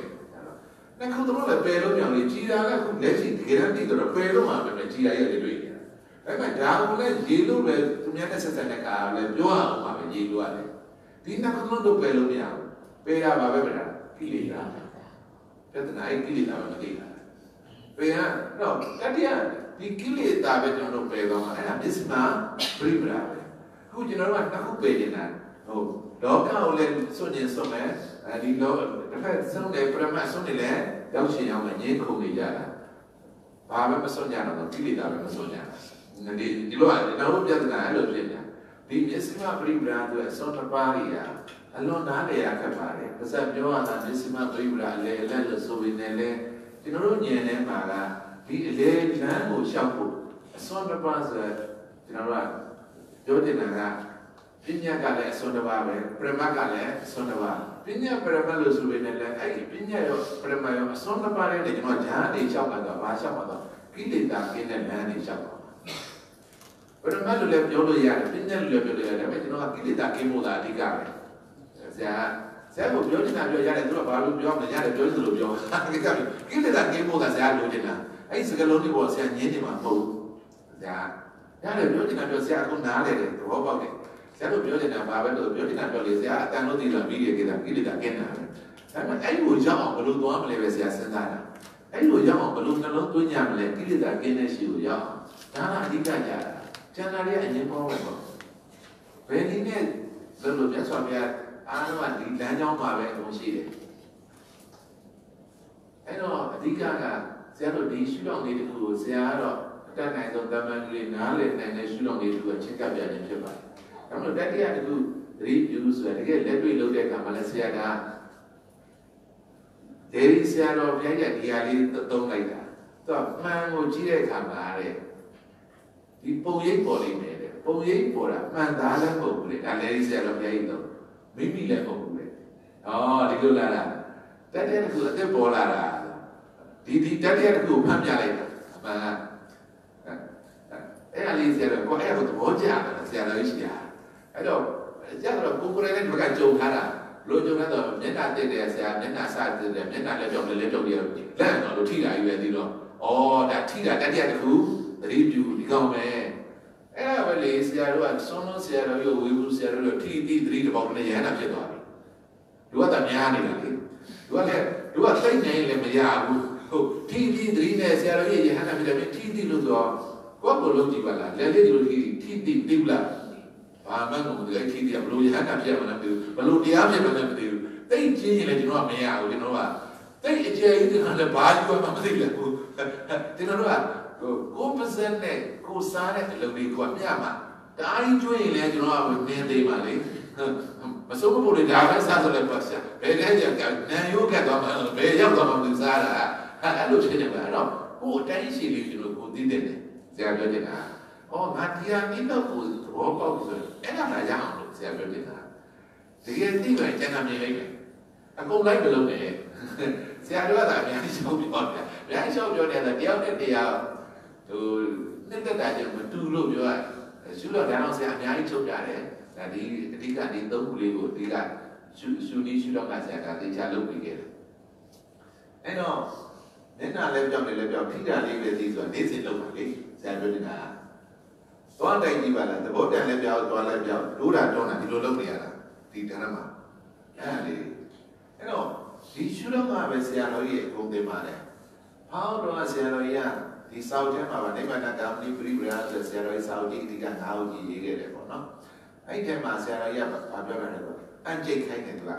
နှစ်ခုသလုံးလည်းပယ်လို့ပြောင်းလေကြီးတာကခုလက်ရှိတကယ်တမ်းသိတော့ပယ်လို့မှပဲကြီးတာရဲ့တွေ့နေတာအဲ့မဲ့ဒါကလည်းရေလို့ပဲသူများနဲ့ဆက်ဆက်တဲ့ကာလည်းပြောရအောင်ပါပဲရေလို့ရတယ်ဒီနှစ်ခုလုံးတော့ပယ်လို့မရဘူးပယ်ရပါပဲဗျာကိလေသာပြဿနာအဲ့ကိလေသာပဲမသိတာပယ်ရတော့တတိယ ဒီကိလေသာပဲကျွန်တော်တို့ပယ်သွားမှာအဲ့ဒါမျက်စိမှာပြိပရာပဲအခုကျွန်တော်တို့ကနှစ်ခုပယ်နေတာဟုတ်လောကကိုလည်းစွန့်ကျင်စွန့်မယ်အဲဒီလောတစ်ဖက်ဆုံးတယ်ပရမတ်ဆုံးတယ်လည်းရောက်ရှင်အောင်ငြင်းခုန်နေကြတာဘာမှမစွန့်ကြတော့ကိလေသာပဲမစွန့်ကြတာဒီဒီလိုကကျွန်တော်တို့ပြဿနာအဲ့လိုဖြစ်နေတာဒီမျက်စိမှာပြိပရာဆိုအစွန်းတစ်ပါးကြီးအလွန်နားလေရခက်ပါတယ်။ဒါစပြောရတာမျက်စိမှာပြိပရာအလေလက်လို့ဆိုရင်လည်းကျွန်တော်တို့ညင်ထဲမှာက ဒီအလေလမ်းကိုရှောက်ဖို့အစွန်းတစ်ပါးဆိုကျွန်တော်တို့ကပြောပြောတင်တာကပညာကလည်းအစွန်းတစ်ပါးပဲပရမတ်ကလည်းအစွန်းတစ်ပါးပညာပရမတ်လို့ဆိုပေမဲ့လည်းအဲ့ဒီပညာရောပရမတ်ရောအစွန်းတစ်ပါးနဲ့ကျွန်တော်ဂျာနေလျှောက်တာကဘာလျှောက်မှာတော့ကိလေသာကင်းတဲ့လမ်းနေလျှောက်ပါပရမတ်လို့လည်းပြောလို့ရတယ်ပညာလို့လည်းပြောလို့ရတယ်ဒါပေမဲ့ကျွန်တော်ကကိလေသာကင်းဖို့သာအဓိကပဲဆရာဆရာကပြောနေတာပြောရတယ်သူကဘာလို့ပြောမလဲရတယ်ပြောသလိုပြောကိစ္စကိလေသာကင်းဖို့သာဆရာလိုချင်တာ အဲ့ဒီစကလုံးတွေပေါ်ဆရာညင်းနေမှာမဟုတ်ဘူးဆရာရတယ်ပြောနေတာပြောဆရာကနားလေတယ်သဘောပေါက်တယ်ဆရာတို့ပြောနေတာဘာပဲလို့ပြောနေတာပြောလေဆရာအတန်လို့သိလာပြီးရကိစ္စကိလေသာကင်းတာပဲဒါပေမဲ့အဲ့လိုရောက်အောင်ဘယ်လိုသွားမလဲပဲဆရာစဉ်းစားတာအဲ့လိုရောက်အောင်ဘယ်လိုနှလုံးသွင်းကြမလဲကိလေသာကင်းတဲ့ရှိကိုရောက်အောင်ဒါကအဓိကကြတာကျန်တာတွေကအရင်ပေါ်ပဲပေါ့ဘယ်နည်းနဲ့လို့လို့မြတ်စွာဘုရားအားလုံးကဒီလမ်းကြောင်းမှာပဲအကုန်ရှိတယ်အဲ့တော့အဓိကကဆ ရာတို့ဒီရှုတော်လေးတစ်ခုကိုဆရာကတော့အတတ်နိုင်ဆုံးတမန်ကြီးနားလည်နိုင်တဲ့ရှုတော်လေးတစ်ခုကိုချက်ကပ်ပြခြင်းဖြစ်ပါတယ်။ဒါမှမဟုတ်တတိယတစ်ခုသတိပြုဆိုရတကယ်လက်တွေ့လုပ်တဲ့အခါမှာလည်းဆရာကဒေရီဆရာတော်ဘုရားကြီးဒီဟာလေးသုံးလိုက်တာ။သူကမှန်ကိုကြည့်တဲ့အခါမှာတဲ့ဒီပုံရိပ်ပေါ်လိမ့်မယ်တဲ့ပုံရိပ်ပေါ်တာမှန်သားလည်းမဟုတ်ဘူးလေဒါလည်းဆရာတော်ဘုရားကြီးတော့မိမိလည်းမဟုတ်ဘူးလေ။အော်ဒီလိုလားလားတတိယတစ်ခုအသက်ပေါ်လာတာ ဒီဒီတတိယတစ်ခုကိုဖမ်းပြလိုက်တာအမှန်ကအဲ့ဒါလေးဆရာတော်ကိုအဲ့ဒါကိုသဘောကျတယ်ဆရာတော်ကြီးရှိတာအဲ့တော့ကျတော့ကိုကိုယ်နဲ့ဒီကကြုံထားတာလို့ကြုံတော့မျက်နှာတက်တယ်ဆရာမျက်နှာစတက်တယ်မျက်နှာလည်းပြောင်းလည်းလည်းပြောင်းရလက်တော့လို့ထိတာယူရသေးတော့ဩဒါထိတာတတိယတစ်ခုသတိပြုဒီကောင်ပဲအဲ့ဒါပဲလေဆရာတော်ကဆွန်းလုံးဆရာတော်ရောဝေဘူးဆရာတော်ရောထိတိသတိတစ်ပေါက်နဲ့ရဟန္တာဖြစ်သွားပြီလူကတများနေတာလေလူကလည်းလူကသိနေလည်းမရဘူး ဟုတ်ထိတိသတိနဲ့ဆရာတော်ရဲ့ရဟန္တာဖြစ်တယ်ထိတိလို့ဆိုတော့ကိုယ့်ကိုယ်လုံးကြည့်ပါလားလက်လေးဒီလိုထိထိတိတိလားဘာမှမဟုတ်ဘူးအဲ့ထိတိကဘလို့ရဟန္တာဖြစ်မှလည်းမသိဘူးဘလို့တရားဖြစ်မှလည်းမသိဘူးသိချင်းရင်လည်းကျွန်တော်ကမရဘူးကျွန်တော်ကသိအကျယ်ကြီးကလည်းဘာကြီးမှမသိဘူးကျွန်တော်တို့ကကိုယ်ပါစက်နဲ့ကိုယ်စားတဲ့အလုပ်လေးကိုမျှမှာတအားကြီးကျွေးရင်လည်းကျွန်တော်ကနင်းသေးပါလေမစိုးဘူးလေဒါပဲစားဆိုလည်းပါရှာဘယ်တဲ့ကြောင်နန်ရိုးကတ်သွားမှာဘယ်ရောက်သွားမှမသိစားတာ အဲ့လိုဖြစ်နေမှာအဲ့တော့ကိုယ်အတိုင်းရှိလေးကျွန်တော်ကိုသိတဲ့ဆရာပြောနေတာအော်ငါတရားနည်းတော့ကိုသဘောပေါက်ဆိုအဲ့ဒါမှရအောင်လို့ဆရာပြောနေတာတကယ်သိမှကျန်တာမြင်လိုက်တယ်အကုန်လိုက်မလုပ်နဲ့ဆရာတို့ကသာအများကြီးရှောက်ပြောတယ်အများကြီးရှောက်ပြောတယ်တယောက်နဲ့တရားဟိုနှစ်သက်တာကျမတူလို့ပြောရရှုတော့ဒါတော့ဆရာအများကြီးချုပ်ကြတယ်ဒါဒီအဓိကဒီသုံးခုလေးကိုအဓိကရှုရှုနည်းရှုတော့ကဆရာကသိချလုပ်ပြီးခဲ့တယ်အဲ့တော့ မျက်နှာလည်းပြောင်းတယ်လည်းပြောင်းထိတာလေးပဲသိဆိုတော့နေ့စဉ်လုပ်ပါလေဆရာပြောနေတာသွားတိုင်းကြည့်ပါလားသဘောတန်လည်းပြောင်းသွားလည်းပြောင်းဒိုးတာတောင်းတာဒီလိုလုပ်နေရတာဒီတန်းမှာအဲ့ဒါလေးအဲ့တော့ဒီရှုတော့ကပဲဆရာတော်ကြီးအကုန်သိပါတယ်ဟောတော့ဆရာတော်ကြီးကဒီစောက်ထဲမှာဗာနိဗ္ဗာန်ကာမဏိပရိပရာဆိုဆရာတော်ကြီးစောက်ကြီးအဓိကငါးဦးကြီးရေးခဲ့တယ်ပေါ့နော်အဲ့ဒီထဲမှာဆရာတော်ကြီးကဘာပြောတာလဲဆိုအန်ကျိတ်ခိုင်းတယ်သူက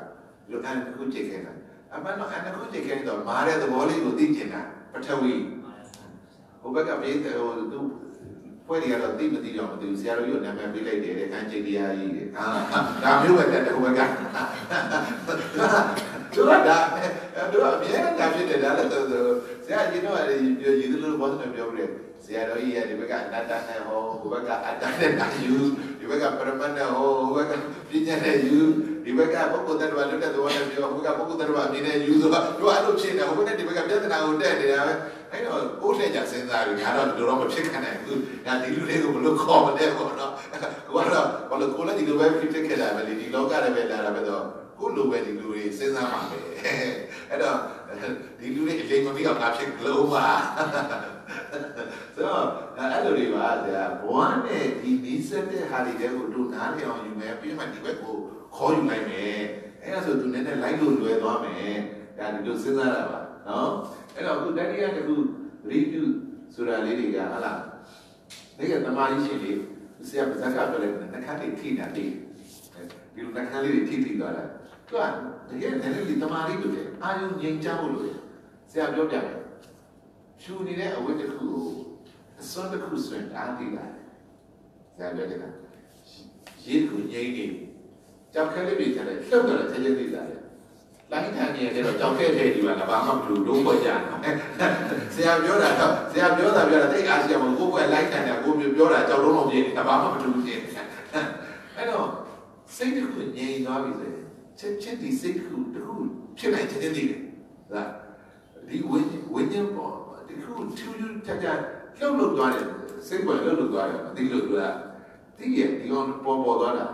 လူအန်ခုကျိတ်ခိုင်းတာ အမှန်တော့အန်ခုကျိတ်ခိုင်းတော့မာတဲ့သဘောလေးကိုသိကျင်တာပထဝီဟိုဘက်ကမေးတယ်ဟိုသူဖွဲ့တွေကတော့သိမသိတော့မသိဘူးဆရာတော်ကြီးကနာမည်ပေးလိုက်တယ်တဲ့အန်ကျိတ်တရားကြီးတဲ့ဟာဒါမျိုးပဲတဲ့ဟိုဘက်ကသူကဒါသူကအမြဲတမ်းဖြစ်တယ်ဒါလည်းဆရာကြီးတော့ရည်သလိုဘောနဲ့ပြောပြတယ်ဆရာတော်ကြီးရဲ့ဒီဘက်ကအနတ္တနဲ့ဟောဟိုဘက်ကအတ္တနဲ့နာယူဒီဘက်ကပရမတ်နဲ့ဟောဟိုဘက်ကပညာနဲ့ယူ ဒီဘက်ကပုဂ္ဂိုလ်တ attva လွတ်တဲ့သဘောနဲ့ပြောဟိုဘက်ကပုဂ္ဂိုလ်တ attva အမြင်နဲ့ယူဆိုတာတို့အဲ့လိုဖြစ်နေဟိုဘက်နဲ့ဒီဘက်ကပြဿနာကိုတက်နေတာပဲအဲ့တော့ကိုယ်ထက်ကြစဉ်းစားပြီးငါတော့ဒီလိုတော့မဖြစ်ခနိုင်ဘူးဒါဒီလူတွေကိုဘလို့ခေါ်မလဲပေါ့နော်ကိုကတော့ဘာလို့ကိုလည်းဒီလိုပဲဖြစ်ဖြစ်ခဲ့တာပဲဒီလောကလည်းပဲလာတာပဲတော့ကိုလိုပဲဒီလူတွေစဉ်းစားမှာပဲအဲ့တော့ဒီလူတွေအလိမ်မပြီးအောင်ငါဖြစ်လို့ပါဆိုတော့အဲ့လိုတွေပါဆရာဘဝနဲ့ဒီနီးစက်တဲ့ဟာတွေကိုတို့နားလည်အောင်ယူမယ်ပြီးမှဒီဘက်ကို ခေါ်ယူလိုက်မယ်အဲ့ဒါဆိုသူနည်းနည်းလိုက်လို့လွယ်သွားမယ်ဒါဒီလိုစဉ်းစားတာပါနော်အဲ့တော့အခုတတိယတစ်ခု review ဆိုတာလေးတွေကဟာလားဒီကသမားကြီးရှင်လေးဆရာပါဇက်ကပြောလိုက်တယ်နှခမ်းလေးထိတာလေးဒီလိုနှခမ်းလေးတွေထိထိသွားတာသူကတကယ်လည်းဒီသမားလေးတို့လေအာယုံငြိမ်ချဖို့လို့ဆရာပြောပြတယ်ရှူနေတဲ့အဝတ်တစ်ခုကိုအစွမ်းတစ်ခုဆိုရင်ဒါသိလာတယ်ဆရာပြောတယ်ကရေခုငြိမ်နေ ကြောက်ခဲလေးတွေကျတယ်လှုပ်တော့ချက်ချက်သိလာတယ်လိုက်ထန်နေတယ်တော့ကြောက်ခဲထဲဒီမှာဘာမှမလုပ်လုံးပေါ်ကြတယ်ဆရာပြောတာတော့ဆရာပြောတာပြောတာတိတ်အားရှိအောင်ကိုယ့်ဘက်လိုက်ထန်တယ်ကိုမျိုးပြောတာကြောက်လုံးလုံးပြင်းတယ်ဘာမှမလုပ်ဘူးပြင်းအဲ့တော့စိတ်တစ်ခုငြိမ်သွားပြီဆိုရင်ချက်ချက်ဒီစိတ်တစ်ခုတစ်ခုဖြစ်နိုင်ချက်ချင်းသိတယ်ဒါဒီဝိညာဉ်ဝိညာဉ်ပေါ်ဒီခုထူးထူးထပ်ထပ်လှုပ်လှုပ်သွားတယ်စိတ်ပေါ်လှုပ်လှုပ်သွားတယ်မသိလို့သူကသိရဒီကောင်ပေါ်ပေါ်သွားတာ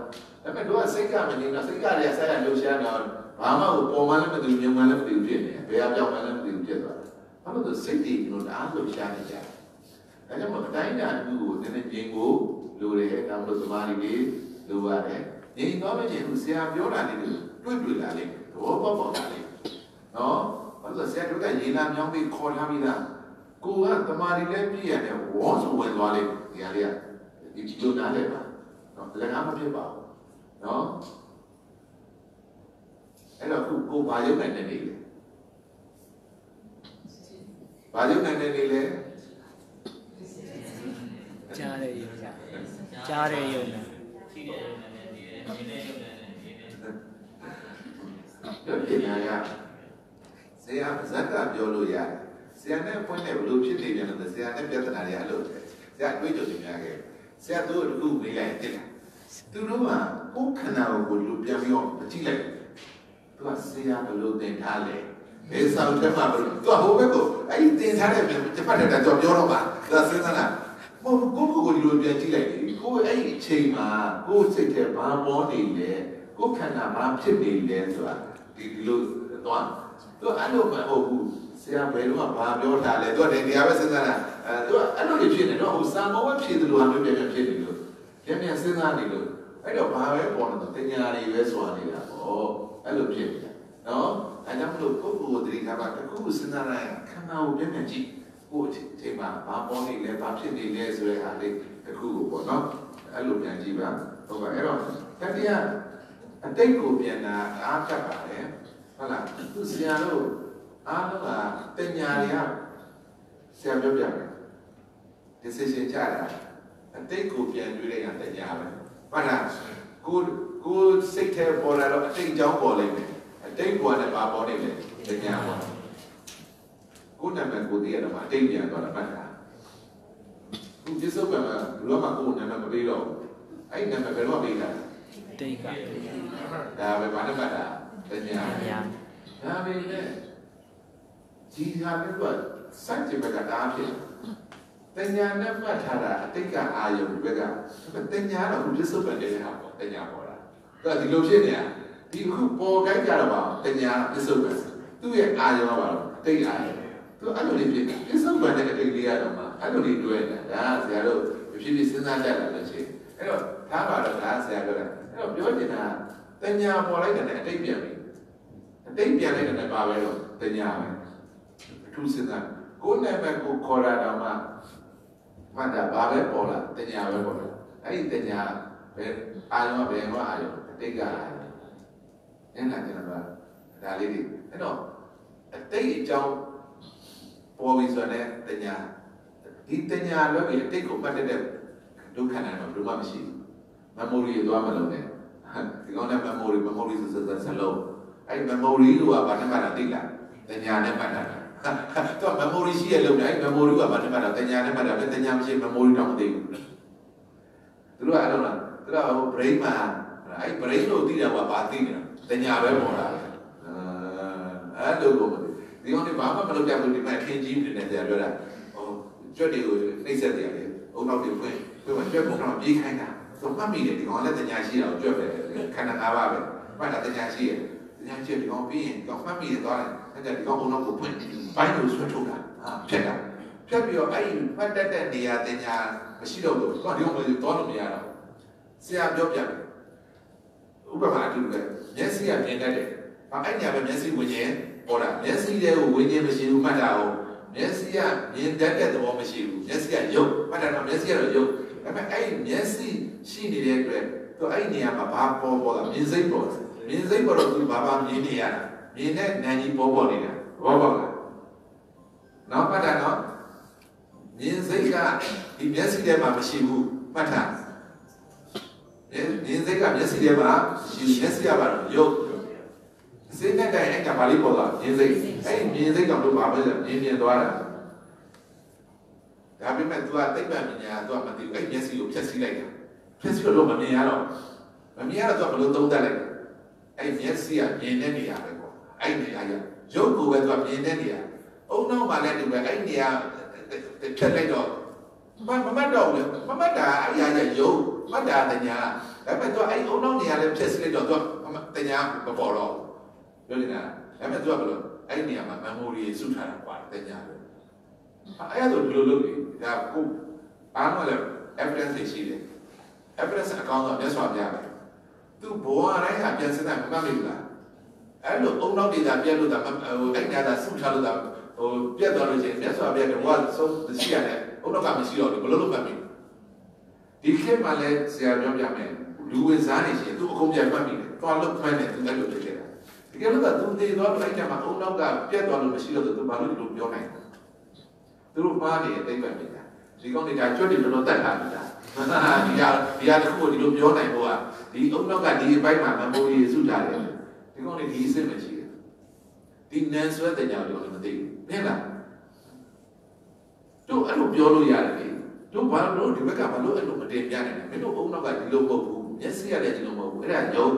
ဒါပေမဲ့တို့ကစိတ်ကမနေတော့စိတ်ကလည်းဆက်ရလှုပ်ရှားတော့ဘာမှကိုပေါ်မှလည်းမသိဘူးမြင်မှလည်းမသိဘူးဖြစ်နေတယ်ဘယ်အပြောင်းမှလည်းမသိဘူးဖြစ်သွားတယ်ဘာလို့လဲစိတ်တည်လို့တအားလှုပ်ရှားနေကြတယ်ဒါကြောင့်မို့အတိုင်းအတာတစ်ခုကိုနည်းနည်းပြင်ကိုလိုတယ်ဒါမှမဟုတ်သမာဓိလေးလိုပါတယ်ငြိမ်သွားလို့ချင်းဆရာပြောတာလေးတွေတွေ့တွေ့လာလိမ့်မယ်သဘောပေါက်ပေါက်လာလိမ့်မယ်နော်ဘာလို့ဆရာတို့ကရေလာမြောင်းပြီးခေါ်ထားပြီးသားကိုကသမာဓိလည်းပြည့်ရတယ်ဝေါဆိုဝင်သွားလိမ့်မယ်ဒီဟာလေးကဒီလိုနားလည်ပါနော်လည်းငါမဖြစ်ပါဘူး နော်အဲ့တော့ခုကိုဘာရုပ်နိုင်နေနေလဲဘာရုပ်နိုင်နေနေလဲကြားတဲ့ယုံကြားတဲ့ယုံနဲ့ပြောပြညာရဆရာဇက်ကပြောလို့ရတယ်ဆရာနဲ့ဖွင့်တဲ့ဘလို့ဖြစ်နေပြန်လို့ဆရာနဲ့ပြဿနာတွေအလုပ်တယ်ဆရာတွေးကြည့်နေကြတယ်ဆရာတို့တခုမေးလိုက်တယ် သူတို့ကကိုယ်ခန္ဓာကိုလူပြန်ပြီးတော့ကြည့်လိုက်သူကဆရာဘလို့သင်ထားလဲဘယ်ဆောင်တက်မှာဘလို့သူကဟိုဘက်ကိုအဲ့ဒီသင်ထားတဲ့ပြန်တစ်ဖက်တည်းတော့ပြောတော့ပါဒါစဉ်းစားလားမဟုတ်ကိုကိုကိုဒီလိုပြန်ကြည့်လိုက်ဒီကိုအဲ့ဒီအချိန်မှာကိုစိတ်ထဲဘာပေါ်နေလဲကိုခန္ဓာဘာဖြစ်နေလဲဆိုတာဒီဒီလိုတော့သူအဲ့လိုမဟုတ်ဘူးဆရာဘယ်တော့မှဘာပြောထားလဲသူကတရားပဲစဉ်းစားတာအဲသူကအဲ့လိုတွေဖြစ်နေတော့ဟိုစာမောပဲဖြစ်တယ်လို့ဟာမျိုးပြန်ပြန်ဖြစ်နေလို့ ပြန်ပြန်စဉ်းစားနေလို့အဲ့တော့ဘာပဲပေါ်နေတော့တင်ညာတွေပဲစွာနေတာပေါ့အဲ့လိုဖြစ်နေတာနော်အဲ့ကြောင့်မလို့ကိုယ့်ကိုယ်ကိုတတိထားပါတခုခုစဉ်းစားလိုက်ခန္ဓာကိုပြန်ပြန်ကြည့်ကိုယ့်အချိန်မှာဘာပေါ်နေလဲဘာဖြစ်နေလဲဆိုတဲ့ဟာလေးတခုကိုပေါ့နော်အဲ့လိုပြန်ကြည့်ပါဟုတ်ပါအဲ့တော့တတိယအတိတ်ကိုပြန်တာအားဖြတ်ပါတယ်ဟုတ်လားသူဆရာတို့အားလုံးကတင်ညာတွေကဆရာပြောပြတယ် decision ချတာ အတိတ်ကိုပြန်တွေးလိုက်တာတင်ညာပဲဟုတ်လားကိုကိုစိတ်ထဲပေါ်လာတော့အတိတ်ကြောင်းပေါ်လိုက်မယ်အတိတ်ပေါ်နဲ့ပါပေါ်နေတယ်တင်ညာပေါ်ကိုနာမည်ကိုသိရတော့မှအတိတ်ပြန်သွားတာမှတ်တာခုပြစ္ဆုတ်ကမှာဘယ်တော့မှကိုနာမည်မပေးတော့ဘူးအဲ့နာမည်ဘယ်တော့မှပေးတာတိတ်ကဒါပဲဘာနဲ့မှတ်တာတင်ညာညာဒါပဲလေဒီဟာကတော့စိုက်ကြည့်ဘက်ကတားဖြစ်တယ် တင်ညာနဲ့မှတ်ထားတာအတိတ်ကအာယုံဘက်ကတင်ညာတော့ခုပြစ္ဆုတ်ပဲတဲ့ဟာပေါ့တင်ညာပေါ်တာဒါဒီလိုဖြစ်နေတာဒီခုပေါ်ခိုင်းကြတော့ပါတင်ညာပြစ္ဆုတ်ပဲသူ့ရဲ့အာယုံကပါတော့အတိတ်အာယုံသူအဲ့လိုလေးဖြစ်တယ်ပြစ္ဆုတ်ပဲတဲ့အတိတ်လေးရတော့မှအဲ့လိုလေးတွဲနေတာဒါဆရာတို့ဖြစ်ဖြစ်စဉ်းစားကြတာလို့ရှိရင်အဲ့တော့ဒါပါတော့ဒါဆရာပြောတာအဲ့တော့ပြောနေတာတင်ညာပေါ်လိုက်တဲ့အတိတ်ပြန်ပြီအတိတ်ပြန်လိုက်တဲ့ပါပဲတော့တင်ညာပဲအထူးစဉ်းစားကိုယ်နဲ့ပဲကိုခေါ်ရတော့မှ မှတ်တာဘာပဲပေါ်လာတင်ညာပဲပေါ်လာအဲ့ဒီတင်ညာပဲအာယုံပဲမအာယုံအတိတ်ကအာယုံအဲ့ဒါကျွန်တော်ကဒါလေးတွေအဲ့တော့အတိတ်အကြောင်းပေါ်ပြီးဆိုတဲ့တင်ညာဒီတင်ညာလည်းပဲအတိတ်ကိုမှတ်တဲ့ဒုက္ခနာမှာဘယ်မှမရှိဘူး memory ကိုသွားမလုပ်နဲ့ဒီကောင်နဲ့ memory memory ဆိုစစလုံးအဲ့ memory လို့ကဘာနဲ့မှတ်တာသိလားတင်ညာနဲ့မှတ်တာ တော့ memory ရှိရလို့အဲ့ memory ကဘာနဲ့မှတ်တာတင်ညာနဲ့မှတ်တာပဲတင်ညာမရှိ memory တော့မသိဘူးသူတို့ကအဲ့လိုလားသူတို့ကဟို brain မှာအဲ့ brain လို့သိတယ်ကဘာသိနေတာတင်ညာပဲပေါ်လာတယ်အဲ့လိုကိုဒီကောင်တွေဘာမှမလုပ်ကြဘူးဒီမှာခင်းကြီးနေတယ်ကြာပြောတာဟိုကြွက်တွေကိုနှိမ့်ဆက်တယ်လေအုံနောက်တွေဖွင့်ဖွင့်မှကြွက်ကတော့ပြေးခိုင်းတာတော့မှတ်မိတယ်ဒီကောင်လည်းတင်ညာရှိတာကိုကြွက်ပဲခန္ဓာ၅ပါးပဲမှတ်တာတင်ညာရှိတယ်တင်ညာရှိဒီကောင်ပြီးရင်ဒီကောင်မှတ်မိတယ်သွားတယ် အဲ့ဒါဒီကောင်အုံနောက်ကိုဖွင့်ဘိုင်းကိုဆွဲထုတ်တာဟာဖြတ်တာဖြတ်ပြီးတော့အဲ့ဒီမှတ်တတ်တဲ့နေရာတင်ညာမရှိတော့ဘူးတော့ဒီကောင်လည်းသွားလို့မရတော့ဆရာပြောပြတယ်ဥပမာအတူတူပဲမျက်စိကမြင်တတ်တယ်။ဘာအဲ့ညာပဲမျက်စိဝิญဉ်ပေါ်တာမျက်စိတဲ့ကိုဝิญဉ်မရှိဘူးမှတ်တာအောင်မျက်စိကမြင်တတ်တဲ့သဘောမရှိဘူးမျက်စိကယုတ်မှတ်တာတော့မျက်စိကတော့ယုတ်ဒါပေမဲ့အဲ့မျက်စိရှိနေတဲ့အတွက်သူအဲ့နေရာမှာဘာပေါ်ပေါ်တာမြင်စိတ်ပေါ်မြင်စိတ်ပေါ်တော့သူဘာဘာမြင်နေရတာ မြင်တဲ့နာကြီးပေါ်ပေါ်နေတာဘောပေါက်လားနောက်မှတ်တာနော်မြင်စိတ်ကဒီမျက်စိထဲမှာမရှိဘူးမှတ်တာမြင်စိတ်ကမျက်စိထဲမှာရှိမျက်စိကပါတော့ယုတ်စိတ်နဲ့တိုင်အဲ့ကဘာလေးပေါ်လာမြင်စိတ်အဲ့မြင်စိတ်ကောင်တို့ဘာပဲလဲမြင်မြင်သွားတာဒါပေမဲ့ तू ကသိပ္ပံပညာ तू ကမသိဘူးအဲ့မျက်စိကိုဖြတ်စည်းလိုက်တာဖြတ်စည်းလို့မမြင်ရတော့မမြင်ရတော့ဘယ်လိုသုံးသပ်လိုက်လဲအဲ့မျက်စိကမြင်တဲ့နေရာပဲ ပေါ့အဲ့နေရာရရုပ်ကိုပဲသူကမြင်တဲ့နေရာအုံနောက်မှာလည်းဒီပဲအဲ့နေရာဖြတ်လိုက်တော့မမမတ်တော့ဘူးမမတ်တာအရာရရုပ်မတ်တာတညာဒါပေမဲ့သူအဲ့အုံနောက်နေရာလည်းဖြတ်စစ်လိုက်တော့သူကတညာမပေါ်တော့ပြောနေတာဒါပေမဲ့သူကဘယ်လိုအဲ့နေရာမှာ memory စုထားတာကွာတညာပဲအဲ့ဒါဆိုဒီလိုလုပ်နေဒါကိုအားမလဲ evidence တွေရှိတယ် evidence အကောင်းဆုံးမြတ်စွာဘုရားပဲသူဘဝတိုင်းဟာပြန်စတဲ့မမှတ်မိဘူးလား အဲ့လိုအုံနောက်ဒေတာပြက်လို့တာဟိုအဲ့ညာတာဆုထားလို့တာဟိုပြက်သွားလို့ချင်းမြတ်စွာဘုရားကဘဝဆုံးရှိရတယ်အုံနောက်ကမရှိတော့ဘူးဘယ်လိုလုပ်မှတ်မိဒီခေတ်မှာလဲဆရာပြောပြမယ်လူဝင်စားနေရှင်သူအကုန်ပြန်မှတ်မိတယ်တွားလို့မှန်းတယ်သူအဲ့လိုဖြစ်ခဲ့တာဒီကနေ့ကသူသေးသွားလို့အဲ့ညာမှာအုံနောက်ကပြက်သွားလို့မရှိတော့သူဘာလို့ဒီလိုပြောနိုင်လဲသူတို့မှားနေတိတ်ပတ်နေတာဒီကောင်းနေတာကြွတ်တယ်တော်တော်တက်လာပြီလားဒီဟာဒီဟာတခုကိုဒီလိုပြောနိုင်ဖို့ကဒီအုံနောက်ကဒီအပိုင်းမှာ memory စုထားတယ် ဒီကောင်းနေဒီအစ်စ်မရှိတယ်ဒီနန်ဆွဲတဲ့ကြောင်တော့မသိဘူးနင်လားတို့အဲ့လိုပြောလို့ရတယ်လေတို့ဘာလို့ဒီဘက်ကဘာလို့အဲ့လိုမတင်ပြနိုင်လဲမင်းတို့အုံနောက်ကဒီလိုမဟုတ်ဘူးမျက်စိရတဲ့ဒီလိုမဟုတ်ဘူးအဲ့ဒါယုံ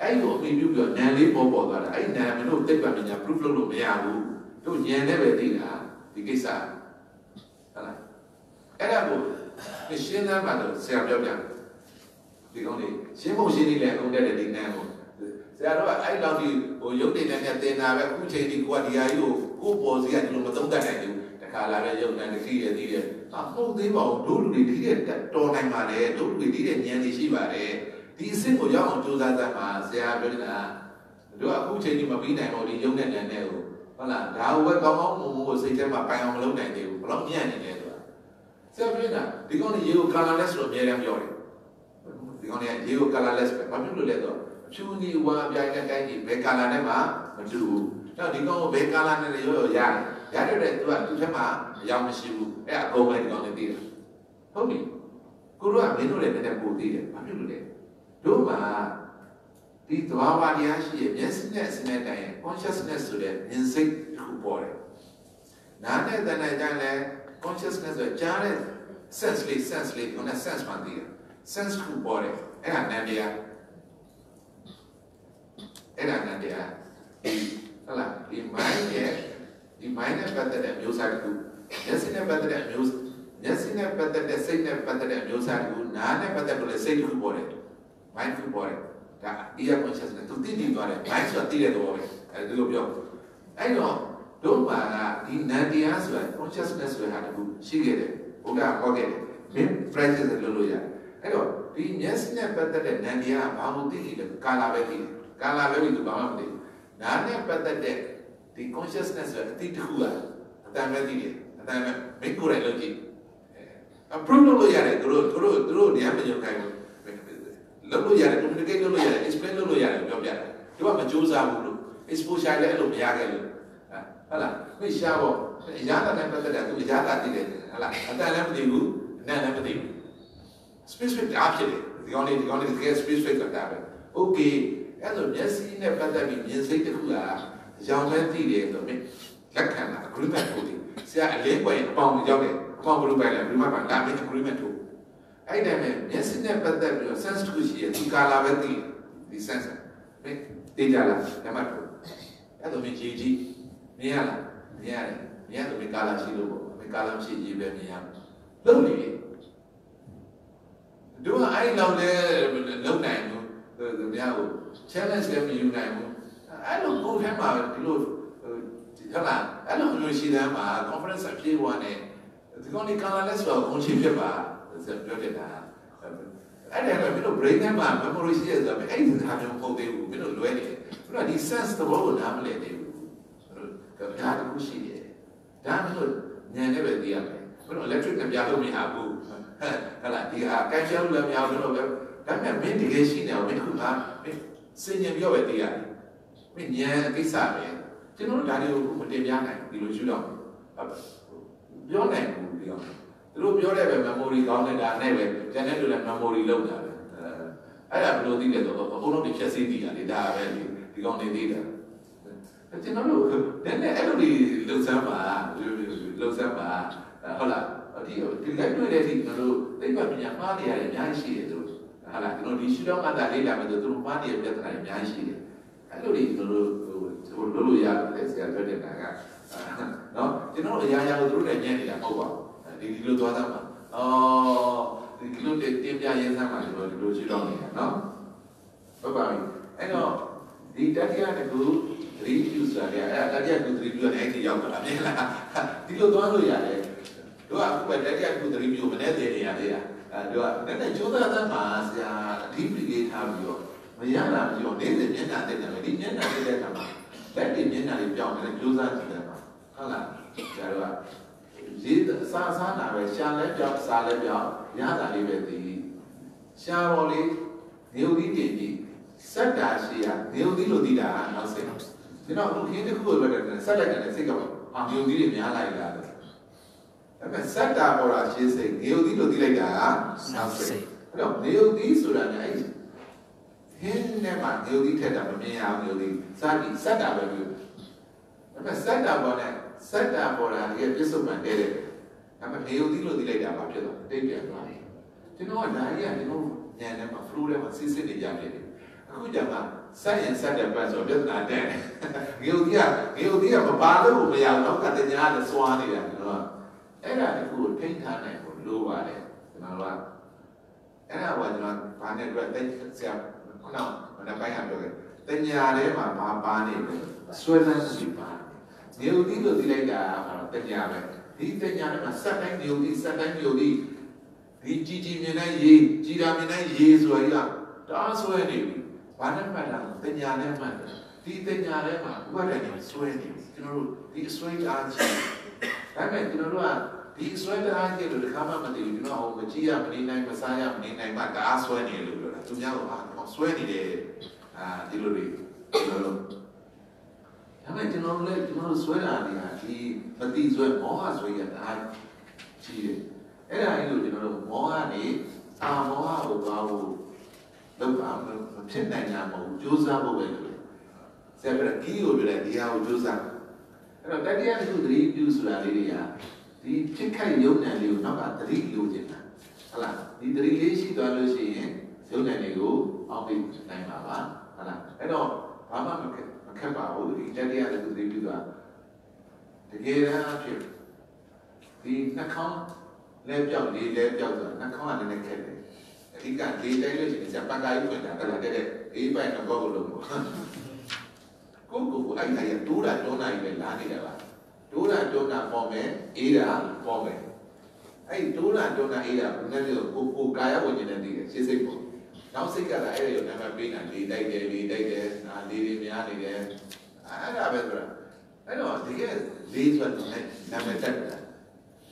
အဲ့လိုအမိပြုပြီးတော့နန်လေးပေါ်ပေါ်သွားတာအဲ့နန်မင်းတို့သိပ္ပံပညာ proof လုပ်လို့မရဘူးတို့ဉာဏ်နဲ့ပဲသိတာဒီကိစ္စဟုတ်လားအဲ့ဒါကိုရှင်းသားပါတော့ဆရာပြောပြဒီကောင်းလေးရှင်းဖို့ရှင်းနေလဲအုံတဲ့ဒီနန်ကို ဆရာတို့ကအဲ့လောက်ဒီဟိုရုပ်တည်နေတဲ့တင်တာပဲအခုချိန်ဒီကိုကဒီဟာကြီးကိုကိုပေါ်စီကဒီလိုမသုံးတတ်နိုင်ဘူးတခါလာပဲရုပ်နဲ့တတိယတတိယအဟုတ်သေးပါဘူးတို့လူတွေဒီတဲ့တော်နိုင်ပါလေတို့လူတွေဒီတဲ့ဉာဏ်တွေရှိပါတယ်ဒီအစ်စ်ကိုရောက်အောင်ကြိုးစားသမ်းပါဆရာပြောနေတာတို့အခုချိန်ဒီမပြီးနိုင်တော့ဒီရုပ်နဲ့ဉာဏ်နဲ့ကိုဟုတ်လားဒါဝဲကောင်းကောင်းမုံမုံကိုစိတ်ထဲမှာပိုင်အောင်မလုပ်နိုင်သေးဘူးဘယ်တော့ညံ့နေလဲဆိုတာဆရာပြောနေတာဒီကောင်ကြီးရေကို colorless လို့အများအားပြောတယ်ဒီကောင်ကြီးရေကို colorless ပဲဘာဖြစ်လို့လဲဆိုတော့အ ဖြူနီဝါအပြိုင်နဲ့တိုင်းကြီးဘယ် color နဲ့မှမတူဘူးတော့ဒီကောင်ကိုဘယ် color နဲ့လဲရောရောရတယ်ရတယ်တဲ့သူကသူ့ထက်မှအယောင်မရှိဘူးအဲ့အကုန်ပဲဒီကောင်လေးသိတယ်ဟုတ်ပြီကိုတို့ကမင်းတို့လည်းတည်းကပိုသိတယ်ဘာဖြစ်လို့လဲတို့မှာဒီသဘာဝတရားရှိရဲ့မျက်စိနဲ့အစနဲ့တိုင်ရဲ့ consciousness ဆိုတဲ့ဉာဏ်စိတ်တစ်ခုပေါ်တယ်နားနဲ့တဏှာကြလဲ consciousness ဆိုကြားတဲ့ sense လေး sense လေးကိုနဲ့ sense မှသိတယ် sense ကိုပေါ်တယ်အဲ့ဒါနံတရား အဲ့ဒါနံတရားဒီဟုတ်လားဒီ mind ရဲ့ဒီ mind နဲ့ပတ်သက်တဲ့မျိုးစားတစ်ခုမျက်စိနဲ့ပတ်သက်တဲ့မျိုးမျက်စိနဲ့ပတ်သက်တဲ့စိတ်နဲ့ပတ်သက်တဲ့မျိုးစားတစ်ခုနားနဲ့ပတ်သက်တဲ့စိတ်တစ်ခုပေါ်တယ် mind ကိုပေါ်တယ်ဒါ ear consciousness သူသိနေသွားတယ် mind ဆိုတာသိတဲ့သဘောပဲအဲဒီလိုပြောအဲ့တော့တို့မှာဒီနံတရားဆိုတာ consciousness ဆိုတာဟာတခုရှိခဲ့တယ်ဘုရားဟောခဲ့တယ်မင်း practice လုပ်လို့ရတယ်အဲ့တော့ဒီမျက်စိနဲ့ပတ်သက်တဲ့နံတရားဘာလို့သိလဲကာလာပဲသိတယ် ကာလာပဲပြီးသူဘာမှမသိဘူးနားနဲ့ပတ်သက်တဲ့ဒီ consciousness ဆိုတာအတိတ်တစ်ခုကအတန်ပဲသိတယ်အတန်ပဲမင်းကိုယ်တိုင်လုပ်ကြည့် approve လုပ်လို့ရတယ်သူတို့သူတို့သူတို့ဉာဏ်မညွှန်ခိုင်းဘူးလုပ်လို့ရတယ် communicate လုပ်လို့ရတယ် explain လုပ်လို့ရတယ်ပြောပြတယ်ဒီကမကြိုးစားဘူးလို့ exposure လည်းအဲ့လိုမရခဲ့လို့ဟုတ်လားမိရှားပေါ့အရာတာနဲ့ပတ်သက်တဲ့သူအရာတာသိတယ်ဟုတ်လားအတန်လည်းမသိဘူးအနံ့လည်းမသိဘူး specific အားဖြစ်တယ်ဒီကောင်းလေးဒီကောင်းလေးတကယ် specific ကတာပဲ okay အဲ့လိုမျက်စိနဲ့ပတ်သက်ပြီးမြင်စိတ်တစ်ခုကရောင်ပဲသိတယ်ဆိုမြင်လက်ခံတာ agreement ထိုးတယ်ဆရာအလင်းပွင့်အပေါင်းရောက်တယ်အပေါင်းဘယ်လိုပဲလဲ agreement ပါလာမင်း agreement ထိုးအဲ့ဒါနဲ့မျက်စိနဲ့ပတ်သက်ပြီးတော့ sense တစ်ခုရှိရဲ့ဒီ color ပဲသိဒီ sense မင်းသိကြလားဓမ္မထိုးအဲ့လိုမြင်ကြည့်ကြည့်မြင်ရလားမြင်ရတယ်မြင်ရတော့မင်း color ရှိလို့ပေါ့မင်း color မရှိရေးပဲမြင်ရလုံးနေပြီတို့ကအဲ့လောက်လဲလုံးနိုင်ဘူး သူများကို challenge လည်းမယူနိုင်ဘူးအဲ့လိုကိုယ်ထဲမှာဒီလိုဟုတ်လားအဲ့လိုမျိုးရှိတဲ့မှာ conference အပြေးဝင်နေဒီကောင်ဒီ colorless ဆိုတော့ဘုံချဖြစ်ပါဆိုပြောပြတာအဲ့ဒါလည်းမင်းတို့ brain ထဲမှာ memory ရှိရဆိုတော့အဲ့ဒီဟာမျိုးမဟုတ်သေးဘူးမင်းတို့လွဲနေတယ်ဘုရားဒီ sense သဘောကိုနားမလည်သေးဘူးဒါတခုရှိတယ်ဒါမင်းတို့ဉာဏ်နဲ့ပဲသိရမယ်မင်းတို့ electric နဲ့ပြလို့မရဘူးဟုတ်လားဒီဟာကန်ရှယ်လို့လည်းမရဘူးတို့ပဲ ဒါပေမဲ့မင်းတကယ်ရှိနေအောင်မင်းကမင်းစင်ញံပြောပဲသိရတယ်မင်းဉာဏ်ကိစ္စပဲကျွန်တော်တို့ဒါတွေကိုမတင်ပြနိုင်ဘူးဒီလိုယူတော့ပြောနိုင်ဘူးဒီအောင်သူတို့ပြောတဲ့ပဲ memory ကောင်းတဲ့ဒါနဲ့ပဲကျန်တဲ့လူလည်း memory လောက်တာပဲအဲ့ဒါဘယ်လိုသိလဲဆိုတော့အကုန်လုံးဒီဖြည့်ဆည်းသိရတယ်ဒါပဲဒီကောင်နေသိတာကျွန်တော်တို့နည်းနည်းအဲ့လိုဒီလှုပ်ဆမ်းပါလှုပ်ဆမ်းပါဟုတ်လားဒီဒီကတွေ့တဲ့အထိကျွန်တော်တို့သိပ္ပံပညာမှားနေရတယ်အများကြီးရှိတယ်သူ ဟာလားကျွန်တော်ဒီရှုတော့မှသာလေးလာမယ်ဆိုသူတို့မှားနေတဲ့ပြဿနာတွေအများကြီးရှိတယ်အဲ့လိုတွေကျွန်တော်တို့ဟိုလို့လို့ရတယ်ဆရာပြောတဲ့ကနော်ကျွန်တော်အရာရာကိုသူတို့လည်းညံ့နေတာမဟုတ်ပါဘူးဒီဒီလိုသွားသားမှာအော်ဒီလိုတင်ပြရဲစမ်းမှာကျွန်တော်ဒီလိုရှုတော့နေတာနော်ဟုတ်ပါပြီအဲ့တော့ဒီတတိယတကူ review ဆိုတာအဲ့ဒါတတိယကူ review နဲ့အဲ့ဒီရောက်တာမြင်လားဒီလိုသွားလို့ရတယ်တို့ကအခုပဲတတိယကူ review မနဲ့တည်နေရသေးတာ အဲတို့ကနည်းနည်းကြိုးစားသမ်းပါဆရာအဓိပတိလေးထားပြီးတော့မရတာပြီးတော့နေ့စဉ်မျက်နှာတက်တယ်ဒီမျက်နှာတက်တဲ့အခါမှာလက်တွေမျက်နှာလေးပြောင်းတယ်ကြိုးစားကြည့်တယ်ပါဟုတ်လားဆရာတို့ကရေးစားစားတာပဲရှာလဲပြောင်းစားလဲပြောင်းရတာလေးပဲသိရှာတော်လေးနေဦးဒီတင်ကြည့်စက်တာရှိရနေဦးဒီလို့သိတာနောက်စိတ်ကျွန်တော်အခုခင်းတစ်ခုပဲတက်တယ်ဆက်လိုက်တယ်စိတ်ကပါအာနေဦးဒီတွေများလိုက်လား ဒါပေမဲ့စက်တာပေါ်တာရှင်းစိတ်နေဦးဒီလို့သိလိုက်တာနောက်စိတ်အဲ့တော့နေဦးဒီဆိုတာလည်းအဲ့ဟင်းနဲ့မှနေဦးဒီထက်တာမမြင်ရဘူးနေဦးဒီစသည်စက်တာပဲပြောဒါပေမဲ့စက်တာပေါ်နဲ့စက်တာပေါ်တာရဲ့ပြစ္ဆုတ်မှန်တဲ့တယ်ဒါပေမဲ့နေဦးဒီလို့သိလိုက်တာဘာဖြစ်သွားတိတ်ပြန်သွားတယ်ကျွန်တော်ကဒါကြီးကကျွန်တော်ညံထဲမှာ flow ထဲမှာစစ်စစ်နေကြတယ်အခုကျမှဆက်ရင်ဆက်တဲ့ပတ်ဆိုပြဿနာတဲ့ငေဦးကြီးကငေဦးကြီးကမပါလို့မရဘူးတော့ကတညာနဲ့စွာနေတာကျွန်တော်က အဲ့ဒါတခုကိုထိန်းထားနိုင်ဖို့လိုပါတယ်ကျွန်တော်ကအဲ့ဒါကကျွန်တော်ဘာနဲ့တွေ့တဲ့ဆရာခုနကမနေ့ပိုင်းကပြောခဲ့တညာထဲမှာဘာပါနေလဲဆွဲလန်းစီပါငေဦးကြီးလို့သိလိုက်တာကတော့တညာပဲဒီတညာထဲမှာစက်တိုင်းငေဦးကြီးစက်တိုင်းငေဦးကြီးဒီကြီးကြီးမြင်တိုင်းရေကြီးတာမြင်တိုင်းရေဆိုရည်ကတားဆွဲနေပြီဘာနဲ့မှတ်တာတညာနဲ့မှတ်တယ်ဒီတညာထဲမှာဥပါဒဏ်တွေဆွဲနေပြီကျွန်တော်တို့ဒီဆွဲအားကြီး ဒါပေမဲ့ကျွန်တော်တို့ကဒီဆွဲအားကြီးလို့တခါမှမသိဘူးကျွန်တော်ဟိုမကြည့်ရမနေနိုင်မစားရမနေနိုင်မှတအားဆွဲနေလို့ပြောတာသူများကအာဆွဲနေတယ်အာဒီလိုတွေဒီလိုလိုဒါပေမဲ့ကျွန်တော်တို့လည်းကျွန်တော်တို့ဆွဲတာတွေကဒီမတိဆွဲမောဟဆွဲရတာကြီးတယ်အဲ့ဒါကြီးလို့ကျွန်တော်တို့မောဟနေအာမောဟကိုသွားဖို့လောက်ပါမဖြစ်နိုင်တာမဟုတ်ဘူးကြိုးစားဖို့ပဲလို့ဆရာကဒီကိုပြောတယ်ဒီဟာကိုကြိုးစား အဲ့တော့တတိယတစ်ခုသတိပြုဆိုတာလေးတွေကဒီဖြစ်ခိုက်ရုံနဲ့လေးကိုနောက်ကသတိလိုချင်တာဟုတ်လားဒီသတိလေးရှိသွားလို့ရှိရင်ရုံနဲ့လေးကိုအောက်ပြီးနိုင်ပါပါဟုတ်လားအဲ့တော့ဘာမှမခက်မခက်ပါဘူးဒီတတိယတစ်ခုသတိပြုတာတကယ်တမ်းအဖြစ်ဒီနှာခေါင်းလဲပြောက်လေးလဲပြောက်ဆိုတာနှာခေါင်းကလည်းခက်တယ်အဓိကလေးတိုင်းလို့ရှိရင်စပန်ကာကြီးဖွင့်တာကလည်းတဲ့အေးပိုင်တော့ဘောလုံးပေါ့ ကိုကိုကိုအဲ့ဒါရတိုးတာတွန်းတာကြီးပဲလာနေတာပါတိုးတာတွန်းတာပေါ်မယ်အေးတာပေါ်မယ်အဲ့တိုးတာတွန်းတာအေးတာဘယ်နဲ့ပြောကိုကိုကာယဝိညာဉ်နဲ့တည်တယ်ရှင်းစိတ်ပေါ့နောက်စိတ်ကလည်းအဲ့ဒါရောနာမပေးတာလေးတိုက်တယ်လေးတိုက်တယ်နာလေးလေးများနေတယ်အဲ့ဒါပဲဆိုတာအဲ့တော့တကယ်လေးဆိုတော့နာမည်တက်တာ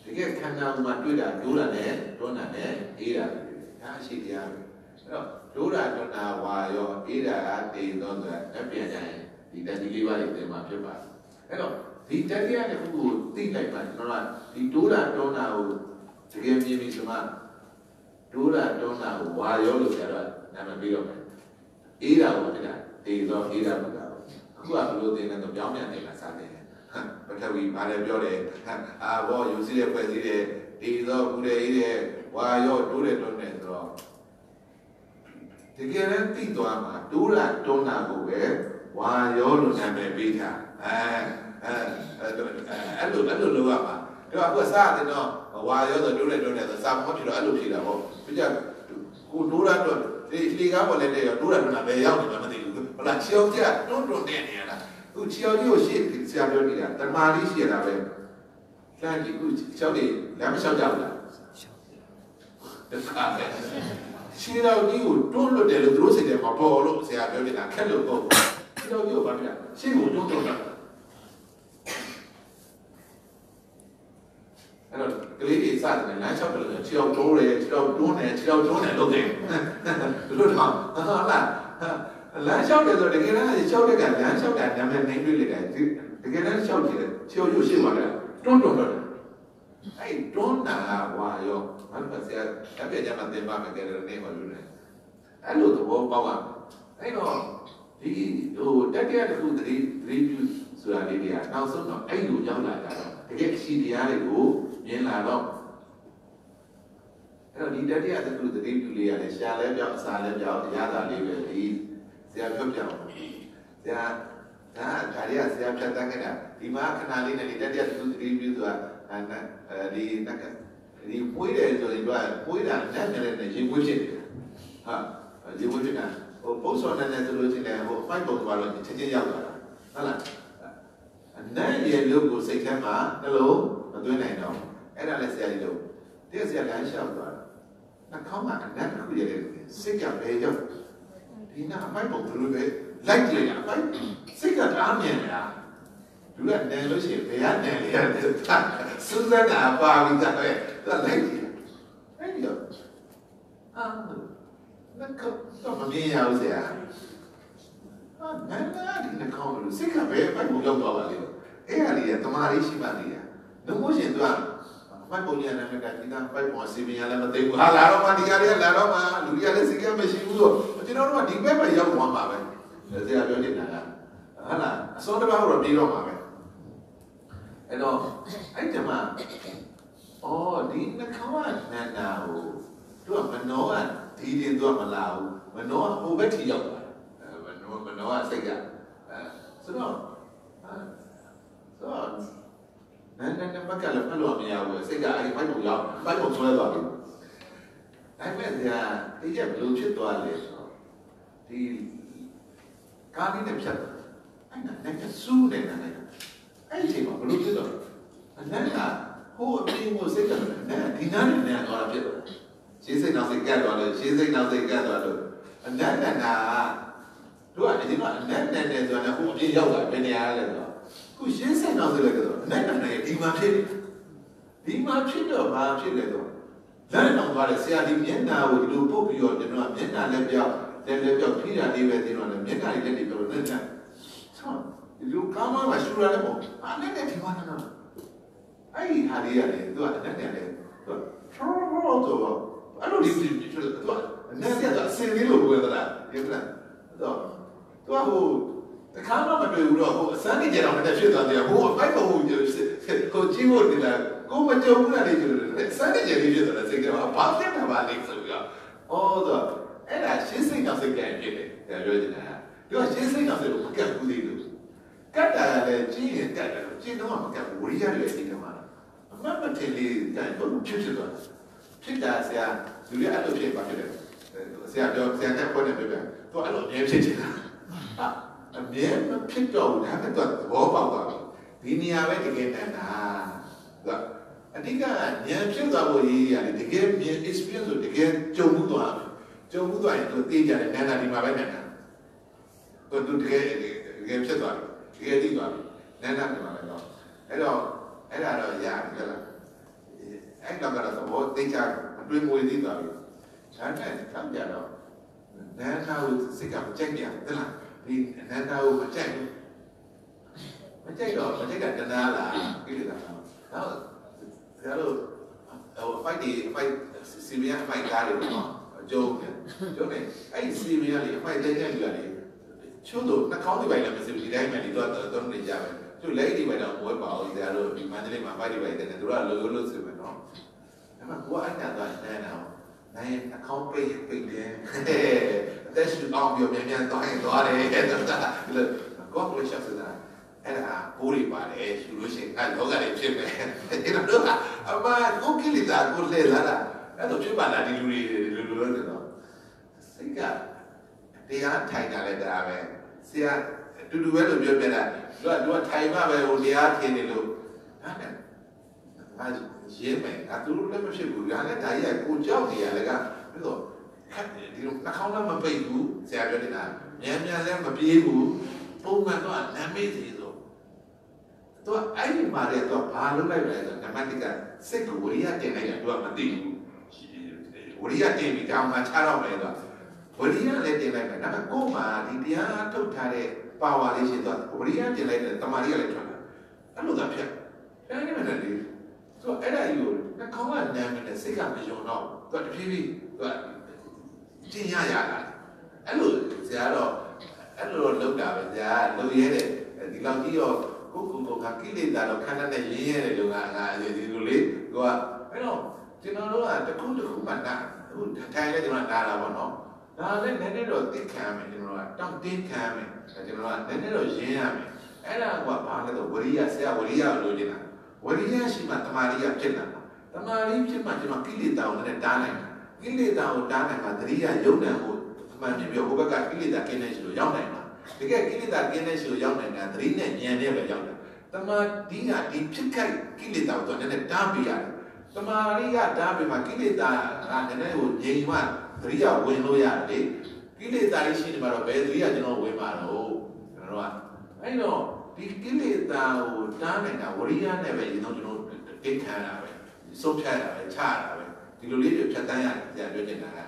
တကယ်ခန္ဓာမှာတွေ့တာဒိုးတာနဲ့တွန်းတာနဲ့အေးတာပဲဒါရှိတရားပဲအဲ့တော့ဒိုးတာတွန်းတာဝါရောအေးတာကတည်တော့ဆိုတာအပြန်ကြရင် ဒီတတိလေးပါးတွေတင်မှာဖြစ်ပါတယ်အဲ့တော့ဒီတတိယတစ်ခုကိုသိလိုက်ပါကျွန်တော်ကဒီဒိုးတာတွန်းတာကိုတကယ်မြင်ပြီးဆိုမှဒိုးတာတွန်းတာကိုဝါရောလို့ပြောတော့နာမည်ပြီးတော့မယ်အေးတာကိုဖြစ်တာတည်တော့အေးတာဖြစ်တာအခုကဘယ်လိုတင်လဲတော့ပြောင်းပြန်နေတာစတယ်ပထဝီဘာလဲပြောတယ်အာဘောယူစီးတဲ့ဖွဲ့စည်းတဲ့ဒီတော့ဘူးတဲ့အေးတဲ့ဝါရောတိုးတဲ့တွန်းတဲ့ဆိုတော့တကယ်လည်းသိသွားမှာတိုးတာတွန်းတာကိုပဲ ဝါရောလို့နာမည်ပေးတာအဲအဲအဲ့လိုအဲ့လိုလုပ်ရမှာဒါကအခုစားတယ်တော့ဝါရောဆိုတိုးတဲ့တွန်းတဲ့ဆိုစာမဖြစ်တော့အဲ့လိုဖြစ်တာပေါ့ပြကြကိုတိုးတာတွန်းဒီလေကားပေါ်လက်တဲ့ရောတိုးတာတွန်းတာပဲရောက်နေမှမသိဘူးဟုတ်လားချီအောင်ကြတွန်းတွန်းနေနေရတာအခုချီအောင်ကြီးကိုရှေ့ဆရာပြောနေတာတမာလေးရှိရတာပဲလမ်းကြီးခုချောက်နေလမ်းမလျှောက်ကြဘူးလားတခါပဲရှင်းတော်ကြီးကိုတွန်းလွတ်တယ်လို့သူတို့စိတ်ထဲမှာပေါ်လို့ဆရာပြောနေတာခက်လို့ပေါ့ရှင်းတော် ကြီးကိုဘာဖြစ်လဲရှင်းကိုတွန်းတွန်းတာအဲ့တော့ကလေးတွေစတယ်လမ်းလျှောက်တယ်လို့ခြေအောင်တိုးတယ်ခြေအောင်တွန်းတယ်ခြေအောင်တွန်းတယ်လုပ်တယ်လို့တော့ဟာလားလမ်းလျှောက်တယ်ဆိုတကယ်တမ်းလျှောက်တဲ့ကလမ်းလျှောက်တာနာမည်နိုင်တွေ့လိုက်တယ်တကယ်တမ်းလျှောက်ကြည့်တယ်ခြေအောင်ရုပ်ရှိမှလည်းတွန်းတွန်းတော့အဲ့တွန်းတာကဝါရောဘာလို့ဆရာအပြည့်ကြမှာတင်ပါမယ်ကြတယ်နေမှာလို့လေအဲ့လိုသဘောပေါက်ရအဲ့တော့ ဒီဟိုတက်တဲ့တစ်ခုသတိသတိပြုဆိုတာလေးတွေကနောက်ဆုံးတော့အဲ့လိုရောက်လာတာတော့တကယ်အရှိတရားတွေကိုမြင်လာတော့အဲ့တော့ဒီဒီတတိယသကုသတိပြုလေးရတယ်ရှာလဲပြောင်းအစာလဲပြောင်းအရသာလေးပဲဒီဆရာပြောပြအောင်ဆရာဒါဒါရီကဆရာဖြတ်တန်းခဲ့တာဒီမှာခဏလေးနဲ့ဒီတတိယသကုသတိပြုဆိုတာအဲဒီနက်ကဒီပွေးတယ်ဆိုရင်ကပွေးတာနဲ့နဲ့နဲ့ရေပွေးဖြစ်တယ်ဟာရေပွေးဖြစ်တာ ဟိုပုတ်စော်နဲ့နဲ့ဆိုလို့ရှိရင်ဟိုဖိုက်ပုံသွားလို့ချက်ချင်းရောက်သွားတာဟုတ်လားအနံ့ရေမျိုးကိုစိတ်ထဲမှာနှလုံးမသွင်းနိုင်တော့အဲ့ဒါလည်းဆရာကြီးတို့တဲ့ဆရာလမ်းလျှောက်သွားတာနှာခေါင်းမှာအနံ့တစ်ခုရတယ်စိတ်ကဘယ်ရောက်ဒီနာအမိုက်ပုံသူတို့ပဲလိုက်ကြည့်ရအမိုက်စိတ်ကတအားမြင်နေတာလူကနယ်လို့ရှိရင်ဘယ်ကနယ်လဲစူးစမ်းတာပါပြီးသားပဲသူကလိုက်ကြည့်အဲ့ဒီတော့အာ နကတော့မမြင်ရဘူးဆရာအာနန်းနာဒီနှာခေါင်းလို့စိတ်ကဘယ်ဘက်ကိုရောက်သွားပါလဲအဲ့ဟာလေးကတမားလေးရှိမှလေးရနှမို့ရှင်သူကမိုက်ပုံရတဲ့ကဒီကပိုက်ပေါ်စီမီရလည်းမသိဘူးဟာလာတော့မှဒီကလေးလာတော့မှလူကြီးလည်းစိတ်ကမရှိဘူးဆိုကျွန်တော်တို့ကဒီဘက်ပဲရောက်သွားမှာပဲဆရာပြောနေတာကဟာလာအစောတစ်ပတ်တော့ပြေးတော့မှာပဲအဲ့တော့အဲ့ဒီမှာအော်ဒီနှခေါင်းကနန္နာကိုသူကမနောက ဒီတင်သူကမလာဘူးမနောကဟိုဘက်ထိရောက်သွားတယ်မနောမနောကစိတ်ကအဲဆိုတော့ဆိုတော့နန်းနန်းဘက်ကလည်းဖတ်လို့မရဘူးစိတ်ကအဲ့ဘက်ကိုရောက်ဘက်ကိုဆွဲသွားပြီဒါပေမဲ့ကဒီချက်ဘယ်လိုဖြစ်သွားလဲဆိုတော့ဒီကားလေးနဲ့ဖြတ်တယ်အဲ့ဒါနဲ့စူးနေတာနဲ့အဲ့ဒီချိန်မှာဘယ်လိုဖြစ်တော့အနန္တဟိုအပြင်ကိုစိတ်ကလည်းနဲ့ဒီနားနဲ့နဲ့တော့ဖြစ်တော့ ရှင်းစိတ်နောက်စိတ်ကတ်သွားလို့ရှင်းစိတ်နောက်စိတ်ကတ်သွားလို့အနန္တနာတို့ကဒီမှာအနန္တနဲ့ဆိုတော့ဟိုအပြင်ရောက်တာဘယ်နေရာလဲဆိုတော့ခုရှင်းစိတ်နောက်စိတ်လည်းကတော့အနန္တနဲ့ဒီမှာဖြစ်ဒီမှာဖြစ်တော့ဘာဖြစ်လဲတော့လက်နောက်သွားတယ်ဆရာဒီမျက်နာကိုဒီလိုပုတ်ပြီးတော့ကျွန်တော်မျက်နာလည်းပြောက်တယ်လည်းပြောက်ဖိတာလေးပဲသိတော့လည်းမျက်နာလေးလည်းဒီပြောလို့လက်နဲ့ဆောဒီလိုကားမှရှူရတယ်ပေါ့အဲ့နဲ့ဒီမှာနော်အဲ့ဒီဟာလေးရတယ်သူကအနက်နဲ့လေသူထောတော့တော့ အဲ့လိုဒီဒီသူကအနက်ကအစင်လေးလိုပဲသလားဒီကလားတော့သူကဟိုတခါမှမတွေ့ဘူးတော့ဟိုအစမ်းနေကြတော့မတက်ဖြစ်သွားတယ်ဟိုအပိုက်ပေါ်ဟိုကိုကြည့်ဖို့ဒီလားကိုမကြုံဘူးလားလေကျတော့စမ်းနေကြလေးဖြစ်သွားတယ်စိတ်ကဘာဖြစ်တာပါလဲဆိုပြီးတော့အော်တော့အဲ့ဒါရှင်းစိတ်နောက်စိတ်ကဖြစ်တယ်ပြောချင်တာသူကရှင်းစိတ်နောက်စိတ်ကိုမကတ်ဘူးသေးလို့ကတ်တာလည်းကြီးရင်ကတ်တယ်ကျင်းတော့မကတ်ဘူးဝရိယတွေရှိတယ်မှာအမှန်မတင်လေးတိုင်တော့ဖြစ်ဖြစ်သွား ဖြစ်တာဆရာလူတွေအဲ့လိုဖြစ်ပါဖြစ်တယ်ဆရာပြောဆရာနဲ့ဖွင့်နေပြပြသူအဲ့လိုအမြဲဖြစ်ချင်တာဟာအမြဲမဖြစ်တော့ဘူးဒါပေမဲ့သူသဘောပေါက်သွားပြီဒီနေရာပဲတကယ်တန်တာသူအဓိကဉာဏ်ဖြစ်သွားဖို့ရည်ရတယ်တကယ်မြင် experience ကိုတကယ်ကြုံမှုသွားတယ်ကြုံမှုသွားရင်သူသိကြတယ်နန္ဒာဒီမှာပဲနန္ဒာသူသူတကယ်တကယ်ဖြစ်သွားပြီတကယ်သိသွားပြီနန္ဒာဒီမှာပဲတော့အဲ့တော့အဲ့ဒါတော့ရတယ်ဟုတ်လား အဲ့တော့ကတော့သဘောသိချအတွင်းငွေသိသွားပြီဒါနဲ့တောင်းကြတော့နန္ဒာကိုစိတ်ကမကြိုက်ပြန်ဟုတ်လားဒီနန္ဒာကိုမကြိုက်ဘူးမကြိုက်တော့မကြိုက်ကတနာလားကိလေသာတော့ဆရာတို့ဟို fight ဒီ fight စီမီယာ fight ကားတွေပေါ့အကျုံးတယ်ကျုံးတယ်အဲ့ဒီစီမီယာလေး fight တဲ့တဲ့လူရတယ်ချို့တော့နှာခေါင်းတွေပဲလည်းမစစ်ဘူးဒီတိုင်းမှဒီတော့တော့နေကြပဲသူလက်တွေပဲတော့ဘွဲပါအောင်ဆရာတို့ဒီမန္တလေးမှာ fight တွေပဲတဲ့သူကလိုလိုလို့ဆိုပဲနော်ဒါ မှကိုအဲ့ဒါတော့နန်းတော့နိုင်အကောင့်ပိတ်ပိတ်တယ်အသက်ရှူအောင်ပြောမြန်မြန်သွားရင်သွားတယ်တဲ့ဒါကောကလေးရှက်စတာအဲ့ဒါပိုးတွေပါတယ်ရှူလို့ရှိရင်အဲ့လောကတွေဖြစ်မယ်အဲ့တော့တော့အမကိုကိလေသာကိုလဲလာတာအဲ့တော့ဖြစ်ပါလားဒီလူတွေလူလူလို့တော့စိတ်ကတရားထိုင်တာလည်းဒါပဲဆရာအတူတူပဲလို့ပြောပြတာသူကသူကထိုင်မှပဲဟိုတရားထင်နေလို့ဟာနဲ့အာ ရဲမယ်အတူတူလည်းမဖြစ်ဘူးဒါလည်းဒါကြီးကကိုကြောက်နေရလေကပြီးတော့ခက်တယ်ဒီလိုနှာခေါင်းလည်းမပိတ်ဘူးဆရာပြောနေတာမြန်မြန်လည်းမပြေးဘူးပုံမှန်တော့နာမေးစီဆိုသူကအဲ့ဒီမှာလည်းတော့ဘာလုပ်လိုက်လဲဆိုတော့နံပါတ်1ကစိတ်ကိုဝရိယတင်လိုက်တာသူကမသိဘူးဝရိယတင်ပြီးကြောင်မှချတော့မယ်တော့ဝရိယလည်းတင်လိုက်မယ်ဒါပေမဲ့ကိုယ်မှာဒီတရားထုတ်ထားတဲ့ပါဝါလေးရှိတော့ဝရိယတင်လိုက်တယ်တမာရီကလည်းထွက်လာအဲ့လိုသာဖြစ်အဲ့ဒီမှာလည်း ဆိုအဲ့ဒါယူနှာခေါင်းကနာမည်နဲ့စိတ်ကမယုံတော့သူကတဖြည်းဖြည်းသူကကျင်ရရလာအဲ့လိုဆရာတော့အဲ့လိုလောက်တာပဲဆရာလုံရဲတဲ့ဒီလောက်ကြီးရောကိုကိုကိုကကိလေသာတော့ခန္ဓာနဲ့ရင်းရဲတယ်လို့ကငါဒီလိုလေကိုကအဲ့တော့ကျွန်တော်တို့ကတစ်ခုတစ်ခုမှနာအခုထိုင်လဲကျွန်တော်နာတာပေါ့နော်ဒါလည်းနည်းနည်းတော့သိခံရမယ်ကျွန်တော်ကတောင့်တင်းခံရမယ်ကျွန်တော်ကနည်းနည်းတော့ရင်းရမယ်အဲ့ဒါကဘာလဲဆိုဝရိယဆရာဝရိယလို့နေတာ ဝရိယရှိမှတမာရိယဖြစ်လာတာတမာရိဖြစ်မှကျွန်တော်ကိလေသာကိုလည်းတားနိုင်တာကိလေသာကိုတားနိုင်မှသတိယယုံနံကိုအမှန်ဖြစ်ပြီးဟိုဘက်ကကိလေသာကင်းနေရှိလို့ရောက်နိုင်မှာတကယ်ကိလေသာကင်းနေရှိလို့ရောက်နိုင်တာသတိနဲ့ဉာဏ်နဲ့ပဲရောက်တာတမာဒီကဒီဖြစ်ခိုက်ကိလေသာကိုတော့နည်းနည်းတားပြရတယ်တမာရိကတားပြမှကိလေသာကနည်းနည်းကိုငြိမ်မှသတိယဝင်လို့ရတယ်လေကိလေသာရှိနေမှာတော့ဘယ်သတိယကျွန်တော်ဝင်မှာတော့ကျွန်တော်ကအဲ့တော့ ဒီကိလေသာကိုတားနိုင်တာဝရိယနဲ့ပဲကျွန်တော်ကျွန်တော်တိတ်ခံရတာပဲဆုံးဖြတ်ရတာပဲချရတာပဲဒီလိုလေးတွေဖြတ်တန်းရတယ်ဆရာပြောနေတာက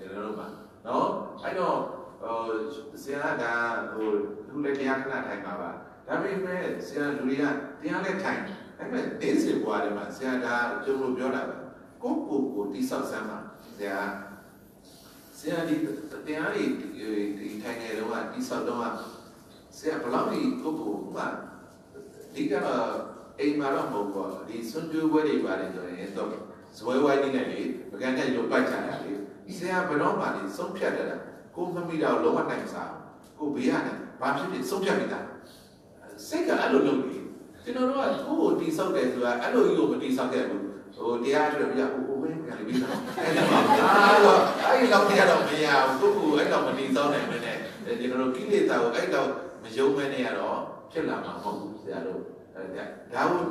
ကျွန်တော်တို့မှာနော်အဲ့တော့ဟိုဆရာကဟိုလူလည်းတရားခဏထိုင်ပါပါဒါပေမဲ့ဆရာလူတွေကတရားလည်းထိုင်အဲ့မဲ့နေစီဘွားတွေမှာဆရာကကျုံလို့ပြောတာပဲကိုကိုကိုတိဆောက်စမ်းပါဆရာဆရာဒီတရားတွေဒီထိုင်နေတော့ကတိဆောက်တော့ ဆရာဘလောက်ဒီကိုကိုမှာဒီကတော့အိမ်မှာတော့မဟုတ်ဘူးဒီဆွန်ကျိုးပွဲတွေပါတယ်ဆိုရင်တော့ဇွဲဝိုင်းနေတယ်လေပကံနဲ့ရုပ်ပိုက်ချတာလေဆရာဘယ်တော့မှဒီဆုံးဖြတ်တယ်ကိုမမိတာကိုလုံးဝနိုင်မစားကိုဘေးရတယ်ဘာဖြစ်ဖြစ်ဆုံးဖြတ်မိတာစိတ်ကအဲ့လိုလုပ်နေကျွန်တော်တို့ကကိုယ့်ကိုတိဆောက်တယ်ဆိုတာအဲ့လိုကြီးကိုမတိဆောက်ခဲ့ဘူးဟိုတရားတွေ့ပြဟိုဟိုဘယ်ကနေပြီးတော့အဲ့တော့အဲ့ဒီလောက်တရားတော့မရဘူးကိုယ့်ကိုအဲ့တော့မတိဆောက်နိုင်မနဲ့ကျွန်တော်တို့ကိလေသာကိုအဲ့တော့ မယုံမဲနေရတော့ဖြစ်လာမှာမဟုတ်ဘူးဆရာတို့ဒါကို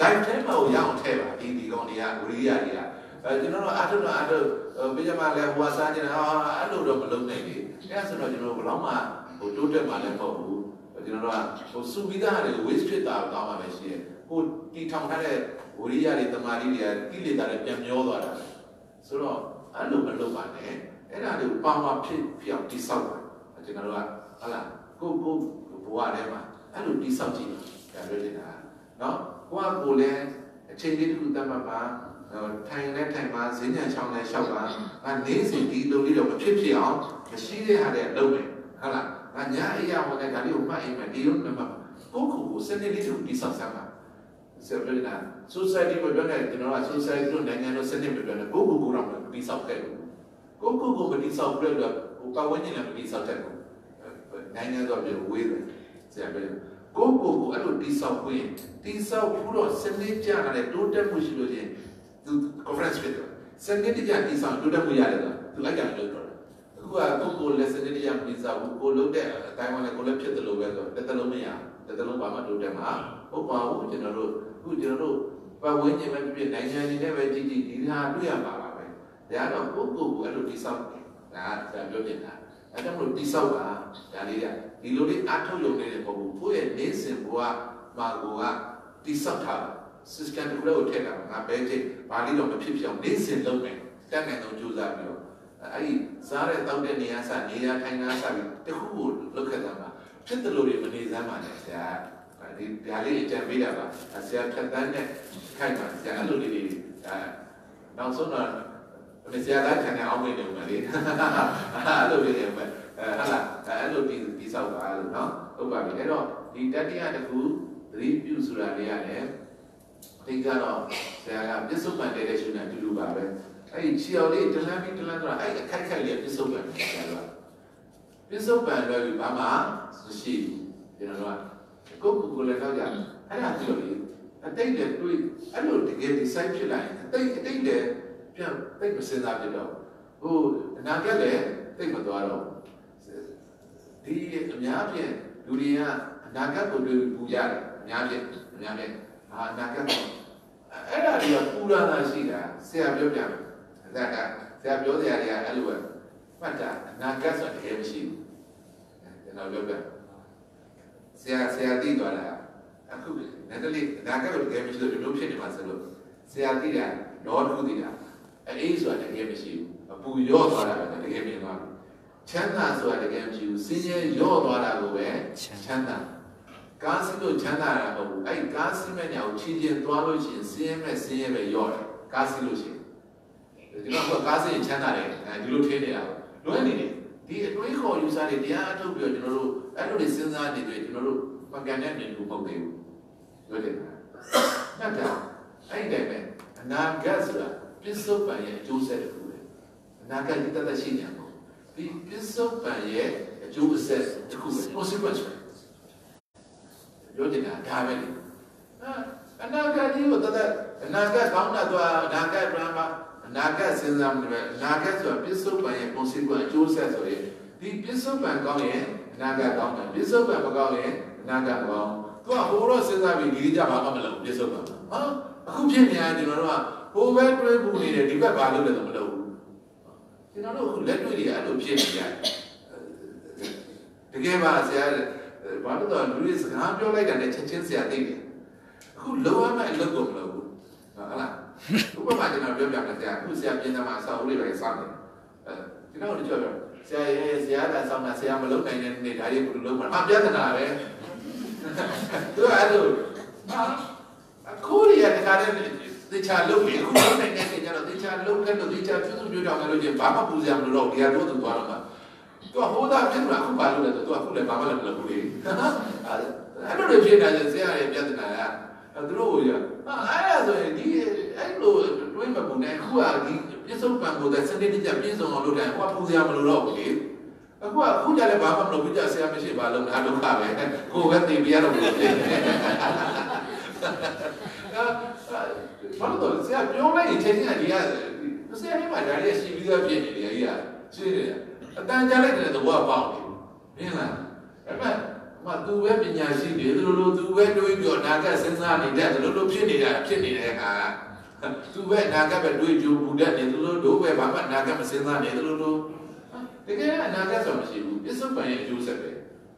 live ထဲမှာကိုရအောင်ထည့်ပါဒီဒီကောင်တွေကဝိရိယတွေကအဲကျွန်တော်တို့အထုတော့အထုပြကြမှာလဲဟိုအစားကျင်ဟာအဲ့လိုတော့မလုံးနိုင်လေအဲဆိုတော့ကျွန်တော်တို့ဘယ်တော့မှဟိုတိုးတက်မှလည်းမဟုတ်ဘူးကျွန်တော်တို့ကဟိုစုပြီးသားတွေ waste ဖြစ်တာကောင်းမှပဲရှိတယ်ဟိုတီထောင်ထားတဲ့ဝိရိယတွေတမာရီတွေကကိလေသာတွေပြန်မျောသွားတာဆိုတော့အဲ့လိုမလုပ်ပါနဲ့အဲ့ဒါတွေကိုပေါင်းမှဖြစ်ဖြစ်အောင်တိဆောက်ပါကျွန်တော်တို့ကဟာလား ကိုကိုဘဝထဲမှာအဲ့လိုတိဆောက်ကြည့်တာပြောနေတာနော်ကိုကကိုလည်းအချိန်လေးတစ်ခုတတ်မှတ်ပါထိုင်လဲထိုင်ပါဈဉ္ညာချောင်းလဲလျှောက်ပါငါနေစဉ်ဒီလိုလေးတော့မဖြစ်ဖြစ်အောင်မရှိတဲ့ဟာတွေလုပ်မယ်ဟုတ်လားငါညာအရာဟောတဲ့ဒါလေးကိုမှတ်အိမ်မယ်ဒီလိုနံပါတ်ကိုကိုကိုစနေလေးတစ်ခုတိဆောက်စမ်းပါဆက်ပြနေတာ society မပြောနဲ့ကျွန်တော်က society တို့နိုင်ငံတို့စနစ်မပြောနဲ့ကိုကိုကိုတော့မတိဆောက်ခဲ့ဘူးကိုကိုကိုမတိဆောက်ပြတော့ဟိုပတ်ဝန်းကျင်လည်းမတိဆောက်တတ်ဘူး နိုင်ငံတော့ပြောဝေးတယ်ဆရာပြောကိုကိုကိုအဲ့လိုတိဆောက်ခွင့်တိဆောက်ဖို့တော့စနစ်ကြရတယ်တိုးတက်မှုရှိလို့ချင်းသူ conference ဖြစ်တယ်စနစ်ကြတိဆောက်တိုးတက်မှုရတယ်တော့သူအဲ့ကြောင့်လုပ်တော့အခုကကိုကိုလက်စနစ်ကြတိဆောက်ဘူးကိုလုပ်တဲ့အတိုင်းဝင်လည်းကိုလည်းဖြစ်တယ်လို့ပဲဆိုတစ်တလုံးမရတစ်တလုံးဘာမှတိုးတက်မှာဟုတ်ပါဘူးကျွန်တော်တို့အခုကျွန်တော်တို့ပတ်ဝန်းကျင်ပဲဖြစ်ဖြစ်နိုင်ငံတွေနဲ့ပဲကြည့်ကြည့်ဒီဟာတွေ့ရမှာပါပဲဒါကတော့ကိုကိုကိုအဲ့လိုတိဆောက်ဒါကပြောပြတာ အဲ့ဒါမို့တိဆောက်ပါဒါလေးကဒီလိုလေးအထုတ်လုပ်နေတဲ့ပုံကိုကိုယ့်ရဲ့နေစဉ်ဘဝမှာကိုကတိဆောက်ထား system တစ်ခုလုံးကိုထည့်တာငါဘဲချင်းဘာလို့တော့မဖြစ်ဖြစ်အောင်နေစဉ်လုပ်မယ်တက်နိုင်အောင်ကြိုးစားပြီးတော့အဲ့ဒီစားတဲ့တောက်တဲ့နေရာစနေရာထိုင်တာစပြီးတခုကိုလုပ်ခဲ့တာမှာဖြစ်တယ်လို့တွေမနေစမ်းပါနဲ့ဆရာဒီဒါလေးအကြံပေးတာပါဆရာဖြတ်တန်းတဲ့ခိုင်ပါဆရာအဲ့လိုလေးတွေအဲနောက်ဆုံးတော့ မဆရာသားခံရအောင်နေတယ်မလေးအဲ့လိုလေးတွေပဲအဲဟာလားအဲ့လိုဒီဒီဆောက်ပါလို့နော်ဟုတ်ပါပြီအဲ့တော့ဒီတတိယတစ်ခုသတိပြုဆိုတာလေးရတယ်အတိတ်ကတော့ဆရာကပြစ္ဆုတ်ပန်တဲ့ရှင်နဲ့အတူတူပါပဲအဲ့ဒီခြေတော်လေးတလန်းပြီးတလန်းတော့အဲ့အခက်ခက်လေးပြစ္ဆုတ်ပန်ဆရာကပြစ္ဆုတ်ပန်လည်းဘာမှမရှိဘူးကျွန်တော်ကကိုယ့်ကိုယ်ကိုလည်းတော့ကြအဲ့ဒါပြောလေအတိတ်လည်းတွေးအဲ့လိုတကယ်ဒီ site ဖြစ်လာရင်အတိတ်အတိတ်လည်း ပြန်တိတ်မစင်စားပြတော့ဟိုအနာဂတ်လည်းတိတ်မသွားတော့ဒီအများဖြင့်လူတွေကအနာဂတ်ကိုတွေးပူရတယ်အများဖြင့်အများဖြင့်ဟာအနာဂတ်ကိုအဲ့ဒါတွေကပူရတာရှိတာဆရာပြောပြမယ်အဲ့ဒါကဆရာပြောစရာတွေကအဲ့လိုပဲမှတ်တာအနာဂတ်ဆိုတာတကယ်မရှိဘူးကျွန်တော်ပြောပြဆရာဆရာသိသွားတာအခုနည်းနည်းအနာဂတ်ကိုတကယ်မရှိလို့ဒီလိုဖြစ်နေမှာဆိုလို့ဆရာသိတာတော့တစ်ခုသိတာ အေးဆိုတာတကယ်မရှိဘူးအပူရော့သွားတာပဲတကယ်မြင်သွားတယ်ချမ်းသာဆိုတာတကယ်မရှိဘူးစင်းရဲရော့သွားတာကိုပဲချမ်းသာကားစီးလို့ချမ်းသာတာမဟုတ်ဘူးအဲ့ကားစီးမဲ့ညာကိုချီးကျင်းသွားလို့ရှိရင်စင်းရဲမဲ့စင်းရဲပဲရော့တယ်ကားစီးလို့ရှိရင်ဒီတော့ကားစီးရင်ချမ်းသာတယ်ဒီလိုထင်းနေတာလွယ်နေတယ်ဒီအတွေးခေါ်ယူစားတွေတရားအထုတ်ပြီးတော့ကျွန်တော်တို့အဲ့လိုတွေစဉ်းစားနေတယ်ကျွန်တော်တို့မကန်တဲ့နေလို့မဟုတ်သေးဘူးလွယ်တယ်တတ်တာအဲ့ဒီတည်းပဲအနာဂတ်ဆိုတာ ပစ္စုပန်ရဲ့အကျိုးဆက်တစ်ခုပဲအနာဂတ်တသက်ရှိနေမှာဒီပစ္စုပန်ရဲ့အကျိုးဆက်တစ်ခုပဲ consequence ပဲပြောချင်တာဒါပဲလေအာအနာဂတ်ကြီးကိုတသက်အနာဂတ်ကောင်းတာတော့အနာဂတ် drama အနာဂတ်စဉ်းစားမှုတွေအနာဂတ်ဆိုတာပစ္စုပန်ရဲ့ consequence အကျိုးဆက်ဆိုရင်ဒီပစ္စုပန်ကောင်းရင်အနာဂတ်ကောင်းတယ်ပစ္စုပန်မကောင်းရင်အနာဂတ်မကောင်းသူကဟိုတော့စဉ်းစားပြီးဒီကြဘာမှမလုပ်ပစ္စုပန်ဟာအခုဖြစ်နေရတယ်ကျွန်တော်တို့က ဟိုဘက်တွေးပူနေတယ်ဒီဘက်ဘာလုပ်လဲတော့မလုပ်ဘူးကျွန်တော်တို့အခုလက်တွေ့တွေအဲ့လိုဖြစ်နေရတယ်တကယ်ပါဆရာဘာလို့တော့လူတွေစကားပြောလိုက်တာနဲ့ချက်ချင်းဆရာသိတယ်အခုလောရမယ့်အလုပ်ကိုမလုပ်ဘူးဟုတ်လားဥပမာကျွန်တော်ပြောပြမယ်ဆရာအခုဆရာပြင်သမားအဆောက်အဦတွေပဲစောင့်တယ်အဲကျွန်တော်တို့ပြောပြဆရာရဲ့ဆရာကစောင့်တာဆရာမလုပ်နိုင်တဲ့နေ့ဒါတွေဘယ်လိုလုပ်မှာအပြဿနာပဲသူကအဲ့လိုဟာအခုရတဲ့ခါတ ည်းတေချာလုပ်ပြီးအခုလုပ်နိုင်တဲ့ချိန်ကျတော့တေချာလုပ်ခဲ့လို့တေချာပြုစုပြောတော့လည်းလို့ဘာမှပူစရာမလိုတော့ဒီဟာတော့သူသွားတော့မှာသူကဟိုးသားဖြစ်လာအခုဘာလုပ်လဲဆိုသူကအခုလည်းဘာမှလည်းမလုပ်ဘူးလေအဲ့လိုတွေဖြစ်နေတာဆရာရဲ့ပြဿနာကအဲသူတို့ကအဲ့ဒါဆိုရင်ဒီအဲ့လိုတွေးမပုံနဲ့အခုကဒီပြစ္ဆုတ်ပံကိုတဲ့စနစ်တကျပြည့်စုံအောင်လုပ်တယ်ဟိုကပူစရာမလိုတော့ဘူးလေအခုကအခုကြလည်းဘာမှမလုပ်ဘူးကြဆရာမရှိပါလုံးအားဒုက္ခပဲကိုယ်ပဲသိပြရတော့ဘူး ဘာလို့လဲဆရာပြောလိုက်ရင်ချက်ချင်းကဒီကဆရာကြီးမှဒါလေးရှိပြီးသားဖြစ်နေတယ်ကြီးကရှင်းနေတယ်အတန်ကြားလိုက်တဲ့သဘောပေါက်နေမင်းလားအဲ့မဲ့မသူပဲပညာရှိတယ်သူလိုသူပဲတွေးပြီးတော့နာကစဉ်းစားနေတဲ့သူလိုလိုဖြစ်နေတာဖြစ်နေတဲ့ဟာသူပဲနာကပဲတွေးကြိုးဘူးတဲ့နေသူလိုတို့ပဲဘာမှနာကမစဉ်းစားနေသူလိုလိုတကယ်အနာကဆိုမရှိဘူးပစ္စုပန်ရဲ့အကျိုးဆက်ပဲ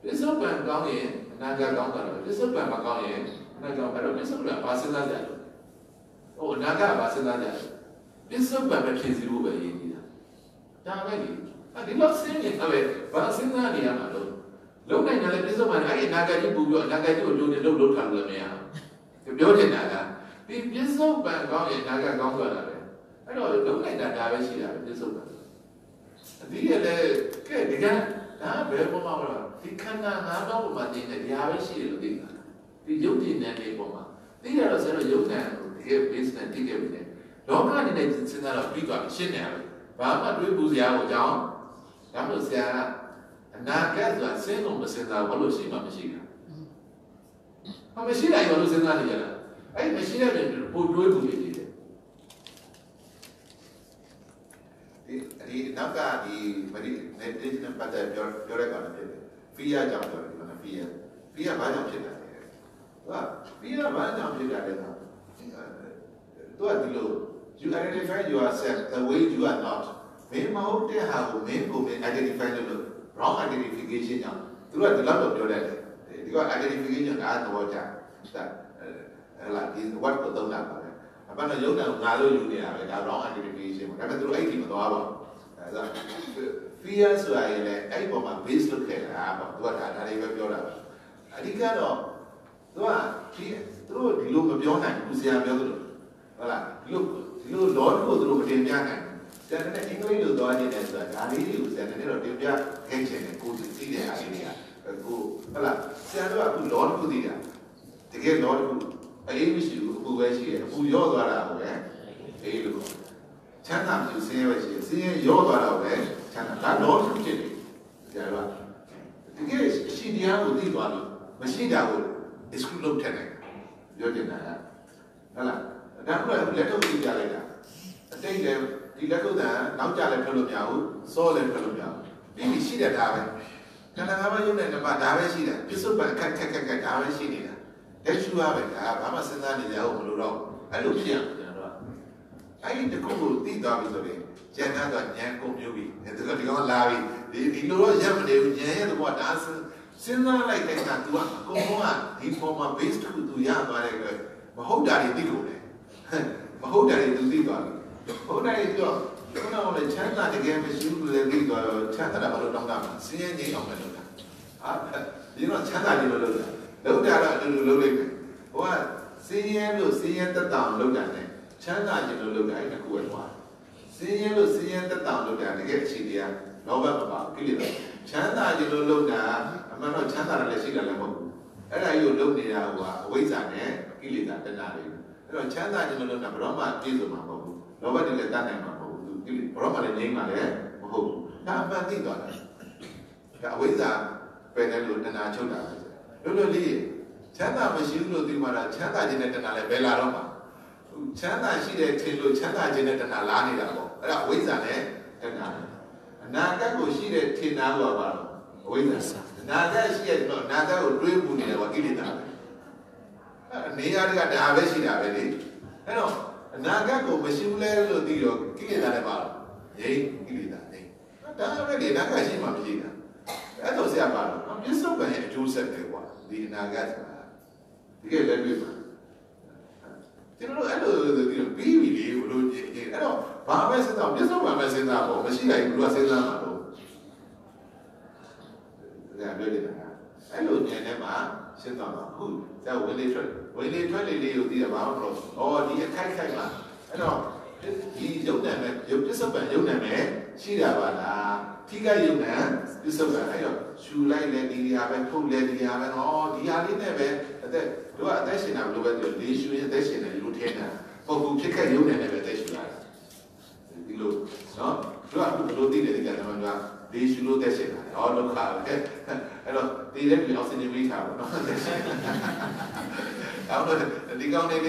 ပစ္စုပန်ကောင်းရင်အနာကကောင်းတာပဲပစ္စုပန်မကောင်းရင်အနာကအဲ့တော့ပစ္စုပန်ဘာစဉ်းစားကြလဲ ဟိုအနာကဘာစဉ်းစားကြလဲပစ္စုပန်ပဲဖြစ်စီဖို့ပဲရည်ကြီးတာဒါပဲလေအဲဒီလိုစဉ်းနေတာပဲဘာစဉ်းစားနေရမှာလို့လုံးနိုင်တယ်လေပြစ္ဆုတ်ပန်အဲ့ဒီအနာဂတ်ကြီးပူပြီးအနာဂတ်ကြီးကိုကြိုးနေလို့လို့ထားလို့မရဘူးပြောချင်တာကဒီပြစ္ဆုတ်ပန်ကောင်းရင်အနာဂတ်ကောင်းသွားတာပဲအဲ့တော့လုံးနိုင်တာဒါပဲရှိတာပဲပြစ္ဆုတ်ပန်ဒီရလေကဲဒီကဒါဘယ်ပေါ်မှာလဲဒီခန္ဓာငါးပါးပေါ်မှာတည်နေဒါပဲရှိတယ်လို့သိတာဒီယုတ်တည်နေတဲ့ပေါ်မှာသိရတော့ဆိုတော့ယုတ်တ န်ဒီ base နဲ့တည်ခဲ့ပြီလေလောကအနေနဲ့စဉ်းစားတော့ပြီးသွားပြီရှင်းနေရတယ်ဘာမှတွေးပူစရာကိုကြောင်းဒါမှမဟုတ်ဆရာအနာဂတ်ဆိုတာစဉ်းလို့မစဉ်းစားဘူးလို့ရှိမှမရှိတာ။ဘာမရှိနိုင်ဘူးလို့စဉ်းစားနေကြတာ။အဲ့မရှိတဲ့ပြင်ပို့တွေးပူနေတယ်ဒီဒီနောက်ကဒီမဒီ meditation ပတ်သက်ပြောပြောရကောင်ဖြစ်တယ်။ fear ကြောင့်ပြောတယ်ဒီမှာ fear fear ဘာကြောင့်ဖြစ်တာလဲ။ဟုတ် fear ဘာကြောင့်ဖြစ်တာလဲဆိုတော့ သူကဒီလို you identify yourself the way you are not မင်းမဟုတ်တဲ့ဟာကိုမင်းကိုမင်း identify လုပ်လို့ wrong identification ကြောင့်သူကဒီလောက်တော့ပြောတယ်ဒီက identification ကအားသဘောကျတာဟလာဒီ what ကိုသုံးတာပါပဲအပန်းတော့ရုပ်တံငါလို့ယူနေတာပဲဒါ wrong identification ဒါပေမဲ့သူတို့အဲ့ဒီမသွားပါဘူးအဲဒါ fear ဆိုတာရင်လည်းအဲ့ပေါ်မှာ base လုပ်ခဲ့တာပေါ့သူကဒါဒါတွေပဲပြောတာအဓိကတော့သူကဒီသူတို့ဒီလိုမပြောနိုင်ဘူးဆရာပြောသလို ဟုတ်လားဒီလိုဒီလို law ကိုသူတို့မတင်ပြနိုင်ဆရာနဲ့အင်္ဂလိပ်လိုသွားနေတယ်ဆိုတာဒါလေးတွေကိုဆရာနဲ့တော့တင်ပြခိုင်းချင်တယ်ကိုသိတဲ့အားလေးတွေကကိုဟုတ်လားဆရာတို့ကအခု law တစ်ခုသိတာတကယ် law တစ်ခုအေးမရှိဘူးအခုပဲရှိတယ်အခုရော့သွားတာဟုတ်ပဲအေးလို့ချမ်းသာမှုဆင်းရဲပဲရှိတယ်ဆင်းရဲရော့သွားတာပဲချမ်းသာဒါ law တစ်ခုဖြစ်တယ်ဆရာတို့ကတကယ်ရှိတရားကိုသိသွားလို့မရှိတာကို exclude လုပ်ထည့်တယ်ပြောချင်တာဟုတ်လား ဒါကလည်းလက်ထုတ်ကြည့်ကြလိုက်တာအတိတ်လည်းဒီလက်ကုပ်တန်နောက်ကြလည်းထွက်လို့မရဘူးစောလည်းထွက်လို့မရဘူးပြီးပြီရှိတယ်ဒါပဲခန္ဓာငါးပါးယုံတဲ့နံပါတ်ဒါပဲရှိတယ်ပစ္စုပန်ခက်ခက်ခက်ခက်ဒါပဲရှိနေတာလက်ရှူရပဲဒါဘာမှစဉ်းစားနေကြအောင်မလို့တော့အဲ့လိုဖြစ်အောင်ကျွန်တော်တို့အဲ့ဒီတခုကိုသိသွားပြီဆိုရင်ကျန်တဲ့ကညံကုန်မျိုးပြီဒီကဒီကောင်လာပြီဒီဒီလိုတော့ရပ်မနေဘူးညံရဲ့တော့ဒါစဉ်းစဉ်းစားလိုက်တဲ့အခါ तू ကအကုန်လုံးကဒီပေါ်မှာ base တစ်ခု तू ရသွားတဲ့အတွက်မဟုတ်တာတွေသိလို့လေ မဟုတ်တာတွေ तू သိသွားပြီဟုတ်တယ်ပြောခုနကလည်းချမ်းသာတကယ်မရှိဘူးလေသိသွားတော့ချမ်းသာတာဘာလို့တောင်းတာမှာစင်းရဲငြိမ်းအောင်မလုပ်တာဟာဒီတော့ချမ်းသာတယ်လို့လုပ်တာလုပ်တာတော့အတူတူလုပ်လိုက်မယ်ဟိုကစင်းရဲလို့စင်းရဲတက်တောင်လုပ်တာနဲ့ချမ်းသာခြင်းလို့လုပ်တာအဲ့ဒါကိုပဲသွားစင်းရဲလို့စင်းရဲတက်တောင်လုပ်တာတကယ်အခြေတရားလောဘမပါကိလေသာချမ်းသာခြင်းလို့လုပ်တာအမှန်တော့ချမ်းသာတယ်လည်းရှိတယ်လည်းမဟုတ်ဘူးအဲ့ဒါကြီးကိုလုပ်နေတာဟိုကအဝိဇ္ဇာနဲ့ကိလေသာတဏှာတွေ အဲ့တော့ချမ်းသာခြင်းလို့လုပ်တာဘယ်တော့မှပြည့်စုံမှာမဟုတ်ဘူးလောဘတွေလည်းတတ်နိုင်မှာမဟုတ်ဘူးသူဘရောမှလည်းငြိမ်းမှာလည်းမဟုတ်ဘူးဒါအမှန်သိသွားတာဒါအဝိဇ္ဇာပဲတယ်လို့တဏှာချုပ်တာပဲလွတ်လွတ်လေးချမ်းသာမရှိဘူးလို့ဒီမှာချမ်းသာခြင်းနဲ့တဏှာလည်းဘယ်လာတော့မှာချမ်းသာရှိတဲ့ထင်လို့ချမ်းသာခြင်းနဲ့တဏှာလာနေတာပေါ့အဲ့ဒါအဝိဇ္ဇာနဲ့တဏှာအနာဂတ်ကိုရှိတဲ့ထင်တာလို့ပါတော့အဝိဇ္ဇာအနာဂတ်ရှိတဲ့တော့အနာဂတ်ကိုတွေးမှုနေတယ်ကကိလေသာပဲ အနေရတွေကဒါပဲရှိတာပဲလေအဲ့တော့အနာဂတ်ကိုမရှိဘူးလဲလို့သိတော့ကိလေသာလည်းပါတော့ငြိမ်းကိလေသာငြိမ်းဒါပဲလေအနာဂတ်ရှိမှမရှိတာအဲ့တော့ဆရာပါတော့ပြစ္ဆုတ်ကံရဲ့အကျိုးဆက်ပဲကွာဒီအနာဂတ်ဆိုတာဒီကလည်းတွေ့ပါကျွန်တော်တို့အဲ့လိုဒီပြီးပြီလေဘလို့အဲ့တော့ဘာပဲစဉ်းစားပြစ္ဆုတ်ကံပဲစဉ်းစားပေါ့မရှိနိုင်ဘူးလို့စဉ်းစားမှာတော့ဒါပြောနေတာအဲ့လိုညံထဲမှာရှင်းသွားတော့ခုကျဝင်လေထွက် ဝင်လေထွက်လေလေးကိုသိရပါတော့ဩဒီအခိုက်ခိုက်မှာအဲ့တော့ဒီယုံတယ်မဲ့ယုံပစ္စုပန်ယုံတယ်မဲ့ရှိတာပါလားထိကယုံတယ်ပစ္စုပန်အဲ့တော့ရှူလိုက်လေဒီဟာပဲထုတ်လေဒီဟာပဲဩဒီဟာလေးနဲ့ပဲအသက်တို့ကအသက်ရှင်တာဘယ်လိုပဲပြောလေးရှူရင်အသက်ရှင်တယ်လို့ထင်တာပုံပုံဖြစ်ခဲ့ယုံတယ်နဲ့ပဲအသက်ရှင်တာဒီလိုနော်တို့ကဘယ်လိုသိတယ်ဒီကနေ့မှကလေးရှူလို့သက်ရှင်တာ ဟောဒုက္ခပဲအဲ့တော့ဒီလည်းပြီးအောက်ဆီဂျင်မိထားပါတော့အဲ့တော့ဒီကောင်လေး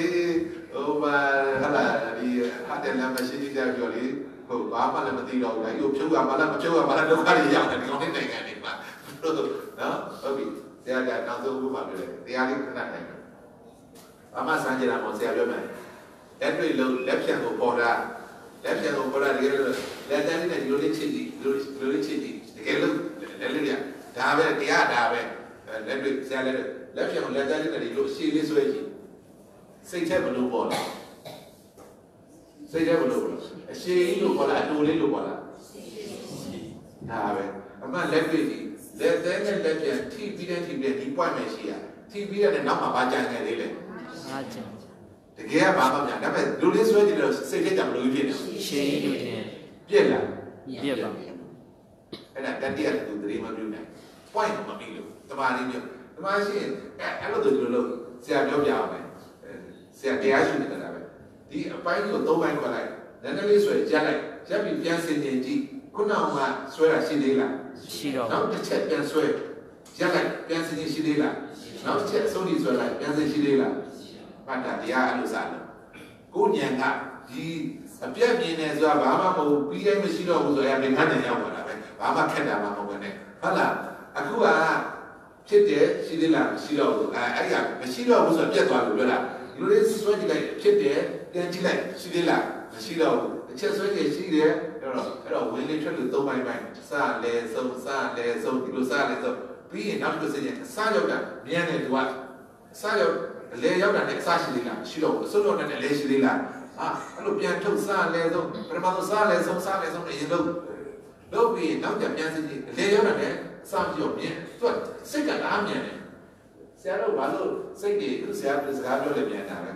ဟိုဘာဟာလာဒီဟာတယ်လမ်းမရှိသေးတယ်ပြောလေဟိုဘာမှလည်းမသိတော့ဘူးအဲ့လိုဖြုတ်ရမှလည်းမဖြုတ်ရမှလည်းဒုက္ခတွေရောက်တယ်ဒီကောင်လေးနိုင်ငံနေမှာနော်ဟုတ်ပြီဆရာကနောက်ဆုံးဥပမာပြောတယ်တရားလေးခဏနိုင်တယ်ဘာမှစမ်းကြတာမဟုတ်ဆရာပြောမယ်လက်တွေ့လုံးလက်ဖြံကိုပေါ်တာလက်ဖြံကိုပေါ်တာတကယ်လို့လက်တန်းနဲ့ဒီလိုလေးချစ်ကြည့်ဒီလိုဒီလိုလေးချစ်ကြည့်တကယ်လို့ လက်လေးရဒါပဲတရားဒါပဲလက်တွေ့ဆရာလက်လက်ဖြံကိုလက်တန်းနဲ့ဒီလိုရှည်လေးဆွဲကြည့်စိတ်ထဲဘလို့ပေါ်လာစိတ်ထဲဘလို့ပေါ်လာအရှည်ကြီးလို့ပေါ်လာအတူလေးလို့ပေါ်လာဒါပဲအမှလက်တွေ့ကြည့်လက်သေးနဲ့လက်ပြန်ထိပြီးတဲ့ထိပြီးတဲ့ဒီ point ပဲရှိရထိပြီးတဲ့နောက်မှာဘာကြံခဲ့သေးလဲအားကျန်တကယ်ကဘာမှမပြန်ဒါပေမဲ့လူလေးဆွဲကြည့်လို့စိတ်ထဲကြမလို့ဖြစ်နေရှင်းလို့တင်ပြက်လာပြက်ပါ အဲ့ဒါတတိယတူတရေမပြုတ်နိုင် point မပြီးလို့တမာလေးမျိုးတမာရှိရင်အဲ့လိုတို့လို့ဆရာပြောပြအောင်မယ်ဆရာတရားရှိနေတာပဲဒီအပိုင်းကိုသုံးပိုင်းခွက်လိုက်နည်းနည်းလေးဆွဲရက်လိုက်ရက်ပြီးပြန်စင်နေကြည့်ခုနကဆွဲတာရှိသေးလားရှိတော့နောက်တစ်ချက်ပြန်ဆွဲရက်လိုက်ပြန်စင်ရှိသေးလားနောက်တစ်ချက်အဆုံးထိဆွဲလိုက်ပြန်စင်ရှိသေးလားဘာတာတရားအဲ့လိုစားလို့ကိုညံကဒီအပြက်မြင်နေဆိုတာဘာမှမဟုတ်ပြီးတိုင်းမရှိတော့ဘူးဆိုရင်ဘယ်ခန်းနဲ့ရောက်လာတာပဲ ဘာမှခက်တာမှမဟုတ်ဘူးနဲ့ဟုတ်လားအခုကဖြစ်တယ်ရှိသေးလားမရှိတော့ဘူးအဲအဲ့ဒီကမရှိတော့ဘူးဆိုတော့ပြက်သွားလို့ပြောတာဒီလိုလေးဆွဲကြည့်လိုက်ဖြစ်တယ်ပြန်ကြည့်လိုက်ရှိသေးလားမရှိတော့ဘူးအချက်ဆွဲကြည့်ရှိတယ်အဲ့တော့အဲ့တော့ဝင်လေထွက်လို့သုံးပိုင်းပိုင်းစလဲဆုံးစလဲဆုံးဒီလိုစလဲဆုံးပြီးရင်နောက်တစ်ခုစရင်စရောက်တာမြန်တယ်သူကစရောက်အလဲရောက်တာနဲ့အစရှိသေးလားရှိတော့ဘူးအစိုးရနဲ့လည်းရှိသေးလားဟာအဲ့လိုပြန်ထုတ်စလဲဆုံးပထမဆုံးစလဲဆုံးစလဲဆုံးအရင်လုံး လုပ်ပြီးနောက်ကျပြန်စကြည့်အလဲရောက်တာနဲ့အစပြောမြန်သူကစိတ်ကအားမြန်တယ်ဆရာတို့ဘာလို့စိတ်တွေသူဆရာစကားပြောလဲမြန်တာလဲ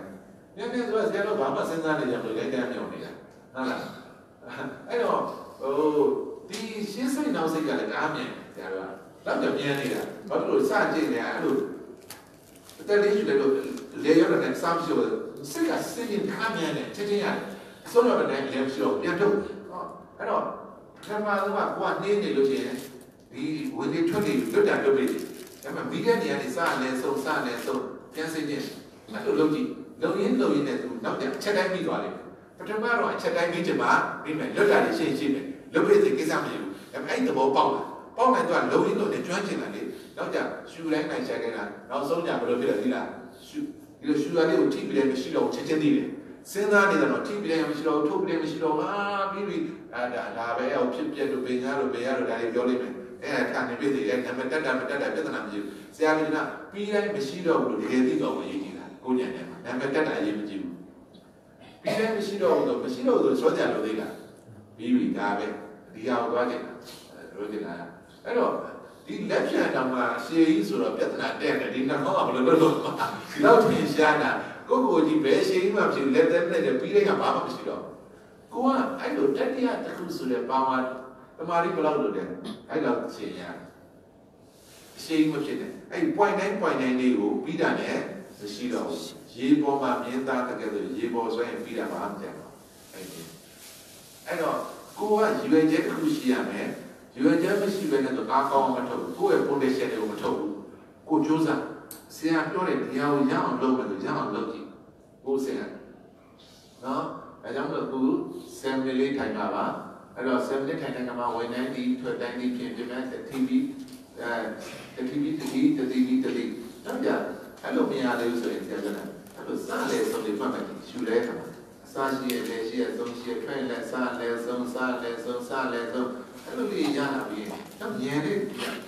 မြန်မြန်ဆိုတော့ဆရာတို့ဘာမှစဉ်းစားနေကြလို့လည်းတမ်းမြောင်နေတာဟုတ်လားအဲ့တော့ဟိုဒီရှင်းစိတ်နောက်စိတ်ကလည်းအားမြန်ဆရာတို့ကတော့ကြမြန်နေတာဘာလို့စကြည့်နေအဲ့လိုအတလေးယူတယ်လို့လေရောက်တဲ့စမ်းပြောစိတ်ကစိတ်ရင်အားမြန်တယ်ချက်ချင်းရတယ်ဆုံးရတဲ့လည်းမရှိတော့ပြန်ထုတ်အဲ့တော့ပ ထမဆုံးကကိုကနေနေလို့ရှိရင်ဒီဝင်နေထွက်နေလွတ်တာလွတ်ပြီဒါပေမဲ့မိတဲ့နေရာနေစလဲဆုံးစလဲဆုံးပြန်စိတ်ချင်းအဲ့လိုလုပ်ကြည့်လုံရင်းလုံရင်းနဲ့သူနောက်ပြန်ချက်တိုင်းပြီးသွားတယ်ပထမတော့အချက်တိုင်းပြီးချင်မှာပြီးမယ်လွတ်တာရှိရှိမယ်လွတ်ပြီစိတ်ကိစ္စမရှိဘူးဒါပေမဲ့အဲ့သဘောပေါက်လာပေါက်မှသူကလုံရင်းလုံနဲ့ကျွမ်းကျင်လာလေနောက်ကြရှူတိုင်းနိုင်ချက်ခဲ့တာနောက်ဆုံးကြဘယ်လိုဖြစ်လဲဒီလားရှူဒီလိုရှူရလေးကိုထိပြီးလည်းမရှိတော့ချက်ချင်းသိတယ် စဉ်းစားနေတာတော့ထိပြီးလည်းမရှိတော့ထုတ်ပြီးလည်းမရှိတော့ဟာပြီးပြီအဲဒါဒါပဲအောင်ဖြစ်ပြလို့ပင်ရလို့ပင်ရလို့ဒါလေးပြောလိုက်မယ်အဲခံနေပြီဒီအဲနံပါတ်တက်တာမတက်တာပြဿနာမရှိဘူးဆရာကြီးကပြီးတိုင်းမရှိတော့ဘူးလို့တကယ်သိတော့ဝင်ရေးကြည့်တာကိုညံတယ်မှာနံပါတ်တက်တာအရေးမကြည့်ဘူးပြီးတိုင်းမရှိတော့ဘူးလို့မရှိတော့ဘူးဆိုစောကြလို့သိလားပြီးပြီဒါပဲဒီဟာကိုသွားကြည့်တာတို့ကြည့်တာအဲ့တော့ဒီလက်ဖြတ်တောင်မှရှေးကြီးဆိုတော့ပြဿနာတက်တယ်ဒီနှာခေါင်းကဘယ်လိုလုပ်လို့ဒီတော့ထင်ရှားတာ ကိုကိုကြီးပဲရှေးကြီးမှဖြစ်လက်သက်နဲ့ပြီးတိုင်းကဘာမှမရှိတော့ကိုကအဲ့လိုတတိယတစ်ခုဆိုတဲ့ပါဝါတမာရီဘယ်လောက်လို့လဲအဲ့လောက်ရှင်းရရှင်းမဖြစ်နဲ့အဲ့ point 9 point 9လေးကိုပြီးတာနဲ့မရှိတော့ဘူးရေပေါ်မှာမြင်းသားတကယ်ဆိုရေပေါ်ဆိုရင်ပြီးတာမှမကြံပါအဲ့တော့ကိုကရွယ်ချက်တစ်ခုရှိရမယ်ရွယ်ချက်မရှိဘဲနဲ့တော့အားကောင်းမထုတ်ဘူးကိုယ့်ရဲ့ potential တွေကိုမထုတ်ဘူးကိုကြိုးစား ဆရာပြောတဲ့ဒီဟာကိုရအောင်လုပ်မယ်လို့ရအောင်လုပ်ကြည့်ကိုဆရာနော်အဲကြောင့်မို့ခု7မိနစ်ထိုင်ပါပါအဲ့တော့7မိနစ်ထိုင်တဲ့ကမှာဝန်နိုင်ဒီထွက်တိုင်းဒီပြင်ပြမဲ့ TV အဲ TV TV TV TV တော့ကြအဲ့လိုမရသေးဘူးဆိုရင်ဆရာကလည်းအဲ့လိုစားလေဆုံးနေမှတ်မယ်ရှူလဲခါမှာအစားရှိရလေရှိရဆုံးရှိရထွက်လဲစားလဲဆုံးစားလဲဆုံးစားလဲဆုံးအဲ့လိုလေးရလာပြီးတော့ဉာဏ်လေးလေရုံနဲ့အ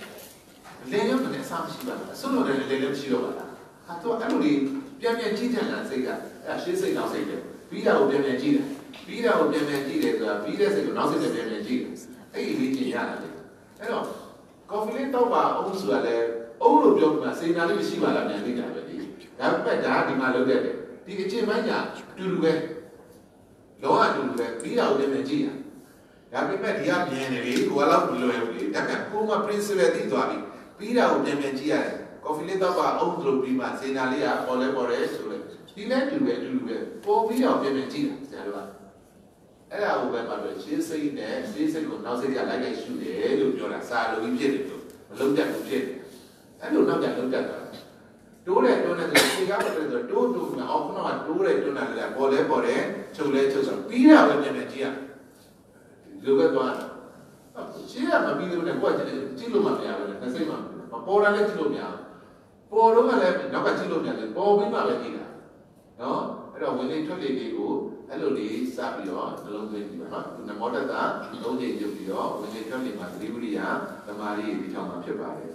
စားမရှိပါဘူးအစွန်းတော်လည်းလေလည်းမရှိတော့ပါလားဟာတော့အဲ့လိုလေးပြန်ပြန်ကြည့်ကြတာစိတ်ကအဲ့ရှင်းစိတ်တော့စိတ်တယ်ပြီးတာကိုပြန်ပြန်ကြည့်တယ်ပြီးတာကိုပြန်ပြန်ကြည့်တယ်ဆိုတာပြီးတဲ့စိတ်ကိုနောက်စိတ်နဲ့ပြန်ပြန်ကြည့်တယ်အဲ့ဒီလေးကျင်ရတာလေအဲ့တော့ coffee လေးတောက်ပါအောင်ဆိုတာလည်းအုံးလို့ပြောမှစိတ်နာလေးမရှိပါလားပြန်သိတာပဲဒီဒါပေမဲ့ဒါဒီမှာလုပ်တဲ့ဒီအချင်းပိုင်းကအတူတူပဲလောကအတူတူပဲပြီးတာကိုပြန်ပြန်ကြည့်တာဒါပေမဲ့ဒီကမြင်နေလေကိုကတော့မလွယ်ဘူးလေဒါကကိုမ principle သိသွားပြီ ပြီးတာကိုပြန်ပြန်ကြည့်ရတယ် coffee လေးတောက်ပါအောင်လို့ပြီးမှစိတ်နာလေးကပေါ်လဲပေါ်တယ်ဆိုတော့ဒီလည်းတူပဲအတူတူပဲပေါ်ပြီးတော့ပြန်ပြန်ကြည့်တာဆရာတို့ကအဲ့ဒါကိုပဲပါလို့ရှင်းစိတ်နဲ့ရှင်းစိတ်ကိုနောက်စိတ်ကလိုက်လိုက်ရှုတယ်လို့ပြောတာစာလိုကြီးဖြစ်တယ်လို့မလုံးတက်ဘူးဖြစ်တယ်အဲ့လိုနောက်ပြန်လုံးတက်တာတိုးတယ်တိုးတယ်ဆိုချိန်ကားပတ်တယ်ဆိုတိုးတိုးမှာအောက်ကတော့တိုးတယ်တိုးတယ်လည်းပေါ်လဲပေါ်တယ်ချုပ်လဲချုပ်ဆိုပြီးတာပဲပြန်ပြန်ကြည့်ရလူပဲသွား ရှင်းရမပြီးလို့လည်းကိုယ်ကြည့်လို့မရဘူးလေနှစိတ်မှာမပေါ်တာလည်းကြည့်လို့မရဘူးပေါ်တော့လည်းနောက်ကကြည့်လို့ရတယ်ပေါ်ပြီးမှပဲကြည့်တာနော်အဲ့တော့ဝင်လေထွက်လေလေးကိုအဲ့လိုလေးစပြီးတော့နှလုံးသွင်းကြည့်ပါနော်နမောတတသုံးချိန်ပြုတ်ပြီးတော့ဝင်လေထွက်လေမှာသတိဝိရိယသမာဓိဒီထောင်မှာဖြစ်ပါတယ်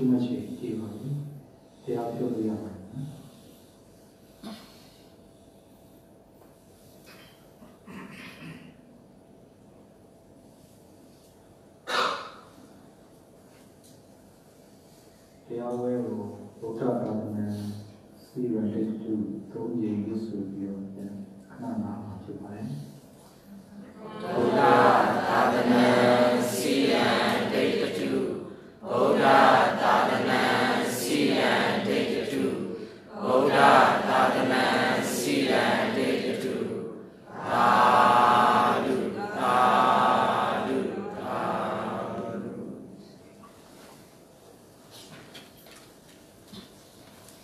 ရှိပါဘူးတရားပြောလို့ရပါတယ်နော်တရားဝဲကိုဘုရားသာသနာစီရန်